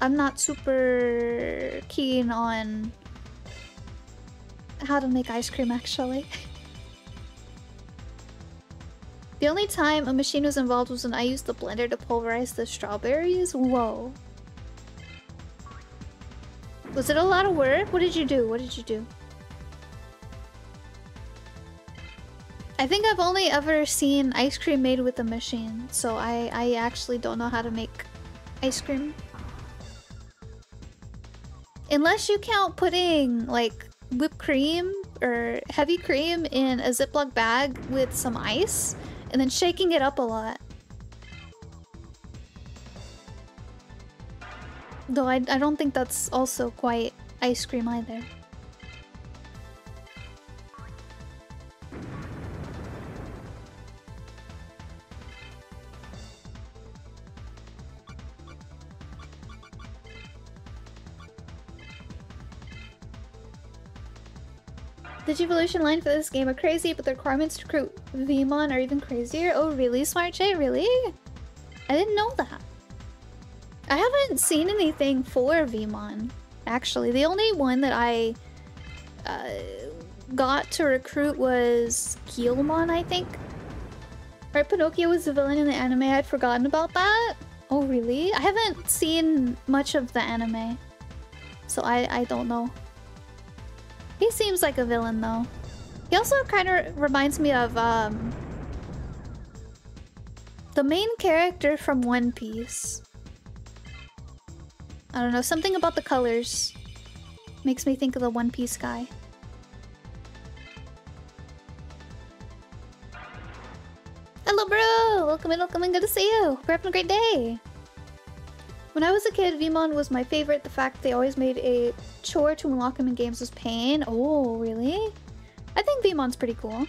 I'm not super keen on how to make ice cream actually. the only time a machine was involved was when I used the blender to pulverize the strawberries. Whoa. Was it a lot of work? What did you do? What did you do? I think I've only ever seen ice cream made with a machine, so I, I actually don't know how to make ice cream. Unless you count putting, like, whipped cream or heavy cream in a Ziploc bag with some ice and then shaking it up a lot. Though I, I don't think that's also quite ice cream either. The evolution line for this game are crazy, but the requirements to recruit Veemon are even crazier. Oh really, Smart J? Really? I didn't know that. I haven't seen anything for Veemon, actually. The only one that I uh, got to recruit was Guilmon, I think. Right, Pinocchio was the villain in the anime. I'd forgotten about that. Oh, really? I haven't seen much of the anime. So I, I don't know. He seems like a villain, though. He also kind of reminds me of, um... The main character from One Piece. I don't know, something about the colors makes me think of the One Piece guy. Hello, bro! Welcome in, welcome in, good to see you! You're having a great day! When I was a kid, Veemon was my favorite. The fact they always made a chore to unlock him in games was pain. Oh, really? I think Veemon's pretty cool.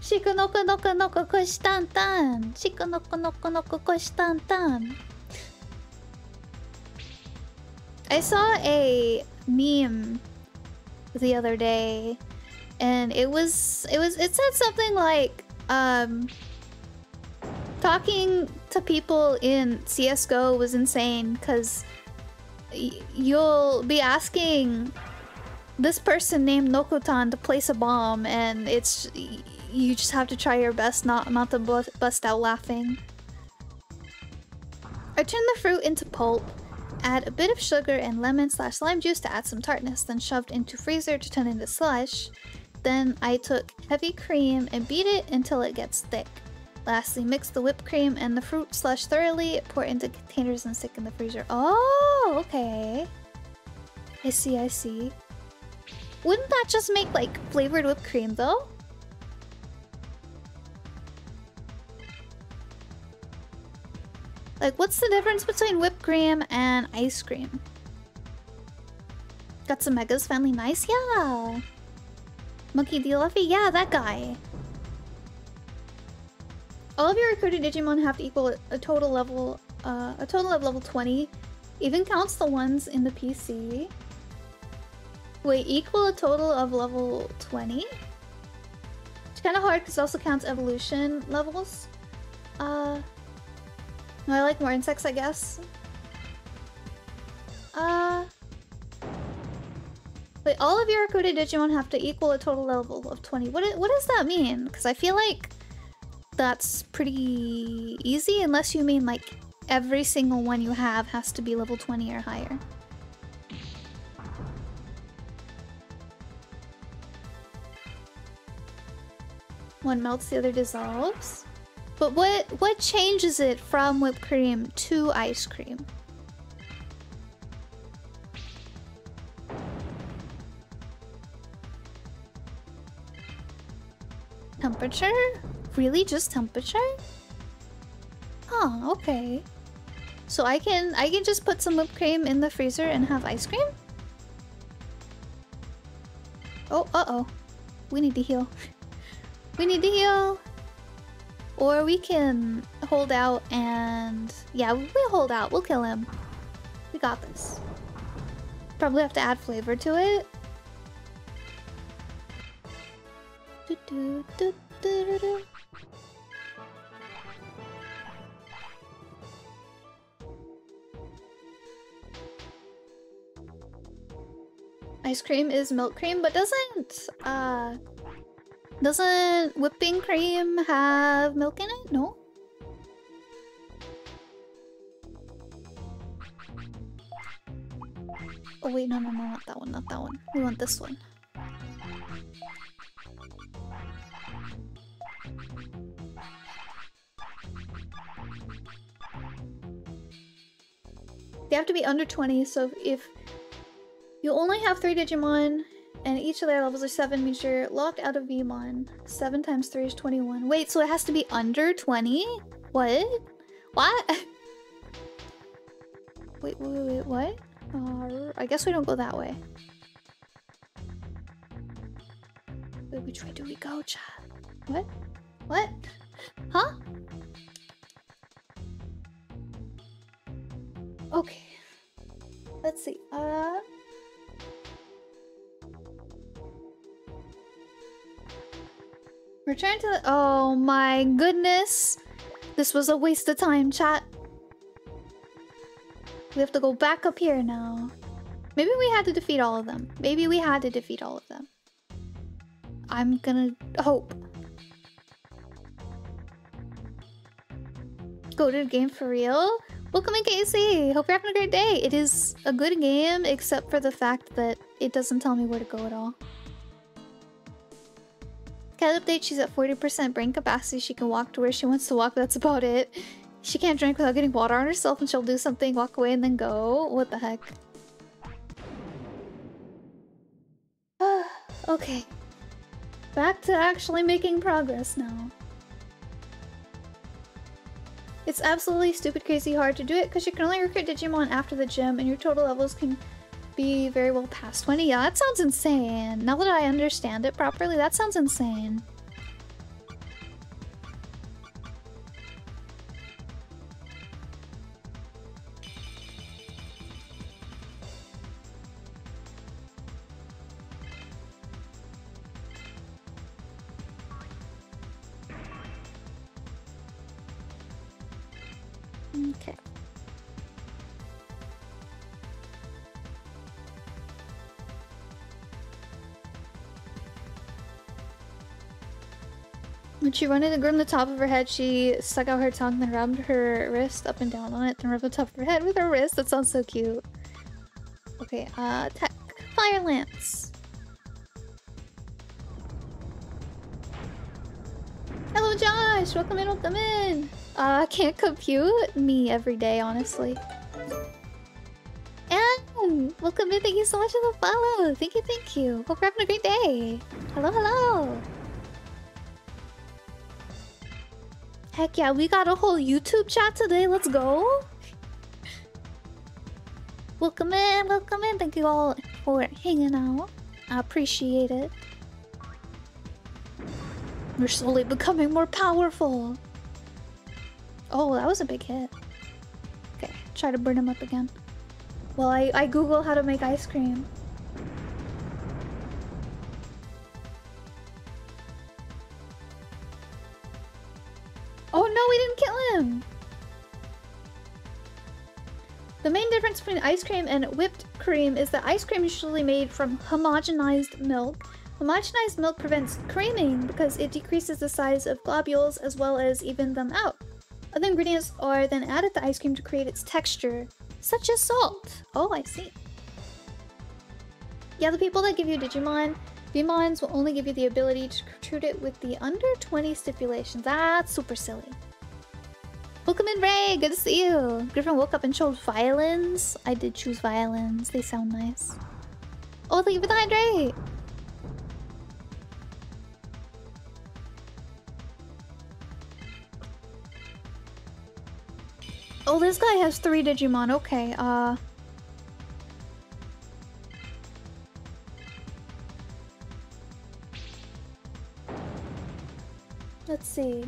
Shiko noko noko noko koshtantan! Shiko noko noko noko koshtantan! I saw a meme the other day and it was it was it said something like um talking to people in CSGO was insane because you'll be asking this person named Nokotan to place a bomb and it's you just have to try your best not not to bust out laughing. I turn the fruit into pulp Add a bit of sugar and lemon slash lime juice to add some tartness, then shoved into freezer to turn into slush. Then I took heavy cream and beat it until it gets thick. Lastly, mix the whipped cream and the fruit slush thoroughly, pour into containers and stick in the freezer. Oh, okay. I see, I see. Wouldn't that just make like flavored whipped cream though? Like, what's the difference between whipped cream and ice cream? Got some megas finally nice? Yeah! Monkey D. Luffy? Yeah, that guy. All of your recruited Digimon have to equal a total level, uh, a total of level 20. Even counts the ones in the PC. Wait, equal a total of level 20? It's kind of hard because it also counts evolution levels. Uh, I like more insects, I guess. Uh, wait, all of your recruited Digimon have to equal a total level of 20. What, what does that mean? Because I feel like that's pretty easy unless you mean like every single one you have has to be level 20 or higher. One melts, the other dissolves. But what what changes it from whipped cream to ice cream? Temperature? Really just temperature? Huh, okay. So I can I can just put some whipped cream in the freezer and have ice cream? Oh, uh-oh. We need to heal. we need to heal. Or we can hold out and... Yeah, we'll hold out. We'll kill him. We got this. Probably have to add flavor to it. Do -do -do Ice cream is milk cream, but doesn't uh doesn't whipping cream have milk in it? No. Oh wait, no, no, no, not that one, not that one. We want this one. They have to be under 20, so if you only have three Digimon, and each of their levels are 7 means you're locked out of Veemon. 7 times 3 is 21. Wait, so it has to be under 20? What? What? wait, wait, wait, what? Uh, I guess we don't go that way. Wait, which way do we go, chat? What? What? Huh? Okay. Let's see. Uh... Return to the- Oh my goodness! This was a waste of time, chat. We have to go back up here now. Maybe we had to defeat all of them. Maybe we had to defeat all of them. I'm gonna hope. Go to the game for real? Welcome in, Casey! Hope you're having a great day! It is a good game, except for the fact that it doesn't tell me where to go at all. Cat update, she's at 40% brain capacity. She can walk to where she wants to walk, that's about it. She can't drink without getting water on herself and she'll do something, walk away, and then go. What the heck? okay. Back to actually making progress now. It's absolutely stupid crazy hard to do it because you can only recruit Digimon after the gym and your total levels can be very well past 20. Yeah, that sounds insane. Now that I understand it properly, that sounds insane. She wanted to groom the top of her head, she stuck out her tongue, then rubbed her wrist up and down on it, then rubbed the top of her head with her wrist. That sounds so cute. Okay, uh, tech. Fire Lance. Hello, Josh! Welcome in, welcome in! Uh, I can't compute me every day, honestly. And welcome in, thank you so much for the follow! Thank you, thank you! Hope you're having a great day! Hello, hello! Heck yeah, we got a whole YouTube chat today. Let's go. welcome in, welcome in. Thank you all for hanging out. I appreciate it. We're slowly becoming more powerful. Oh, that was a big hit. Okay, try to burn him up again. Well, I, I Google how to make ice cream. No, we didn't kill him! The main difference between ice cream and whipped cream is that ice cream is usually made from homogenized milk. Homogenized milk prevents creaming because it decreases the size of globules as well as even them out. Other ingredients are then added to ice cream to create its texture, such as salt. Oh, I see. Yeah, the people that give you Digimon, Veemon's will only give you the ability to recruit it with the under 20 stipulations. That's super silly. Welcome in, Ray! Good to see you! Griffin woke up and chose violins. I did choose violins. They sound nice. Oh, thank you for the hydrate! Oh, this guy has three Digimon. Okay, uh... Let's see.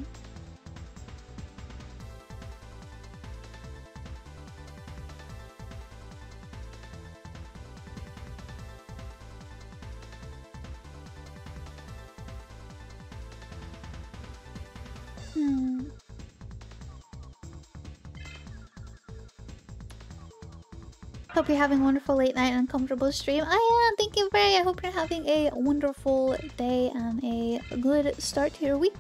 Hope you're having a wonderful late night and comfortable stream. I am. Thank you very. I hope you're having a wonderful day and a good start to your week.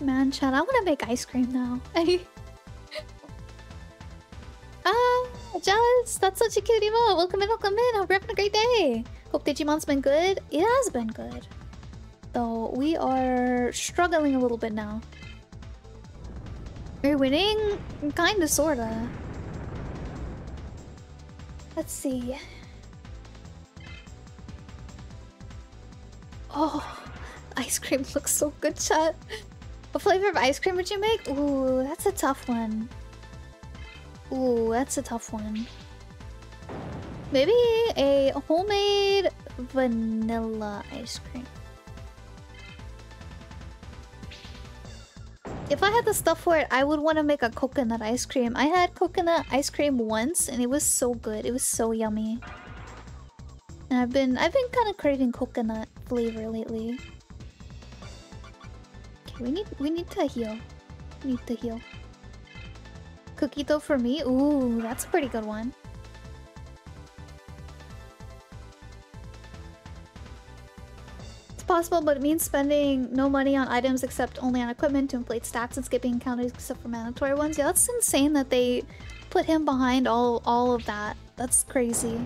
Man, chat, I want to make ice cream now. ah, jealous. That's such a cute emote. Welcome in, welcome in. Hope you're having a great day. Hope Digimon's been good. It has been good. Though we are struggling a little bit now. We're winning? Kinda, sorta. Let's see. Oh, ice cream looks so good, chat. What flavor of ice cream would you make? Ooh, that's a tough one. Ooh, that's a tough one. Maybe a homemade vanilla ice cream. If I had the stuff for it, I would want to make a coconut ice cream. I had coconut ice cream once and it was so good. It was so yummy. And I've been I've been kind of craving coconut flavor lately. Okay, we need we need to heal. We need to heal. Cookie dough for me? Ooh, that's a pretty good one. Possible, but it means spending no money on items except only on equipment to inflate stats and skipping encounters except for mandatory ones. Yeah, that's insane that they put him behind all all of that. That's crazy.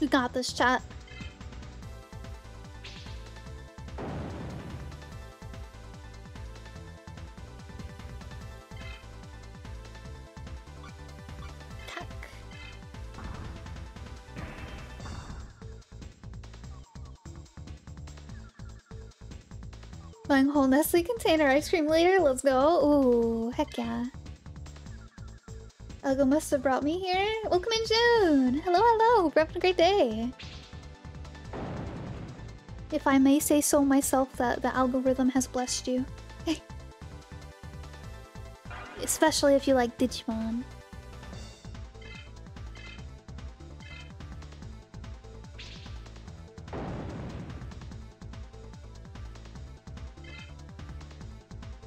You got this, chat. Whole Nestle container ice cream later? Let's go. Ooh, heck yeah. Elgo must have brought me here. Welcome in June. Hello, hello. You're having a great day. If I may say so myself, that the algorithm has blessed you. Especially if you like Digimon.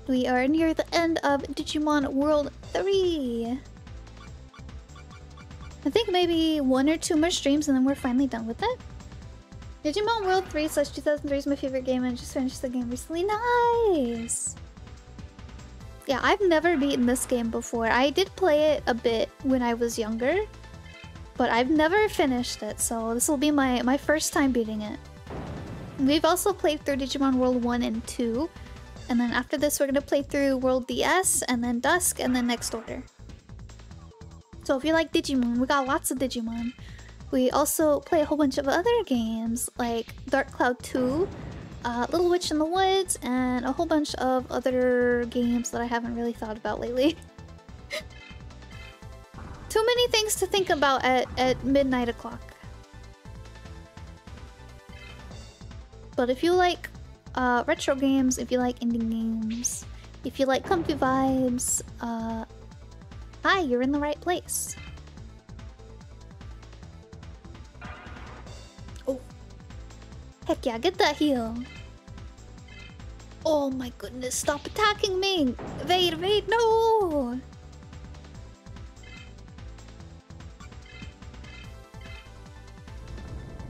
We are near the end of Digimon World 3. I think maybe one or two more streams and then we're finally done with it. Digimon World 3 slash 2003 is my favorite game and I just finished the game recently. Nice! Yeah, I've never beaten this game before. I did play it a bit when I was younger, but I've never finished it, so this will be my, my first time beating it. We've also played through Digimon World 1 and 2, and then after this we're gonna play through World DS, and then Dusk, and then Next Order. So if you like Digimon, we got lots of Digimon. We also play a whole bunch of other games like Dark Cloud 2, uh, Little Witch in the Woods, and a whole bunch of other games that I haven't really thought about lately. Too many things to think about at, at midnight o'clock. But if you like uh, retro games, if you like indie games, if you like comfy vibes, uh, hi, you're in the right place. Oh. Heck yeah, get that heal. Oh my goodness, stop attacking me! Wait, wait, no!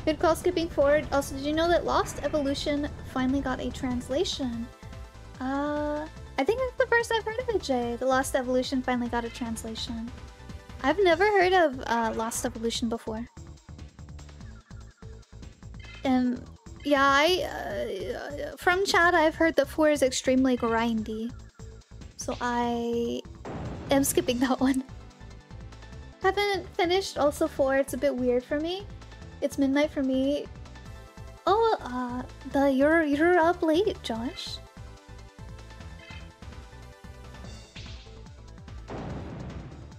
Good call skipping forward. Also, did you know that Lost Evolution finally got a translation? Uh, I think it's the first I've heard of it, Jay. The Lost Evolution finally got a translation. I've never heard of uh, Lost Evolution before. And yeah, I uh, from chat I've heard that 4 is extremely grindy. So I am skipping that one. Haven't finished also 4, it's a bit weird for me. It's midnight for me. Oh, uh, the you're you're up late, Josh.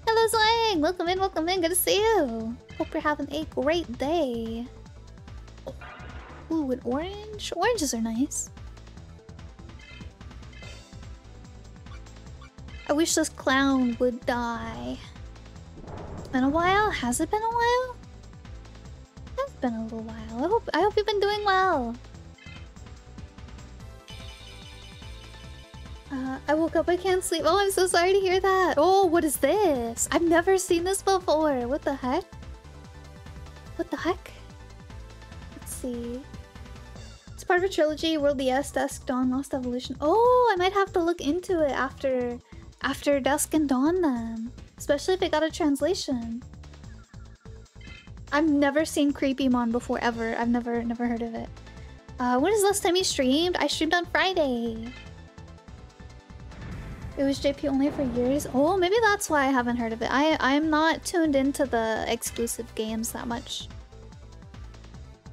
Hello, Slang! Welcome in, welcome in. Good to see you. Hope you're having a great day. Ooh, an orange? Oranges are nice. I wish this clown would die. It's been a while? Has it been a while? Been a little while. I hope I hope you've been doing well. Uh, I woke up, I can't sleep. Oh, I'm so sorry to hear that. Oh, what is this? I've never seen this before. What the heck? What the heck? Let's see. It's part of a trilogy, World DS, Dusk, Dawn, Lost Evolution. Oh, I might have to look into it after after Dusk and Dawn then. Especially if it got a translation. I've never seen Creepymon before, ever. I've never never heard of it. Uh, when is the last time you streamed? I streamed on Friday. It was JP only for years. Oh, maybe that's why I haven't heard of it. I I'm not tuned into the exclusive games that much.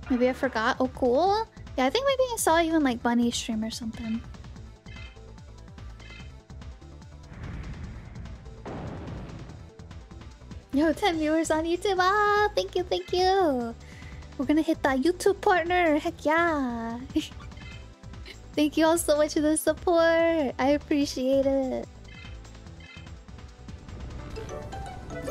Maybe I forgot. Oh, cool. Yeah, I think maybe I saw you in like Bunny stream or something. Yo, 10 viewers on YouTube. Ah, thank you, thank you. We're gonna hit that YouTube partner. Heck yeah. thank you all so much for the support. I appreciate it.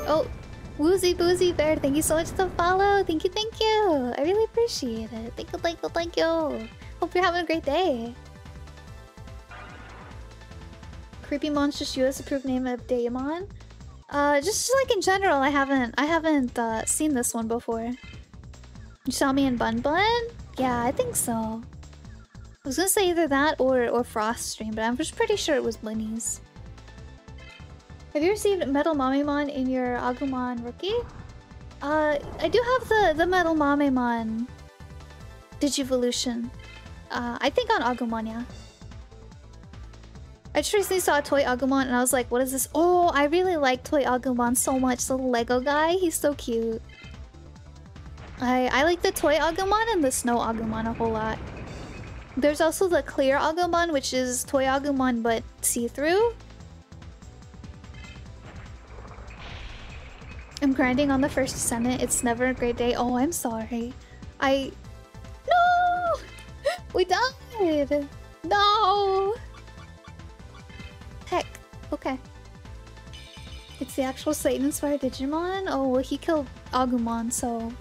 Oh, Woozy Boozy Bear, thank you so much for the follow. Thank you, thank you. I really appreciate it. Thank you, thank you, thank you. Hope you're having a great day. Creepy Monsters US approved name of Daemon. Uh, just like in general, I haven't I haven't uh, seen this one before. You saw me in Bun Bun? Yeah, I think so. I was gonna say either that or or Frost stream, but I'm just pretty sure it was Bunnies. Have you received Metal Mamemon in your Agumon rookie? Uh, I do have the the Metal Mamemon Digivolution. Uh, I think on Agumon, yeah. I just recently saw toy Agumon and I was like, what is this? Oh, I really like toy Agumon so much. The Lego guy, he's so cute. I, I like the toy Agumon and the snow Agumon a whole lot. There's also the clear Agumon, which is toy Agumon but see-through. I'm grinding on the first descendant. It's never a great day. Oh, I'm sorry. I... No! We died! No! Heck. Okay. It's the actual Satan-inspired Digimon? Oh, well, he killed Agumon, so...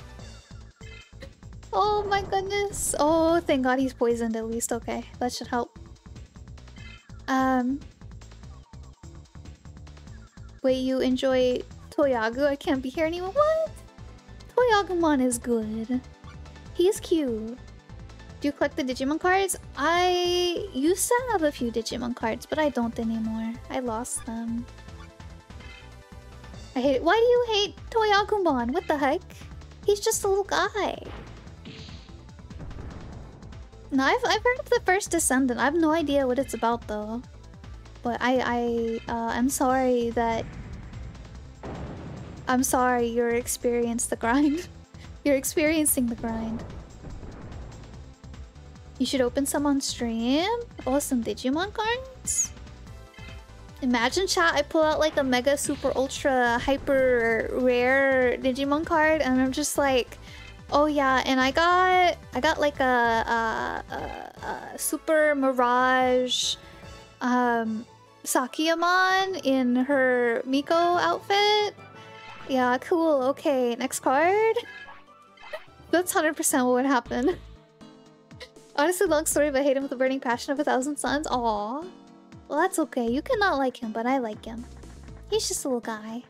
Oh my goodness. Oh, thank god he's poisoned at least. Okay, that should help. Um... Wait, you enjoy Toyagu? I can't be here anymore. What? Toyagumon is good. He's cute. Do you collect the Digimon cards? I used to have a few Digimon cards, but I don't anymore. I lost them. I hate it. Why do you hate Toyagumon? What the heck? He's just a little guy. No, I've, I've heard of the first Descendant. I have no idea what it's about though. But I, I, uh, I'm sorry that... I'm sorry you're experiencing the grind. You're experiencing the grind. You should open some on stream. Oh, some Digimon cards? Imagine chat, I pull out like a mega super ultra hyper rare Digimon card and I'm just like, oh yeah, and I got I got like a, a, a, a super mirage um Sakuyamon in her Miko outfit. Yeah, cool. Okay, next card. That's 100% what would happen. Honestly, long story, but hate him with a burning passion of a thousand suns. Aww. Well, that's okay. You cannot like him, but I like him. He's just a little guy.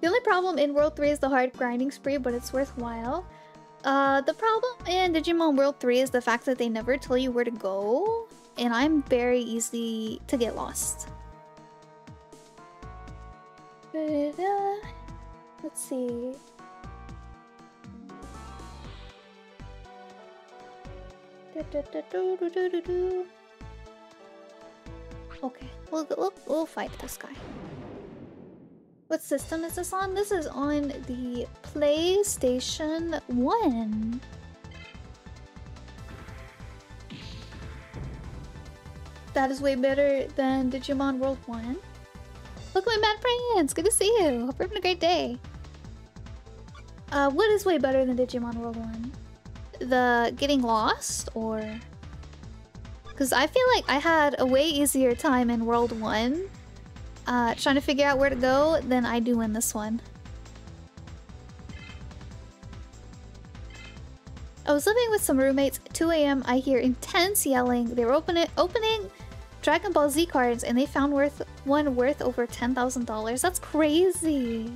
The only problem in World 3 is the hard grinding spree, but it's worthwhile. Uh, the problem in Digimon World 3 is the fact that they never tell you where to go, and I'm very easy to get lost. Let's see. Okay, we'll, we'll, we'll fight this guy. What system is this on? This is on the PlayStation 1. That is way better than Digimon World 1. Look at my mad friends! Good to see you! Hope you're having a great day. Uh, what is way better than Digimon World 1? The getting lost or because I feel like I had a way easier time in World 1 uh, trying to figure out where to go than I do in this one. I was living with some roommates. 2 a.m. I hear intense yelling. They were opening opening Dragon Ball Z cards and they found worth one worth over $10,000. That's crazy.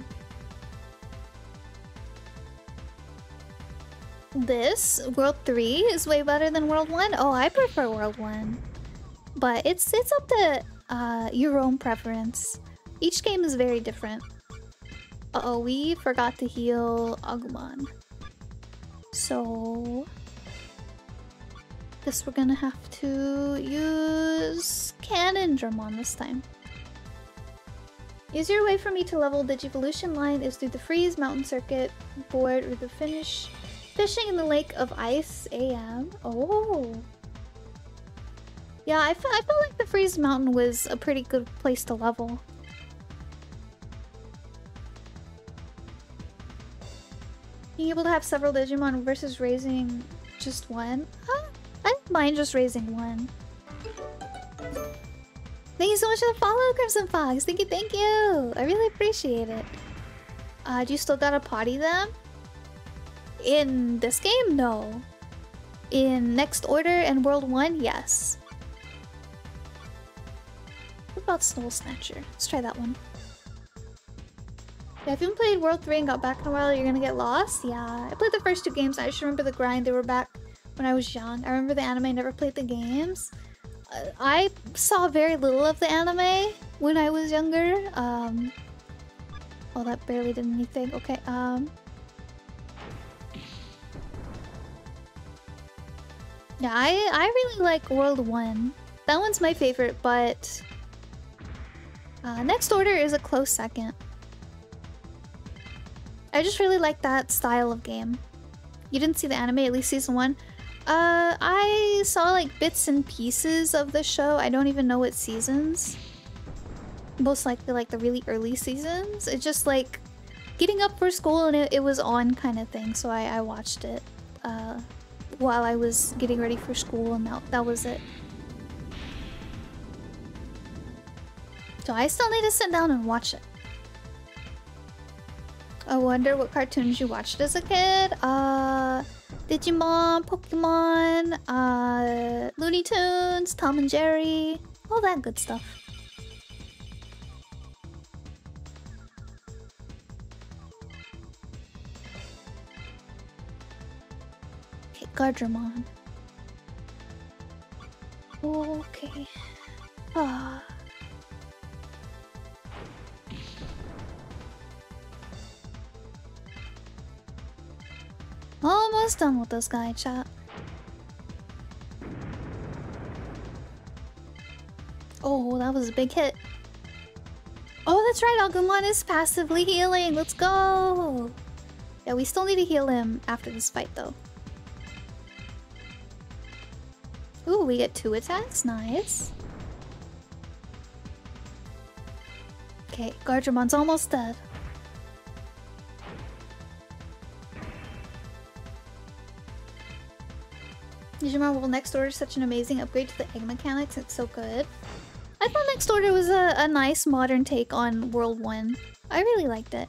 This World 3 is way better than World 1. Oh, I prefer World 1. But it's it's up to uh, your own preference. Each game is very different. Uh oh we forgot to heal Agumon. So... this we're gonna have to use Cannondramon this time. Easier way for me to level the Digivolution line is through the Freeze Mountain Circuit board or the Finish Fishing in the Lake of Ice AM. Oh. Yeah, I, I felt like the Freeze Mountain was a pretty good place to level. Being able to have several Digimon versus raising just one? Huh? I don't mind just raising one. Thank you so much for the follow, Crimson Fox. Thank you, thank you. I really appreciate it. Uh, do you still gotta potty them? In this game, no. In Next Order and World 1, yes. What about Soul Snatcher? Let's try that one. Yeah, if you haven't played World 3 and got back in a while, you're gonna get lost? Yeah, I played the first two games. I just remember the grind. They were back when I was young. I remember the anime, I never played the games. Uh, I saw very little of the anime when I was younger. Um, oh, that barely did anything. Okay, um... Yeah, I, I really like World 1. That one's my favorite, but... Uh, Next Order is a close second. I just really like that style of game. You didn't see the anime, at least season 1. Uh, I saw like bits and pieces of the show. I don't even know what seasons. Most likely like the really early seasons. It's just like getting up for school and it, it was on kind of thing, so I, I watched it. Uh, while I was getting ready for school and that, that was it. So I still need to sit down and watch it. I wonder what cartoons you watched as a kid. Uh, Digimon, Pokemon, uh, Looney Tunes, Tom and Jerry, all that good stuff. Guardromon. Okay. Ah. Almost done with this guy, chat. Oh, that was a big hit. Oh, that's right, Agumon is passively healing. Let's go! Yeah, we still need to heal him after this fight, though. Ooh, we get two attacks. Nice. Okay, Guardromon's almost dead. Digimon will Next Order such an amazing upgrade to the egg mechanics. It's so good. I thought Next Order was a, a nice modern take on World 1. I really liked it.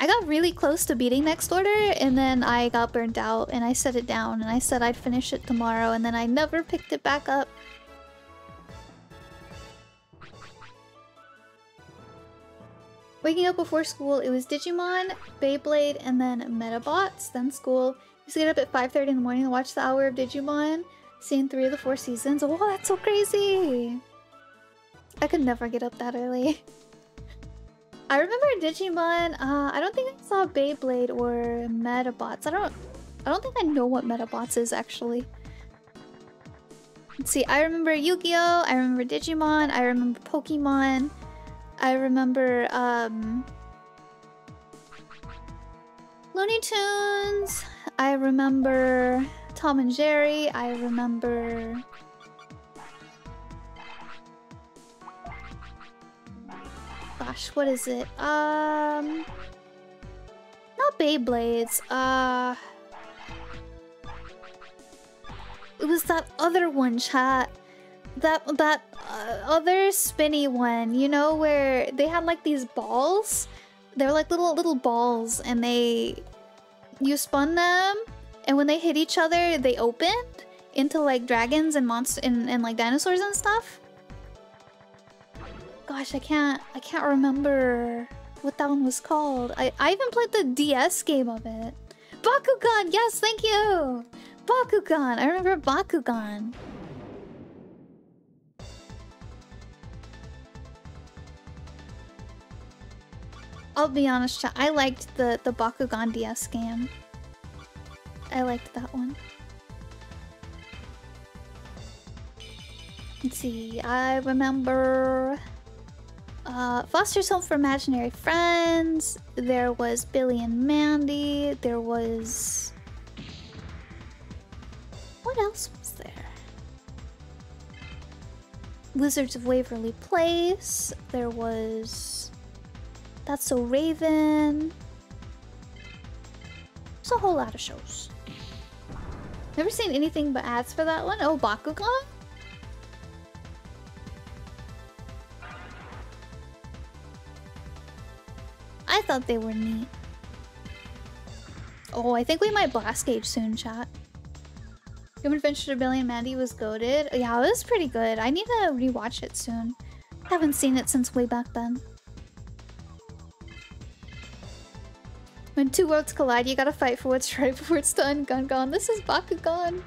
I got really close to beating Next Order, and then I got burnt out, and I set it down, and I said I'd finish it tomorrow, and then I never picked it back up. Waking up before school, it was Digimon, Beyblade, and then Medabots, then school, used to get up at 5.30 in the morning to watch the hour of Digimon. Seen three of the four seasons. Oh, that's so crazy! I could never get up that early. I remember Digimon, uh, I don't think I saw Beyblade or Medabots. I don't I don't think I know what Medabots is actually. Let's see, I remember Yu-Gi-Oh! I remember Digimon, I remember Pokemon, I remember um Looney Tunes, I remember Tom and Jerry. I remember... Gosh, what is it? Um... Not Beyblades. Uh... It was that other one, chat. That that uh, other spinny one, you know, where they had like these balls. They're like little little balls, and they you spun them, and when they hit each other, they opened into like dragons and monsters and, and like dinosaurs and stuff. Gosh, I can't I can't remember what that one was called. I, I even played the DS game of it. Bakugan! Yes, thank you! Bakugan! I remember Bakugan. I'll be honest, I liked the, the Bakugan DS game. I liked that one. Let's see, I remember... Uh, Foster's Home for Imaginary Friends. There was Billy and Mandy. There was... What else was there? Wizards of Waverly Place. There was... That's So Raven. There's a whole lot of shows. Never seen anything but ads for that one. Oh, Bakugan? I thought they were neat. Oh, I think we might blast gauge soon, chat. Human Adventure Billy and Mandy was goaded. Yeah, it was pretty good. I need to rewatch it soon. Haven't seen it since way back then. When two worlds collide, you gotta fight for what's right before it's done. Gun gone. This is Bakugan.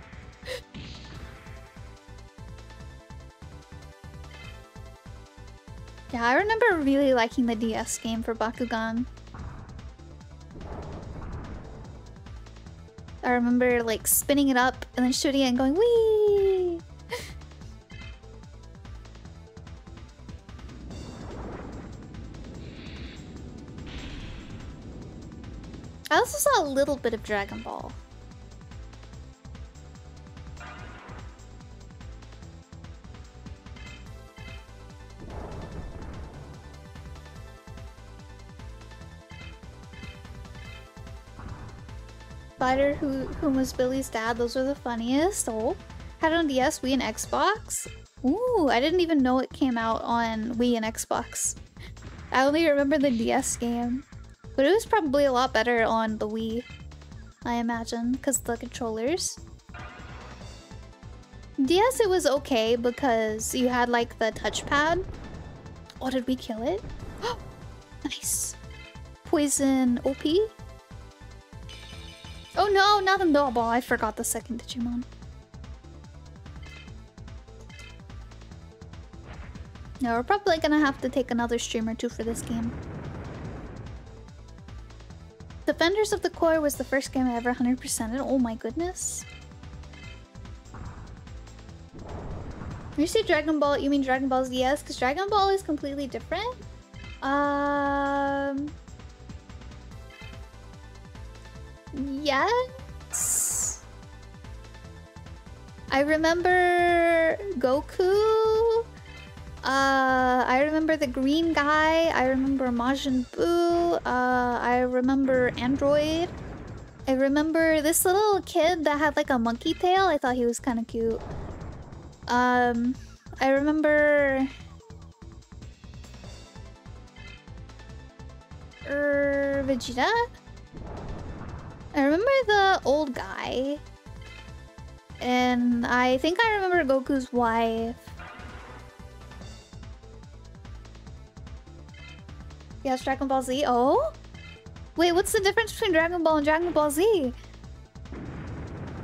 Yeah, I remember really liking the DS game for Bakugan. I remember like spinning it up and then shooting it and going wee. I also saw a little bit of Dragon Ball. Spider, who who was Billy's dad, those were the funniest. Oh, had it on DS, Wii, and Xbox. Ooh, I didn't even know it came out on Wii and Xbox. I only remember the DS game. But it was probably a lot better on the Wii, I imagine, because the controllers. DS it was okay because you had like the touchpad. Oh, did we kill it? nice. Poison OP? Oh no, not a double. I forgot the second Digimon. No, we're probably gonna have to take another stream or two for this game. Defenders of the Core was the first game I ever 100%ed. Oh my goodness. you say Dragon Ball, you mean Dragon Ball Z? Yes, because Dragon Ball is completely different. Um. Yes. I remember Goku. Uh, I remember the green guy. I remember Majin Buu. Uh, I remember Android. I remember this little kid that had like a monkey tail. I thought he was kind of cute. Um, I remember... Er, Vegeta? I remember the old guy. And I think I remember Goku's wife. Yes, Dragon Ball Z. Oh? Wait, what's the difference between Dragon Ball and Dragon Ball Z?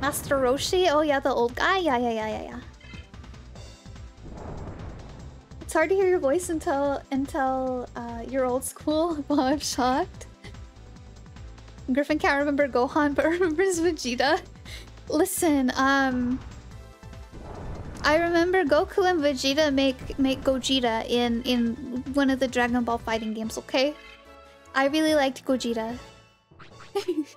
Master Roshi? Oh yeah, the old guy? Yeah, yeah, yeah, yeah, yeah. It's hard to hear your voice until until uh, you're old school. well, I'm shocked. Griffin can't remember Gohan, but remembers Vegeta. Listen, um... I remember Goku and Vegeta make make Gogeta in in one of the Dragon Ball fighting games, okay? I really liked Gogeta.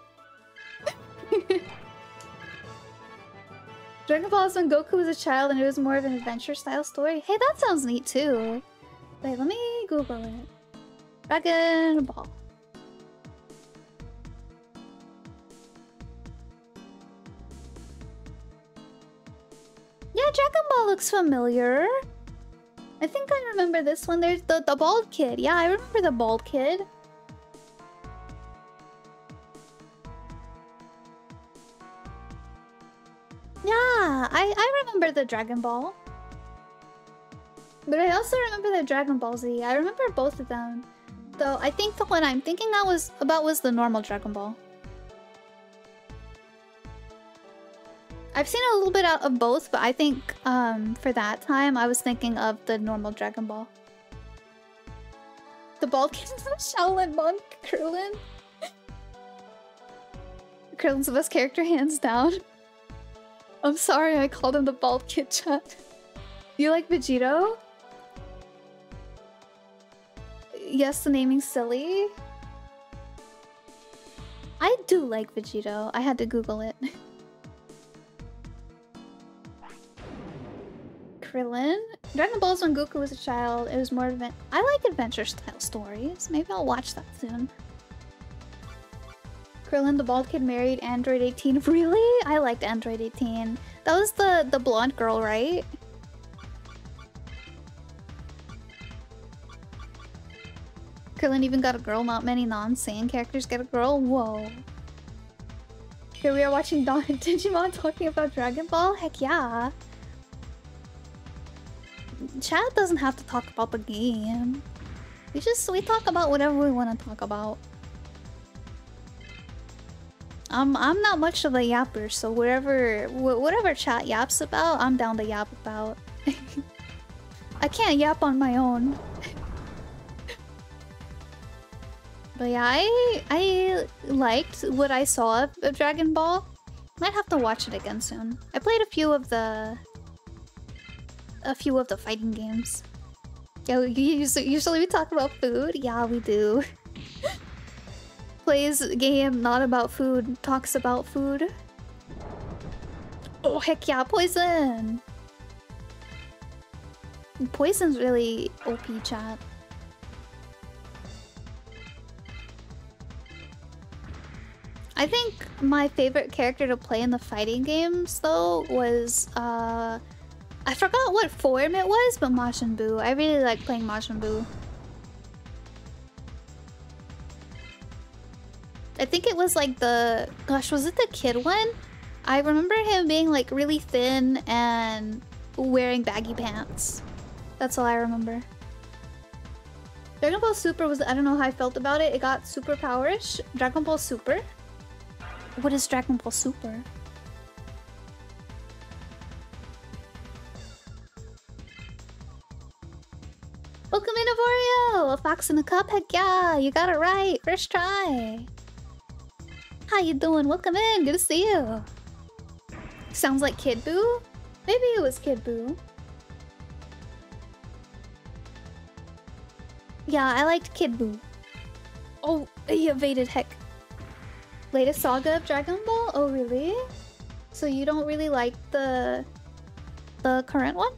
Dragon Ball is when Goku was a child and it was more of an adventure style story. Hey, that sounds neat too. Wait, let me Google it. Dragon Ball. Yeah, Dragon Ball looks familiar. I think I remember this one. There's the, the bald kid. Yeah, I remember the bald kid. Yeah, I, I remember the Dragon Ball. But I also remember the Dragon Ball Z. I remember both of them. Though I think the one I'm thinking that was about was the normal Dragon Ball. I've seen a little bit out of both, but I think um, for that time I was thinking of the normal Dragon Ball. The bald kid Shaolin monk, Krillin. Krillin's the best character, hands down. I'm sorry I called him the bald kid chat. You like Vegito? Yes, the naming's silly. I do like Vegito. I had to Google it. Krillin? Dragon Ball's when Goku was a child. It was more of an... I like adventure-style stories. Maybe I'll watch that soon. Krillin the bald kid married Android 18. Really? I liked Android 18. That was the, the blonde girl, right? Krillin even got a girl. Not many non-Saiyan characters get a girl. Whoa. Here we are watching Don and Digimon talking about Dragon Ball? Heck yeah. Chat doesn't have to talk about the game. We just we talk about whatever we want to talk about. Um, I'm not much of a yapper, so whatever whatever chat yaps about, I'm down to yap about. I can't yap on my own. but yeah, I I liked what I saw of Dragon Ball. Might have to watch it again soon. I played a few of the a few of the fighting games. Yeah, usually, usually we talk about food. Yeah, we do. plays game not about food, talks about food. Oh, heck yeah, Poison! Poison's really OP chat. I think my favorite character to play in the fighting games, though, was, uh... I forgot what form it was, but Majin Buu. I really like playing Majin Buu. I think it was like the... Gosh, was it the kid one? I remember him being like really thin and wearing baggy pants. That's all I remember. Dragon Ball Super was... I don't know how I felt about it. It got superpowerish. Dragon Ball Super? What is Dragon Ball Super? box in a cup? Heck yeah, you got it right. First try. How you doing? Welcome in. Good to see you. Sounds like Kid Buu? Maybe it was Kid Buu. Yeah, I liked Kid Buu. Oh, he evaded heck. Latest saga of Dragon Ball? Oh, really? So you don't really like the... the current one?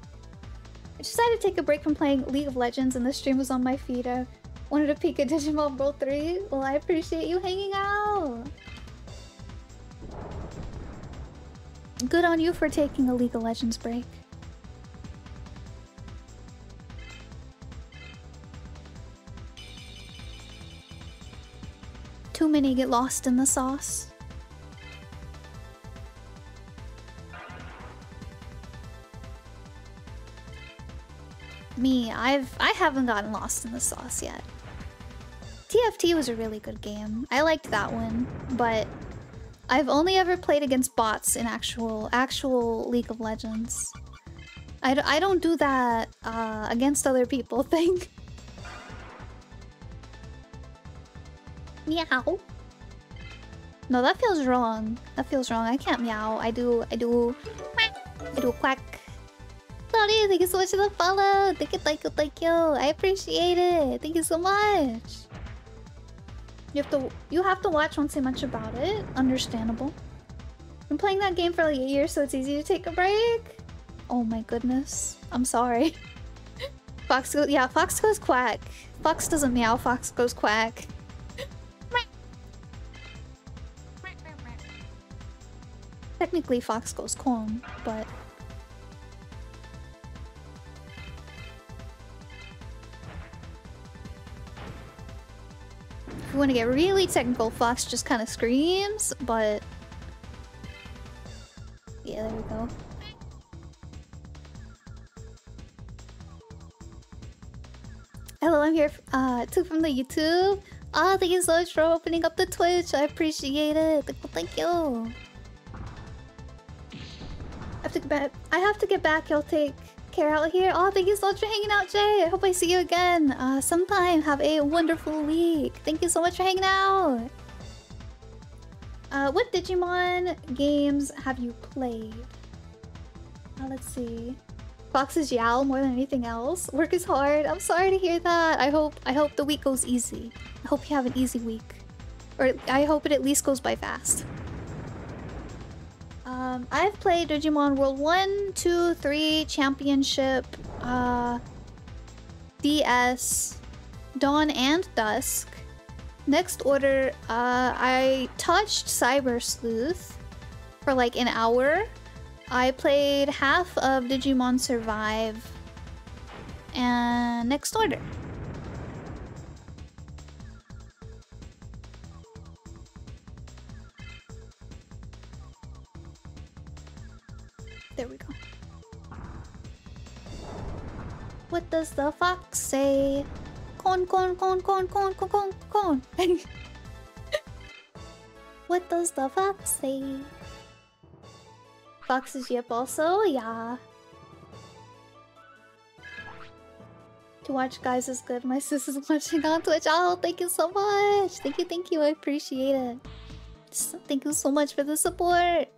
I decided to take a break from playing League of Legends and the stream was on my feed. I wanted to peek at Digimon World 3. Well, I appreciate you hanging out. Good on you for taking a League of Legends break. Too many get lost in the sauce. Me, I've I haven't gotten lost in the sauce yet. TFT was a really good game. I liked that one, but I've only ever played against bots in actual actual League of Legends. I d I don't do that uh, against other people thing. Meow. No, that feels wrong. That feels wrong. I can't meow. I do. I do. I do quack. Sorry, thank you so much for the follow. Thank you, thank you, thank you. I appreciate it. Thank you so much. You have to. You have to watch. Won't say much about it. Understandable. I'm playing that game for like a year, so it's easy to take a break. Oh my goodness. I'm sorry. Fox goes. Yeah, Fox goes quack. Fox doesn't meow. Fox goes quack. Technically, Fox goes calm, but... You want to get really technical, Fox just kind of screams, but... Yeah, there we go. Hello, I'm here, uh, two from the YouTube. Ah, oh, thank you so much for opening up the Twitch. I appreciate it. Thank you I have to get back. I have to get back. You'll take care out here. Oh, thank you so much for hanging out, Jay. I hope I see you again uh, sometime. Have a wonderful week. Thank you so much for hanging out. Uh, what Digimon games have you played? Uh, let's see. Fox's Yowl more than anything else. Work is hard. I'm sorry to hear that. I hope I hope the week goes easy. I hope you have an easy week. Or I hope it at least goes by fast. Um, I've played Digimon World 1, 2, 3, Championship, uh, DS, Dawn and Dusk. Next order, uh, I touched Cyber Sleuth for like an hour. I played half of Digimon Survive. And next order. What does the fox say? Con, con, con, con, con, con, con, con. what does the fox say? Fox's yip also? Yeah. To watch guys is good. My sis is watching on Twitch. Oh, thank you so much. Thank you, thank you. I appreciate it. Thank you so much for the support.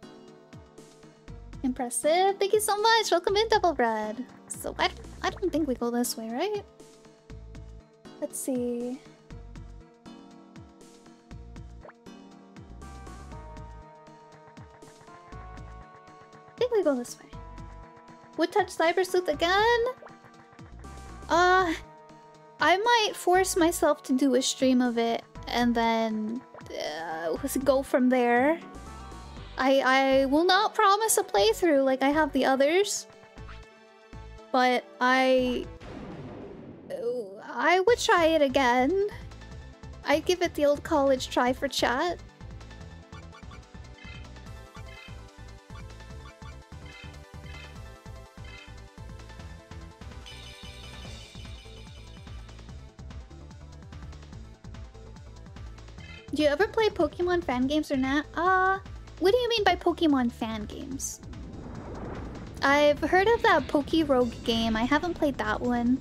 Impressive. Thank you so much. Welcome in, Double Bread. So I, I don't think we go this way, right? Let's see. I think we go this way. Would touch Cyber Sleuth again? Uh, I might force myself to do a stream of it and then uh, go from there. I I will not promise a playthrough like I have the others. But I I would try it again. I'd give it the old college try for chat. Do you ever play Pokemon fan games or not? Uh, what do you mean by Pokemon fan games? I've heard of that Poke Rogue game. I haven't played that one.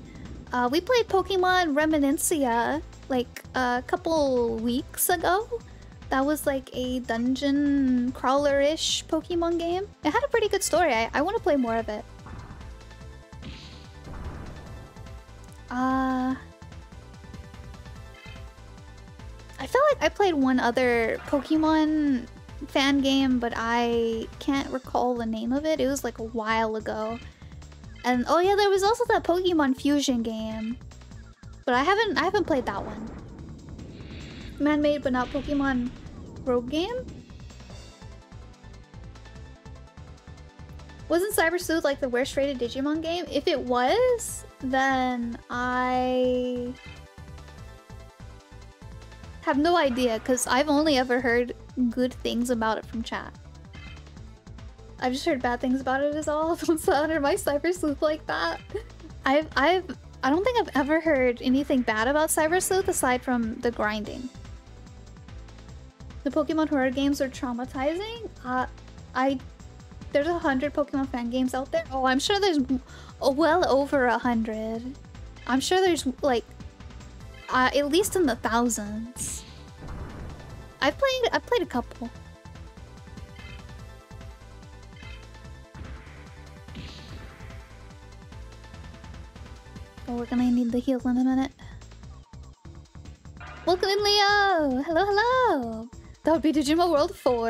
Uh, we played Pokemon Reminiscencia like a couple weeks ago. That was like a dungeon crawler-ish Pokemon game. It had a pretty good story. I, I want to play more of it. Uh, I feel like I played one other Pokemon fan game, but I can't recall the name of it. It was like a while ago. And oh yeah, there was also that Pokemon Fusion game. But I haven't I haven't played that one. Man-made but not Pokemon rogue game? Wasn't Cyber Sleuth like the worst rated Digimon game? If it was, then I have no idea because I've only ever heard good things about it from chat. I've just heard bad things about it as all. Don't slander my Cyber Sleuth like that. I've I've I don't think I've ever heard anything bad about Cyber Sleuth aside from the grinding. The Pokemon horror games are traumatizing. Uh, I there's a hundred Pokemon fan games out there. Oh, I'm sure there's well over a hundred. I'm sure there's like uh, at least in the thousands. I've played I've played a couple. Oh, we're gonna need the heal in a minute. Welcome in, Leo! Hello, hello! That would be Digimon World 4.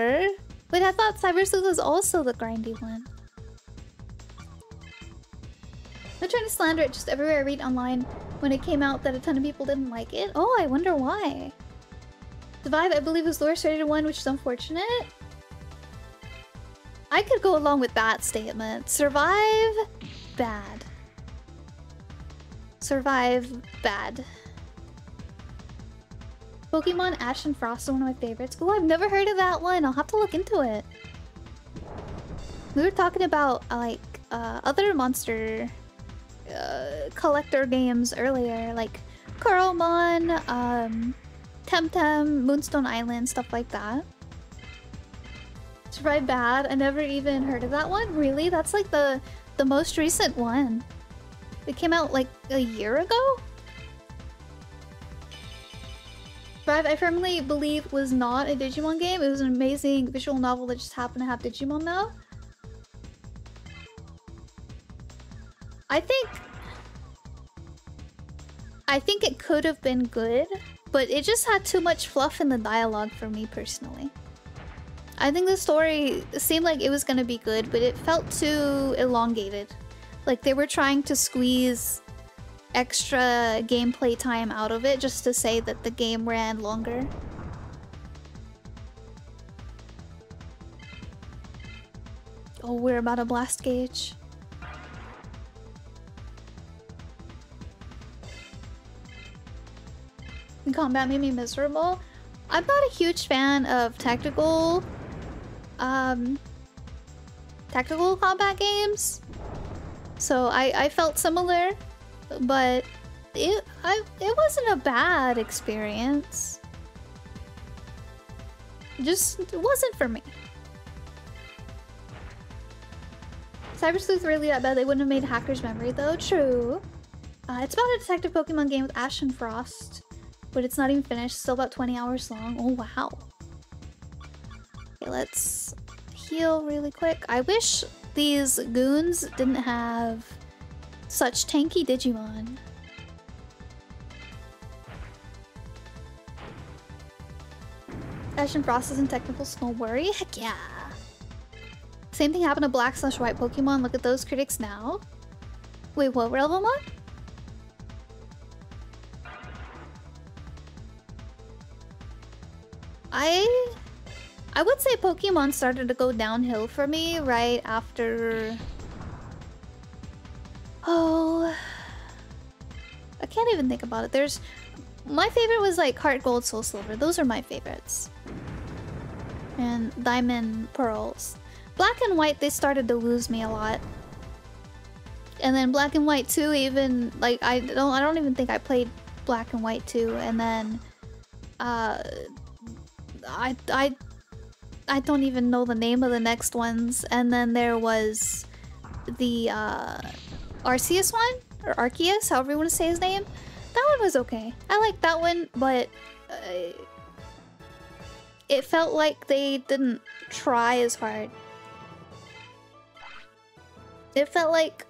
Wait, I thought Cyber Sleuth was also the grindy one. I'm trying to slander it just everywhere I read online when it came out that a ton of people didn't like it. Oh, I wonder why. Survive, I believe, was the worst rated one, which is unfortunate. I could go along with that statement. Survive, bad. Survive, bad. Pokemon Ash and Frost are one of my favorites. Oh, I've never heard of that one. I'll have to look into it. We were talking about, uh, like, uh, other monster uh, collector games earlier, like Coromon, um, Temtem, Moonstone Island, stuff like that. Survive Bad. I never even heard of that one. Really? That's like the the most recent one. It came out like a year ago? Survive, I firmly believe, was not a Digimon game. It was an amazing visual novel that just happened to have Digimon now. I think... I think it could have been good, but it just had too much fluff in the dialogue for me personally. I think the story seemed like it was gonna be good, but it felt too elongated. Like they were trying to squeeze extra gameplay time out of it just to say that the game ran longer. Oh, we're about a blast gauge. Combat made me miserable. I'm not a huge fan of tactical, um, tactical combat games. So I, I felt similar, but it, I, it wasn't a bad experience. Just, it wasn't for me. Cyber Sleuth really that bad. They wouldn't have made Hacker's Memory though. True. Uh, it's about a detective Pokemon game with Ash and Frost. But it's not even finished. Still about 20 hours long. Oh, wow. Okay, let's heal really quick. I wish these goons didn't have such tanky Digimon. Ash and Frost isn't technical, so no worry. Heck yeah. Same thing happened to black slash white Pokemon. Look at those critics now. Wait, what? I I I would say Pokemon started to go downhill for me right after Oh I can't even think about it. There's my favorite was like Heart Gold Soul Silver. Those are my favorites. And Diamond Pearls. Black and White they started to lose me a lot. And then Black and White 2 even like I don't I don't even think I played Black and White 2 and then uh I I I don't even know the name of the next ones. And then there was the uh, Arceus one or Arceus, however you want to say his name. That one was okay. I liked that one, but uh, it felt like they didn't try as hard. It felt like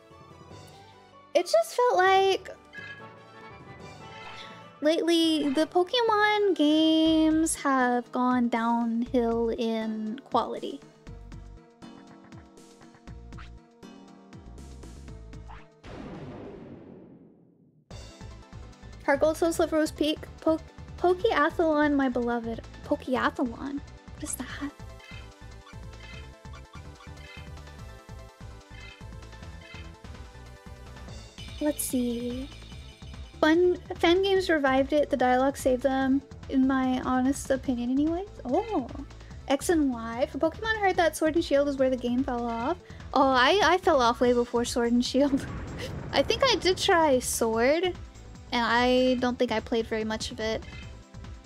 it just felt like lately the Pokemon games have gone downhill in quality. Heart Gold Soul was peak. Po Pokeathlon, my beloved. Pokeathlon? What is that? Let's see. Fun fan games revived it. The dialogue saved them, in my honest opinion, anyways. Oh, X and Y for Pokemon. I heard that Sword and Shield is where the game fell off. Oh, I I fell off way before Sword and Shield. I think I did try Sword, and I don't think I played very much of it.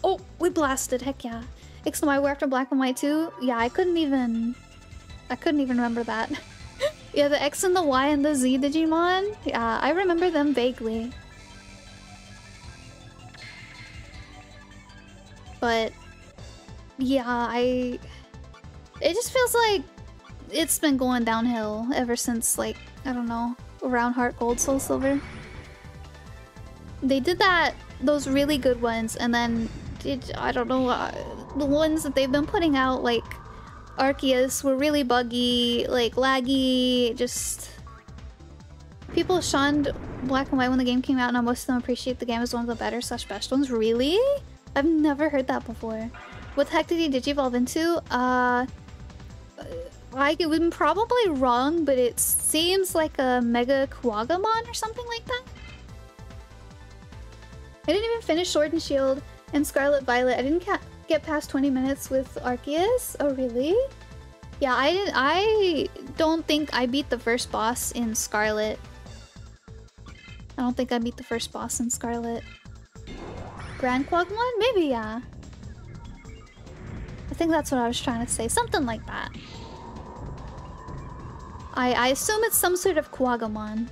Oh, we blasted. Heck yeah. X and Y were after Black and White too. Yeah, I couldn't even. I couldn't even remember that. Yeah, the X and the Y and the Z Digimon. Yeah, I remember them vaguely. But yeah, I it just feels like it's been going downhill ever since like, I don't know, around Heart Gold Soul Silver. They did that those really good ones and then I don't know uh, the ones that they've been putting out like Arceus were really buggy, like laggy, just... People shunned Black and White when the game came out, and most of them appreciate the game as one of the better slash best ones. Really? I've never heard that before. What the heck did he digivolve into? Uh... I am probably wrong, but it seems like a Mega Kuwagamon or something like that. I didn't even finish Sword and Shield and Scarlet Violet. I didn't get past 20 minutes with Arceus? Oh, really? Yeah, I didn't. I don't think I beat the first boss in Scarlet. I don't think I beat the first boss in Scarlet. GranKuwagamon? Maybe, yeah. I think that's what I was trying to say. Something like that. I, I assume it's some sort of Kuwagamon.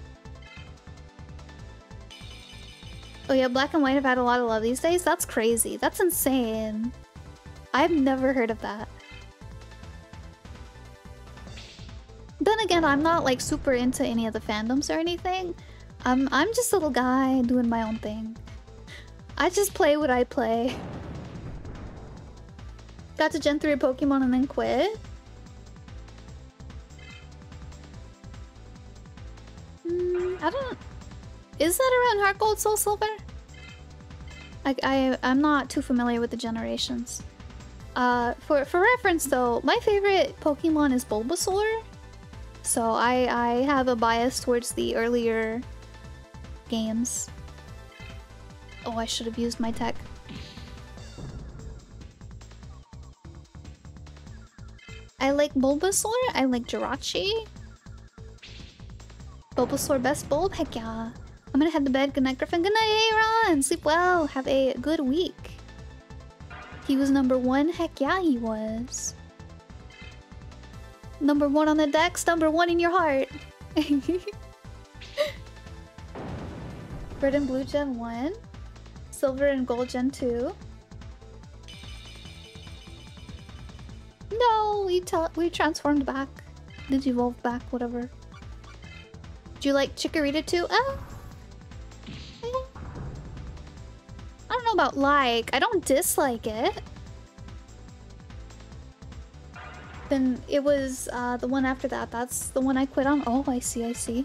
Oh yeah, Black and White have had a lot of love these days? That's crazy. That's insane. I've never heard of that. Then again, I'm not like super into any of the fandoms or anything. I'm I'm just a little guy doing my own thing. I just play what I play. Got to Gen 3 Pokemon and then quit. Mm, I don't... Is that around Heart Gold Soul Silver? I, I, I'm not too familiar with the generations. Uh, for, for reference though, my favorite Pokemon is Bulbasaur. So I, I have a bias towards the earlier games. Oh, I should have used my tech. I like Bulbasaur, I like Jirachi. Bulbasaur best bulb? Heck yeah. I'm gonna head to bed. Good night, Griffin. Good night, Aaron. Sleep well. Have a good week. He was number one? Heck yeah, he was. Number one on the decks, number one in your heart. Red and Blue Gen 1. Silver and Gold Gen 2. No, we we transformed back. Did you evolve back, whatever. Do you like Chikorita too? Oh. I don't know about like. I don't dislike it. Then it was uh, the one after that. That's the one I quit on. Oh, I see, I see.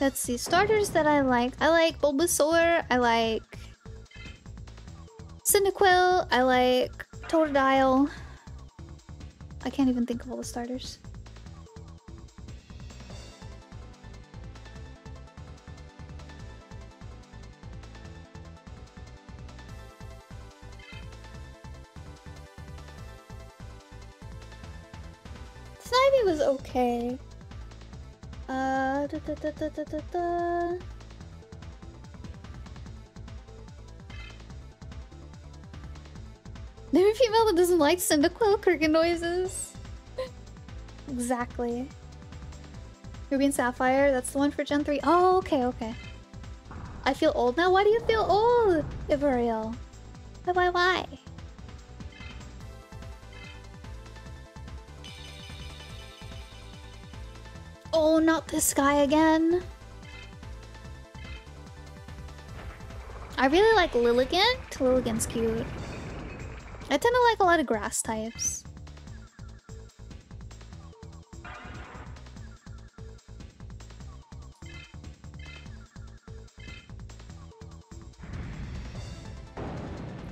Let's see, starters that I like. I like Bulbasaur, I like Cyndaquil, I like Totodile. I can't even think of all the starters. Snivy was okay. Uh, da, da, da, da, da, da, da. There's a female that doesn't like Cyndaquil cricket noises. exactly. Ruby and Sapphire, that's the one for Gen 3. Oh, okay, okay. I feel old now? Why do you feel old, Ivariel? Why, why, why? Oh, not this guy again. I really like Lilligant. Lilligant's cute. I tend to like a lot of grass types.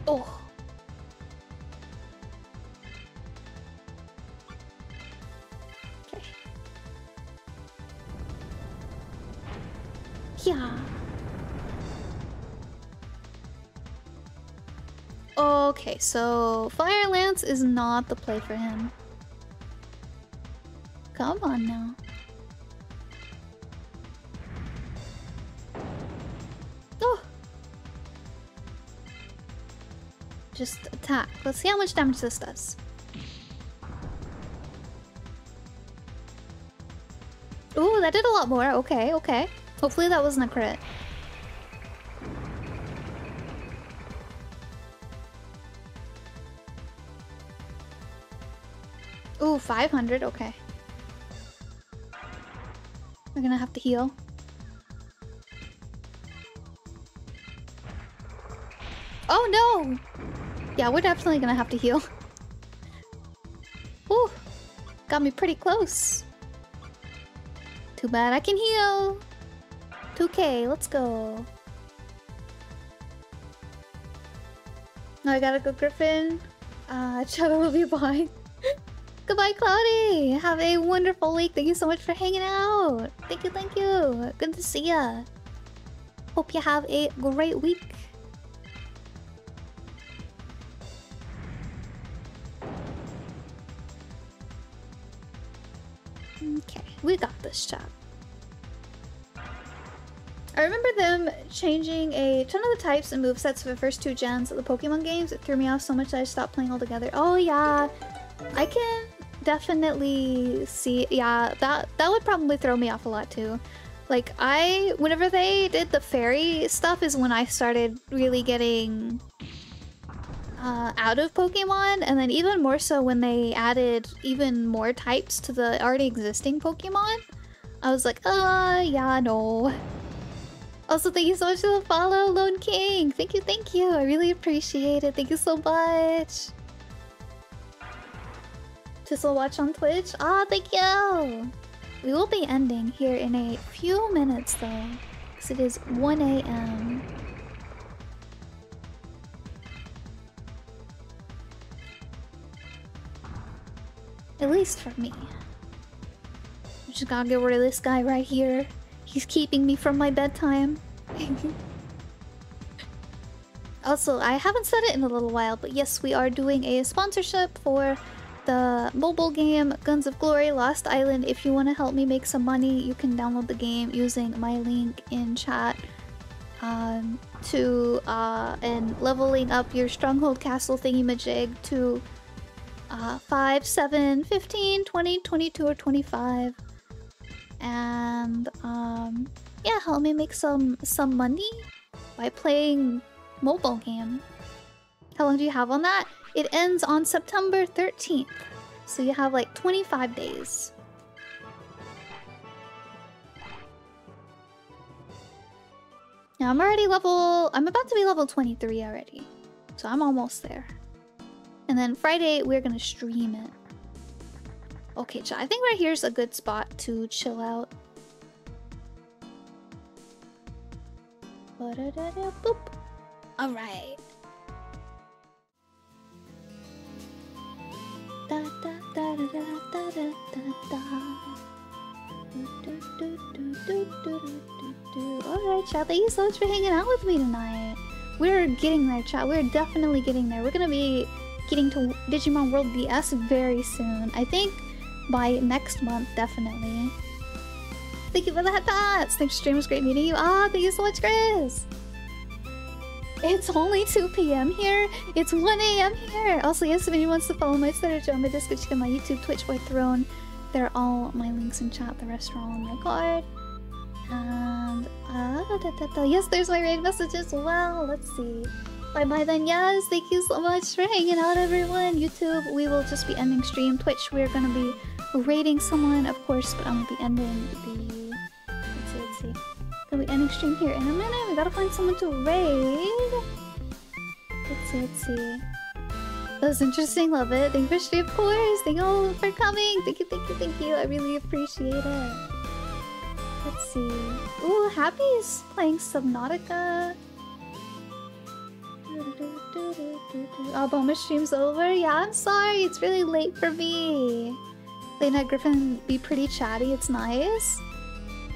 Oh. Okay, so Fire Lance is not the play for him. Come on now. Oh! Just attack. Let's see how much damage this does. Ooh, that did a lot more. Okay, okay. Hopefully that wasn't a crit. Ooh, 500, okay. We're gonna have to heal. Oh no! Yeah, we're definitely gonna have to heal. Ooh, got me pretty close. Too bad I can heal. 2k, let's go. No, I gotta go Griffin. Uh, Shadow will be behind. Goodbye, Cloudy. Have a wonderful week. Thank you so much for hanging out. Thank you, thank you. Good to see ya. Hope you have a great week. Okay, we got this chat. I remember them changing a ton of the types and movesets for the first two gens of the Pokemon games. It threw me off so much that I stopped playing altogether. Oh yeah, I can definitely see. Yeah, that that would probably throw me off a lot too. Like I, whenever they did the fairy stuff, is when I started really getting uh, out of Pokemon, and then even more so when they added even more types to the already existing Pokemon. I was like, uh, yeah, no. Also, thank you so much for the follow, Lone King. Thank you, thank you. I really appreciate it. Thank you so much. Tissel watch on Twitch. Ah, thank you. We will be ending here in a few minutes though, because it is 1 a.m. At least for me. I'm just gotta get rid of this guy right here. He's keeping me from my bedtime. also, I haven't said it in a little while, but yes, we are doing a sponsorship for the mobile game Guns of Glory Lost Island. If you want to help me make some money, you can download the game using my link in chat um, to uh, and leveling up your Stronghold Castle thingy majig to uh, 5, 7, 15, 20, 22, or 25. And um, yeah, help me make some some money by playing mobile game. How long do you have on that? It ends on September 13th. So you have like 25 days. Now I'm already level... I'm about to be level 23 already. So I'm almost there. And then Friday, we're gonna stream it. Okay, so I think right here's a good spot to chill out. Alright. Alright, chat. Thank you so much for hanging out with me tonight. We're getting there, chat. We're definitely getting there. We're gonna be getting to Digimon World DS very soon. I think by next month, definitely. Thank you for the headbats! Thanks, stream. was great meeting you. Ah, thank you so much, Chris! It's only 2 p.m. here. It's 1 a.m. here. Also, yes, if anyone wants to follow my Twitter my Discord channel, my YouTube, Twitch, or Throne, they're all my links in chat. The rest are all on my card. And uh, da, da, da, yes, there's my raid message as well. Let's see. Bye bye then. Yes, thank you so much for hanging out, everyone. YouTube, we will just be ending stream. Twitch, we're gonna be raiding someone, of course, but I'm gonna be ending the. Let's see, let's see. Gonna be ending stream here in a minute. We gotta find someone to raid. Let's see, let's see. That was interesting, love it. Thank you for stream, of course. Thank you all for coming. Thank you, thank you, thank you. I really appreciate it. Let's see. Ooh, Happy's playing Subnautica. Oh, bonus stream's over? Yeah, I'm sorry. It's really late for me. Lena Griffin be pretty chatty. It's nice.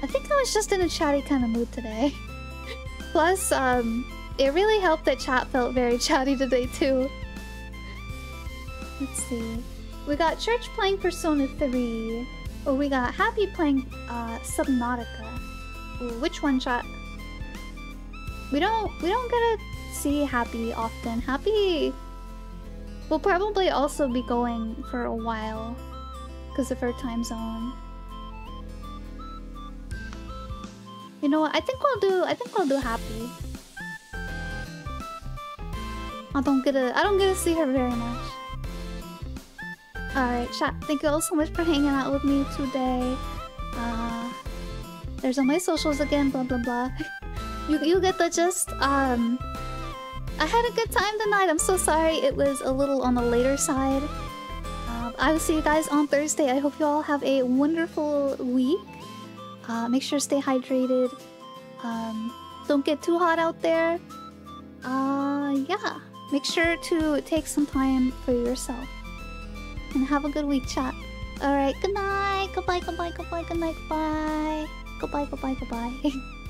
I think I was just in a chatty kind of mood today. Plus, um, it really helped that chat felt very chatty today too. Let's see. We got Church playing Persona 3. Oh, we got Happy playing uh, Subnautica. Ooh, which one shot? We don't we don't get to see Happy often. Happy will probably also be going for a while because of her time zone. You know what? I think we'll do. I think we'll do Happy. I don't get to. I don't get to see her very much. Alright, chat. Thank you all so much for hanging out with me today. Uh, there's all my socials again, blah blah blah. you, you get the gist. Um, I had a good time tonight. I'm so sorry it was a little on the later side. Um, I will see you guys on Thursday. I hope you all have a wonderful week. Uh, make sure to stay hydrated. Um, don't get too hot out there. Uh, yeah. Make sure to take some time for yourself and have a good week, chat. Alright, good night. Goodbye, goodbye, goodbye, good night, goodbye. Goodbye, goodbye, goodbye.